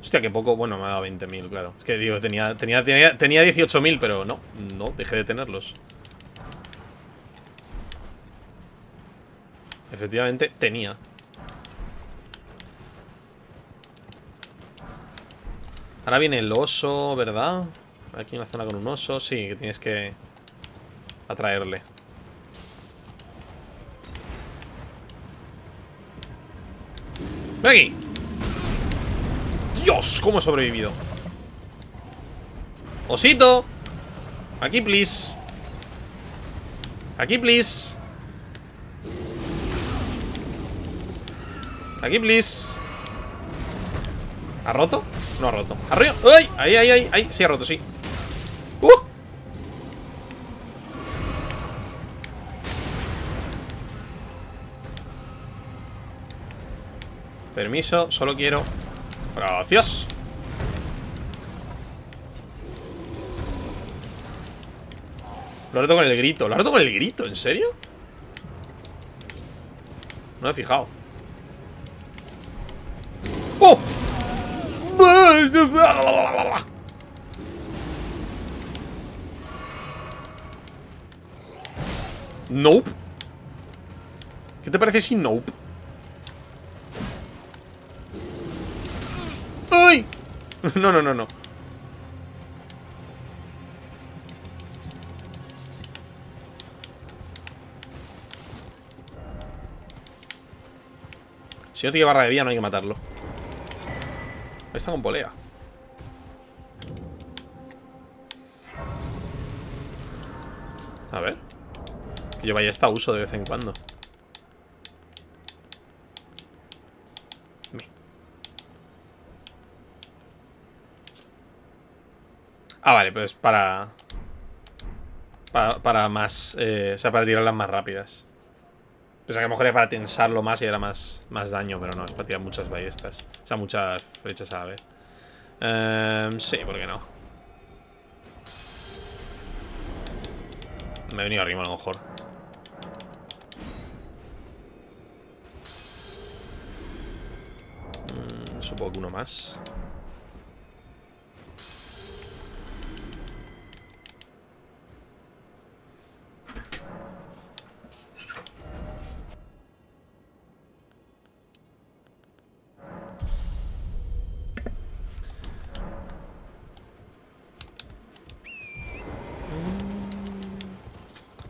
Hostia, que poco. Bueno, me ha dado 20.000, claro. Es que digo, tenía, tenía, tenía, tenía 18.000, pero no. No, dejé de tenerlos. Efectivamente, tenía. Ahora viene el oso, ¿verdad? Aquí una zona con un oso. Sí, que tienes que atraerle. ¡Ven aquí! Dios, cómo he sobrevivido. Osito. Aquí, please. Aquí, please. Aquí, please. ¿Ha roto? No ha roto. ¡Arriba! ¡Ay! Ahí, ahí, ahí, ahí. Sí ha roto, sí. Permiso, solo quiero... Gracias. Lo ha roto con el grito. ¿Lo ha roto con el grito? ¿En serio? No me he fijado. ¡Oh! Nope. ¿Qué te parece si nope? (laughs) No, no, no, no. Si no tiene barra de vida no hay que matarlo. Ahí está con polea. A ver. Que yo vaya esta uso de vez en cuando. Me. Ah, vale, pues para... Para, para más... Eh, o sea, para tirarlas más rápidas. Pensaba que a lo mejor era para tensarlo más y era más, más daño, pero no, es para tirar muchas ballestas. O sea, muchas flechas a la vez. Em, sí, ¿por qué no? Me he venido arriba a lo mejor. Mm, supongo que uno más.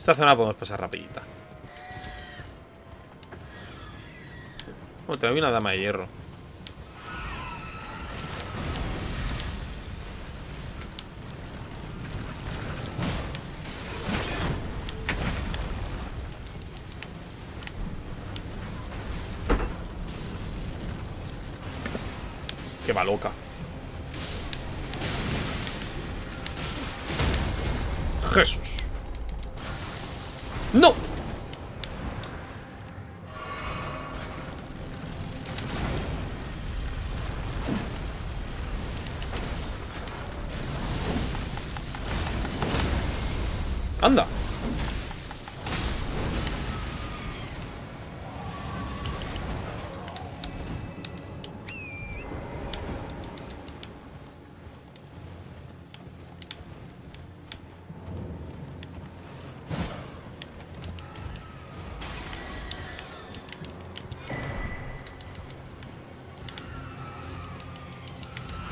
Esta zona podemos pasar rapidita. Bueno, tengo una dama de hierro. Que va loca. Jesús. ¡No!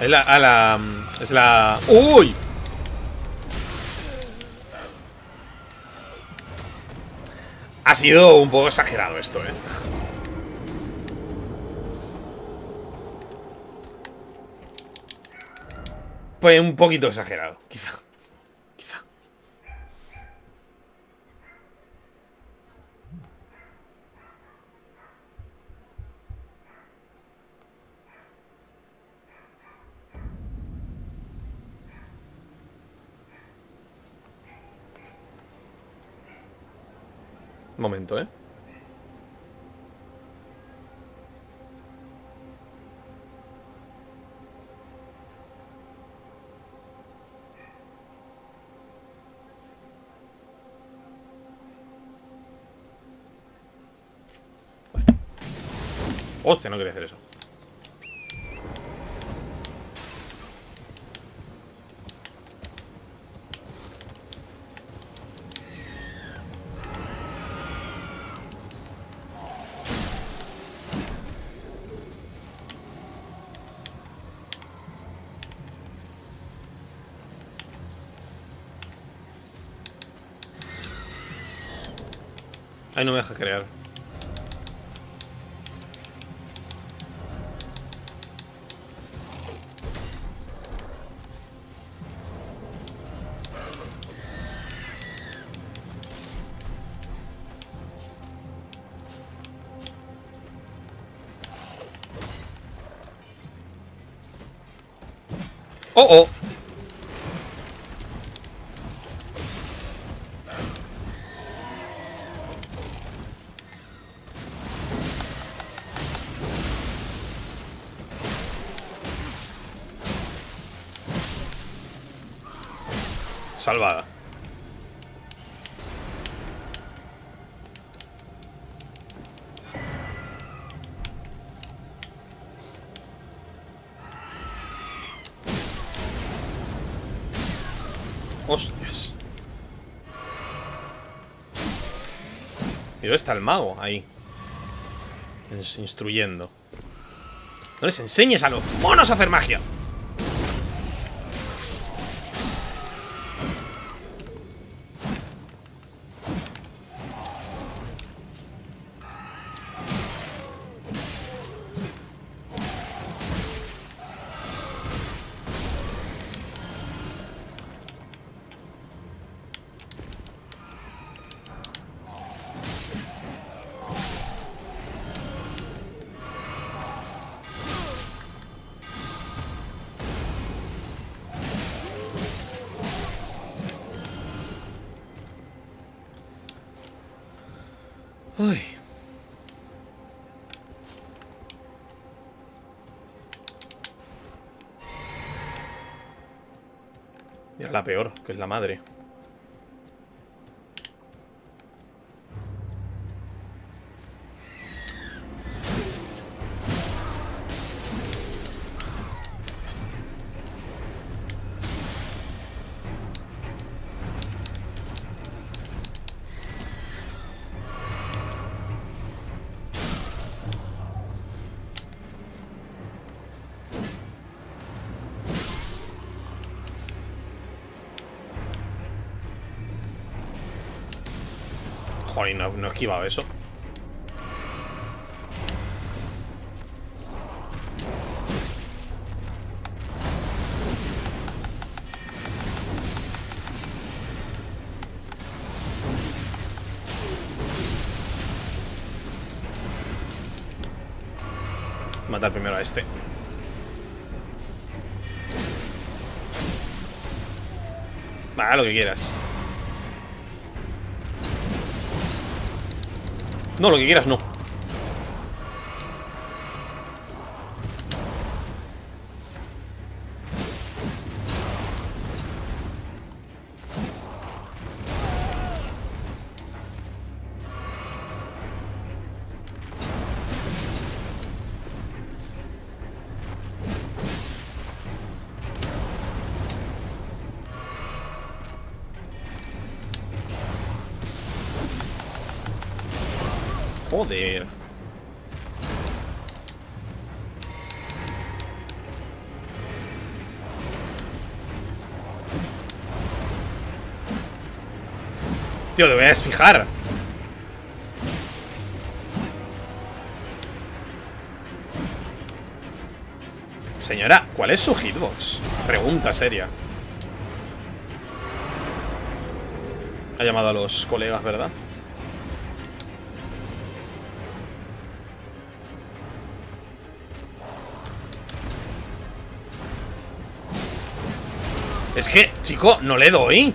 Es la, a la... Es la... ¡Uy! Ha sido un poco exagerado esto, ¿eh? Pues un poquito exagerado, quizá. Quizá. Un momento, ¿eh? Hostia, no quería hacer eso. Ahí no me deja crear. Oh, oh. Salvada. Hostias. ¿Y dónde está el mago? Ahí. Ins- Instruyendo. No les enseñes a los monos a hacer magia. La peor, que es la madre. No, no he esquivado eso. Matar primero a este. Va, lo que quieras. No, lo que quieras no. Tío, te voy a desfijar. Señora, ¿cuál es su hitbox? Pregunta seria. Ha llamado a los colegas, ¿verdad? Es que, chico, no le doy.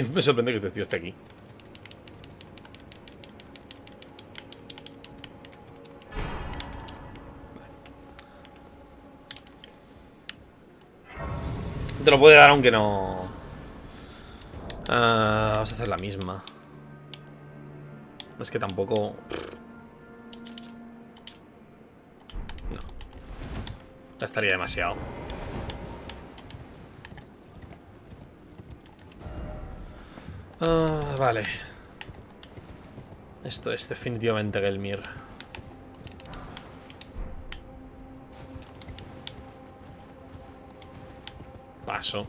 (laughs) Me, sorprende que este tío esté aquí. Te lo puede dar aunque no... Ah, vamos a hacer la misma. Es que tampoco... Gastaría demasiado. Ah, vale. Esto es definitivamente Gelmir. Paso.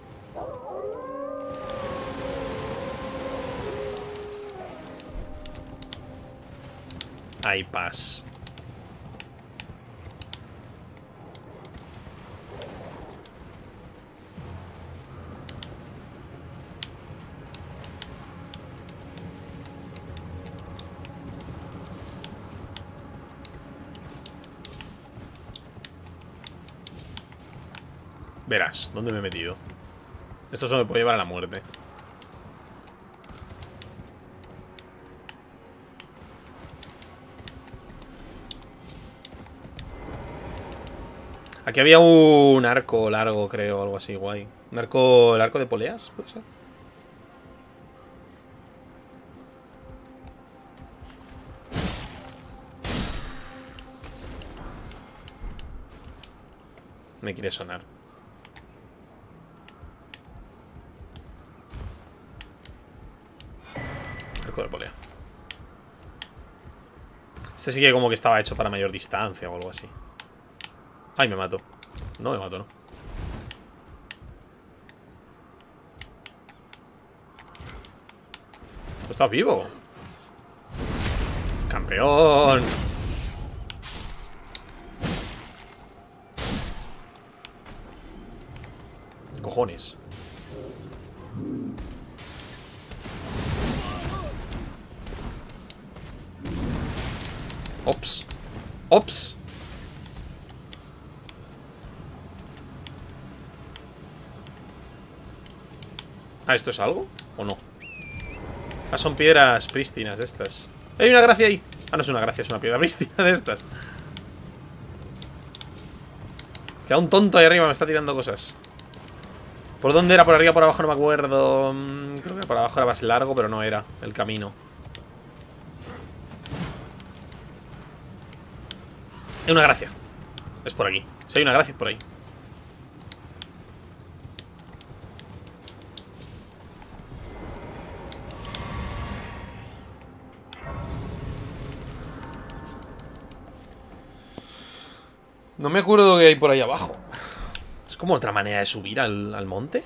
Hay paz. ¿Dónde me he metido? Esto solo me puede llevar a la muerte. Aquí había un arco largo, creo, algo así, guay. ¿Un arco, el arco de poleas? ¿Puede ser? Me quiere sonar. Este sí que como que estaba hecho para mayor distancia o algo así. Ay, me mato. No me mato, no. ¿Tú estás vivo? ¡Campeón! Cojones. Ops. Ah, ¿esto es algo? ¿O no? Ah, son piedras prístinas estas ¡Hay una gracia ahí! Ah, no es una gracia, es una piedra (laughs) prístina de estas Queda un tonto ahí arriba, me está tirando cosas ¿Por dónde era? ¿Por arriba, por abajo? No me acuerdo mm, Creo que por abajo era más largo, pero no era el camino Hay una gracia Es por aquí Si hay una gracia es por ahí No me acuerdo que hay por ahí abajo. ¿Es como otra manera de subir al, al monte?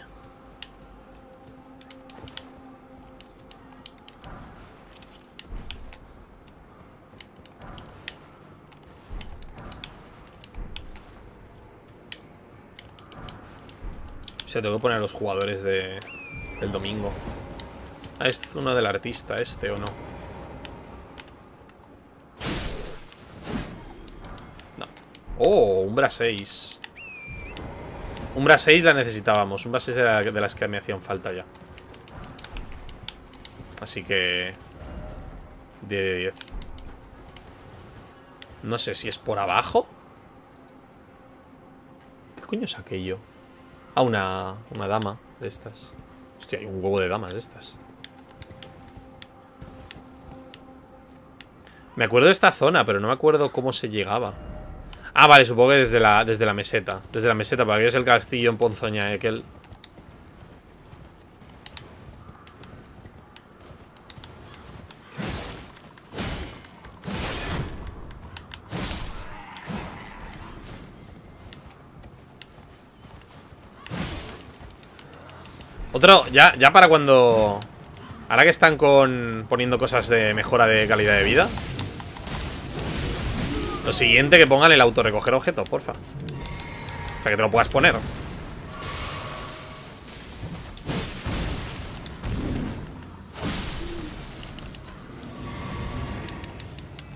O sea, tengo que poner a los jugadores de, del domingo. Ah, es uno del artista este, ¿o no? No. Oh, Umbra 6. Umbra 6 la necesitábamos. Umbra 6 de, la- de las que me hacían falta ya. Así que... 10 de 10. No sé si es por abajo. ¿Qué coño es aquello? Ah, una, una dama de estas. Hostia, hay un huevo de damas de estas. Me acuerdo de esta zona, pero no me acuerdo cómo se llegaba. Ah, vale, supongo que desde la, desde la meseta. Desde la meseta, para que es el castillo en Ponzoña, eh, Otro, ya, ya para cuando... Ahora que están con poniendo cosas de mejora de calidad de vida. Lo siguiente, que pongan el autorrecoger objetos, porfa. O sea, que te lo puedas poner.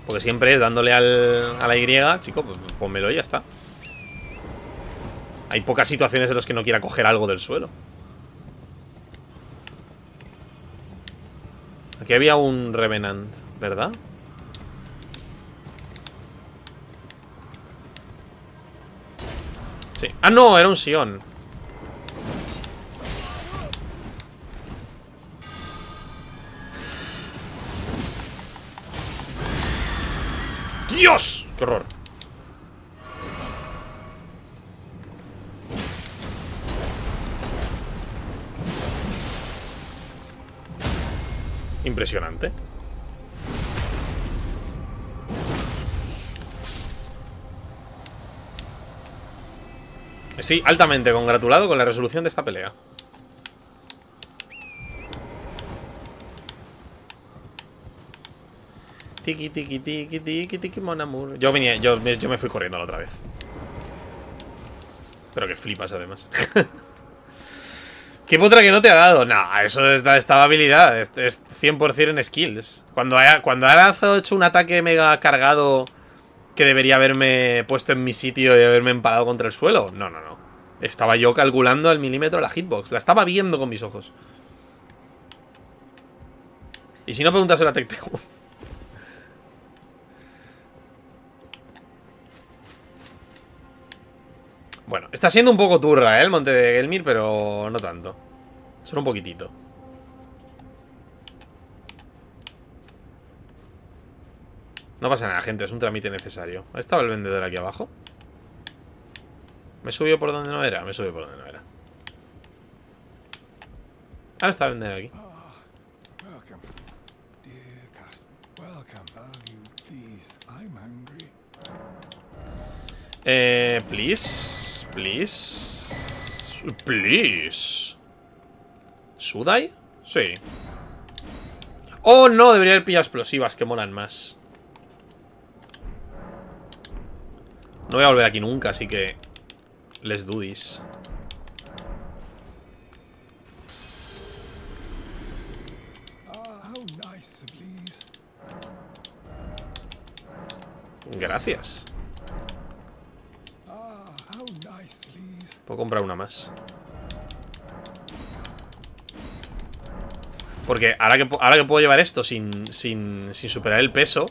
Porque siempre es dándole al, a la Y, chico, pues pónmelo y ya está. Hay pocas situaciones en las que no quiera coger algo del suelo. Aquí había un Revenant, ¿verdad? Sí. Ah, no, era un Sion. ¡Dios! ¡Qué horror! Impresionante. Estoy altamente congratulado con la resolución de esta pelea. Tiki tiki tiki tiki tiki mon amour. Yo venía, yo, me- fui corriendo la otra vez. Pero que flipas además. (laughs) ¿Qué potra que no te ha dado? No, eso es, estaba habilidad. Es, es 100% en skills. Cuando ha, cuando hecho un ataque mega cargado que debería haberme puesto en mi sitio y haberme empalado contra el suelo. No, no, no. Estaba yo calculando al milímetro la hitbox. La estaba viendo con mis ojos. Y si no, preguntas a la Tecteu. Bueno, está siendo un poco turra, ¿eh? El monte de Gelmir, pero no tanto. Solo un poquitito. No pasa nada, gente, es un trámite necesario. ¿Ha estado el vendedor aquí abajo? ¿Me subió por donde no era? Me subió por donde no era. Ahora está el vendedor aquí. Hungry. Eh, please. Please. Please. ¿Should I? Sí. Oh, no, debería haber pillado explosivas que molan más. No voy a volver aquí nunca, así que... Let's do this. Ah. Gracias. Puedo comprar una más. Porque ahora que, ahora que puedo llevar esto sin, sin, sin superar el peso...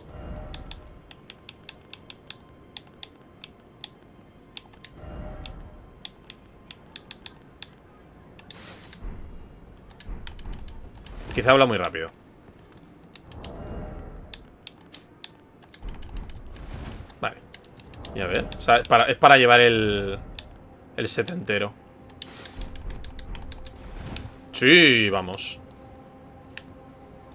Quizá habla muy rápido. Vale. Y a ver. es para llevar el. El set entero. Sí, vamos.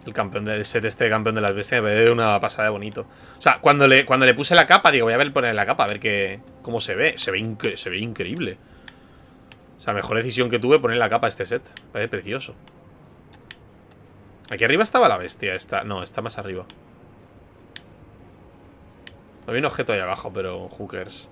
El campeón del set este campeón de las bestias me ve una pasada bonito. O sea, cuando le, cuando le puse la capa, digo, voy a ver poner la capa, a ver qué, cómo se ve. Se ve, incre- se ve increíble. O sea, mejor decisión que tuve poner la capa a este set. Parece precioso. Aquí arriba estaba la bestia esta. No, está más arriba. Había un objeto ahí abajo, pero hookers.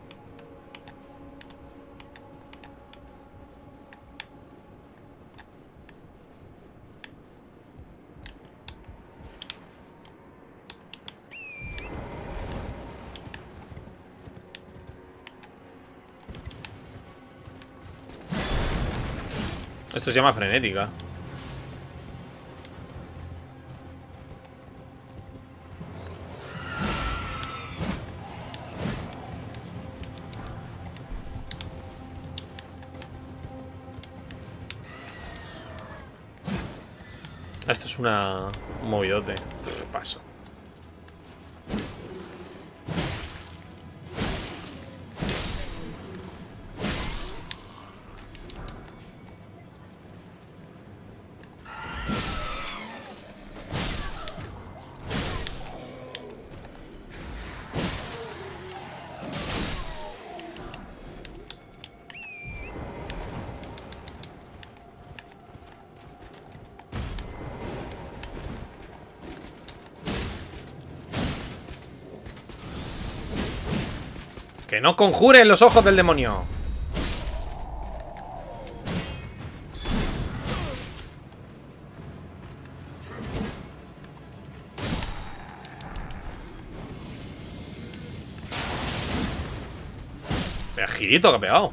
Esto se llama frenética. Esto es una un movidote. Paso. No conjuren los ojos del demonio! Vaya girito que ha pegado.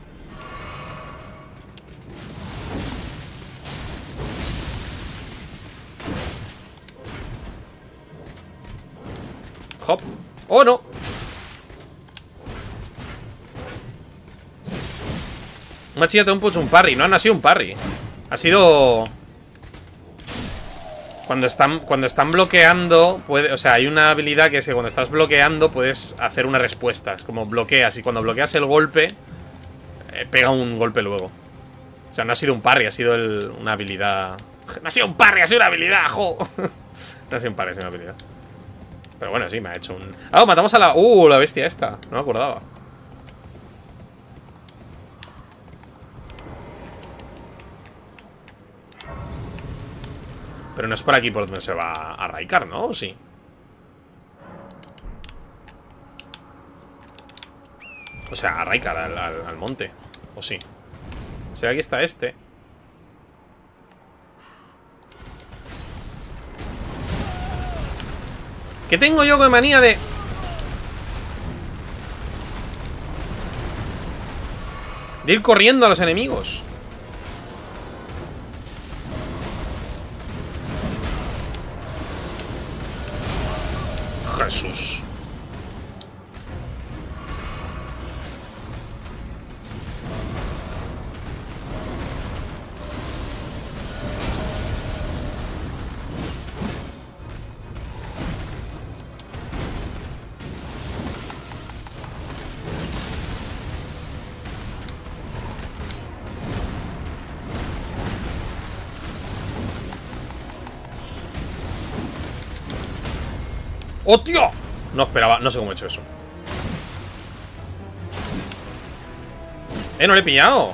Hop. ¡Oh, no! Una chica te ha puesto un parry. No ha sido un parry. Ha sido... Cuando están, cuando están bloqueando, puede, o sea, hay una habilidad que es que cuando estás bloqueando puedes hacer una respuesta. Es como bloqueas y cuando bloqueas el golpe, eh, pega un golpe luego. O sea, no ha sido un parry, ha sido una habilidad... No ha sido un parry, ha sido una habilidad, jo. (laughs) Ha sido un parece una habilidad. Pero bueno, sí, me ha hecho un... ¡Ah, matamos a la... ¡Uh, la bestia esta! No me acordaba. Pero no es por aquí por donde se va a Raikar, ¿no? ¿O sí? O sea, a Raikar, al, al- monte. ¿O sí? O sea, aquí está este. ¿Qué tengo yo con manía de...? De ir corriendo a los enemigos. No esperaba, no sé cómo he hecho eso. ¡Eh, no le he pillado!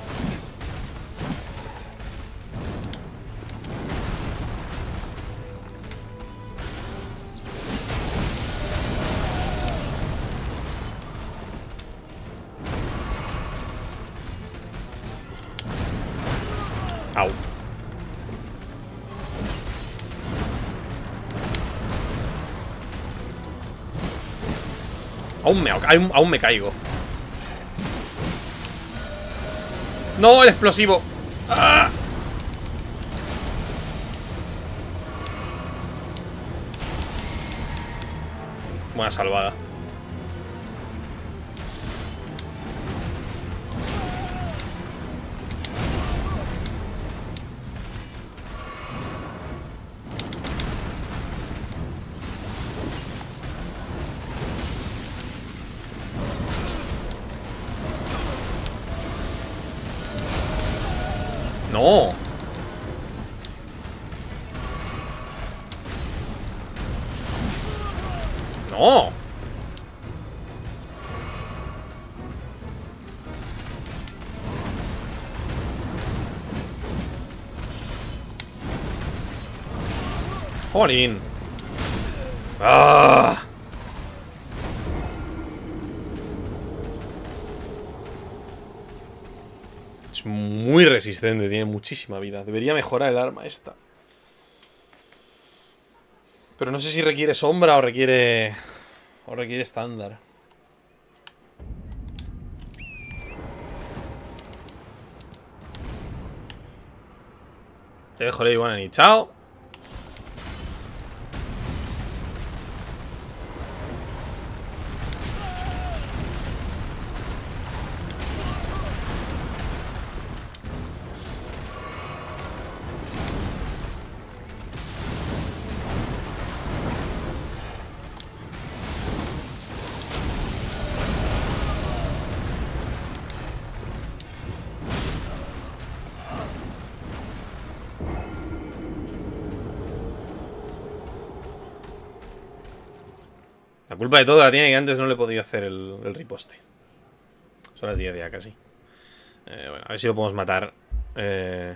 Aún me, caigo. ¡No, el explosivo! ¡Ah! Buena salvada. No. Jolín. Ah. Es muy resistente, tiene muchísima vida. Debería mejorar el arma esta. Pero no sé si requiere sombra o requiere... O requiere estándar. Te dejo Lady One y chao. Culpa de todo la tiene que antes no le podido hacer el, el riposte. Son las 10 ya casi. Eh, bueno, a ver si lo podemos matar. Eh...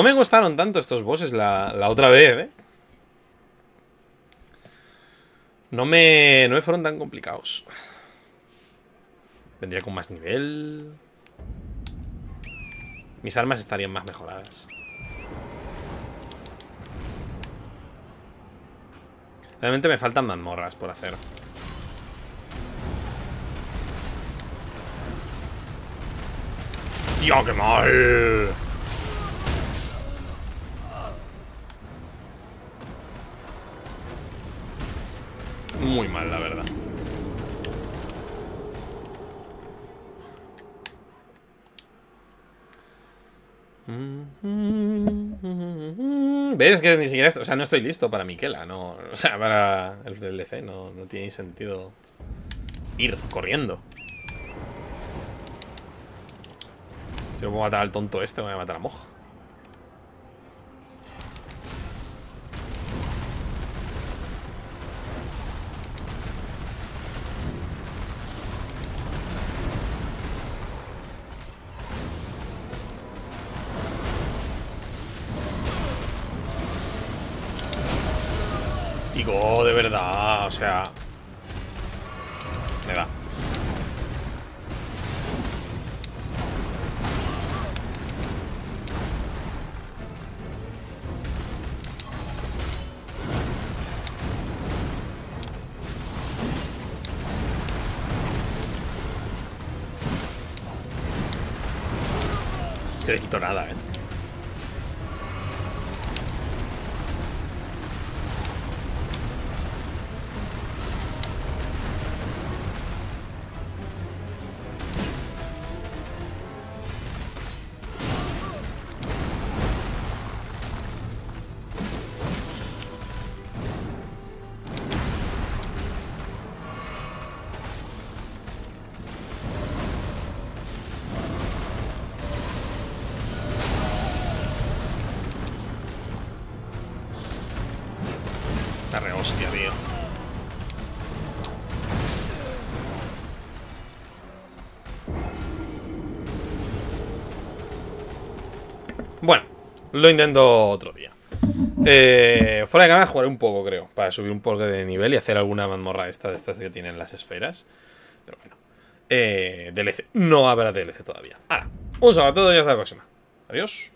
No, me gustaron tanto estos bosses la, la otra vez, ¿eh? No me, no me fueron tan complicados. Vendría con más nivel. Mis armas estarían más mejoradas. Realmente me faltan mazmorras por hacer. ¡Dios, qué mal! Muy mal, la verdad. ¿Ves que ni siquiera esto, o sea, no estoy listo para Miquela, no, o sea, para el DLC no, no tiene sentido ir corriendo. Si no puedo matar al tonto este, me voy a matar a Moj. Digo, de verdad, o sea... Me da. Que le quito nada, eh. Lo intento otro día. Eh, fuera de cámara jugaré un poco, creo, para subir un poco de nivel y hacer alguna mazmorra esta de estas que tienen las esferas. Pero bueno. Eh, DLC. No habrá DLC todavía. Ahora, un saludo a todos y hasta la próxima. Adiós.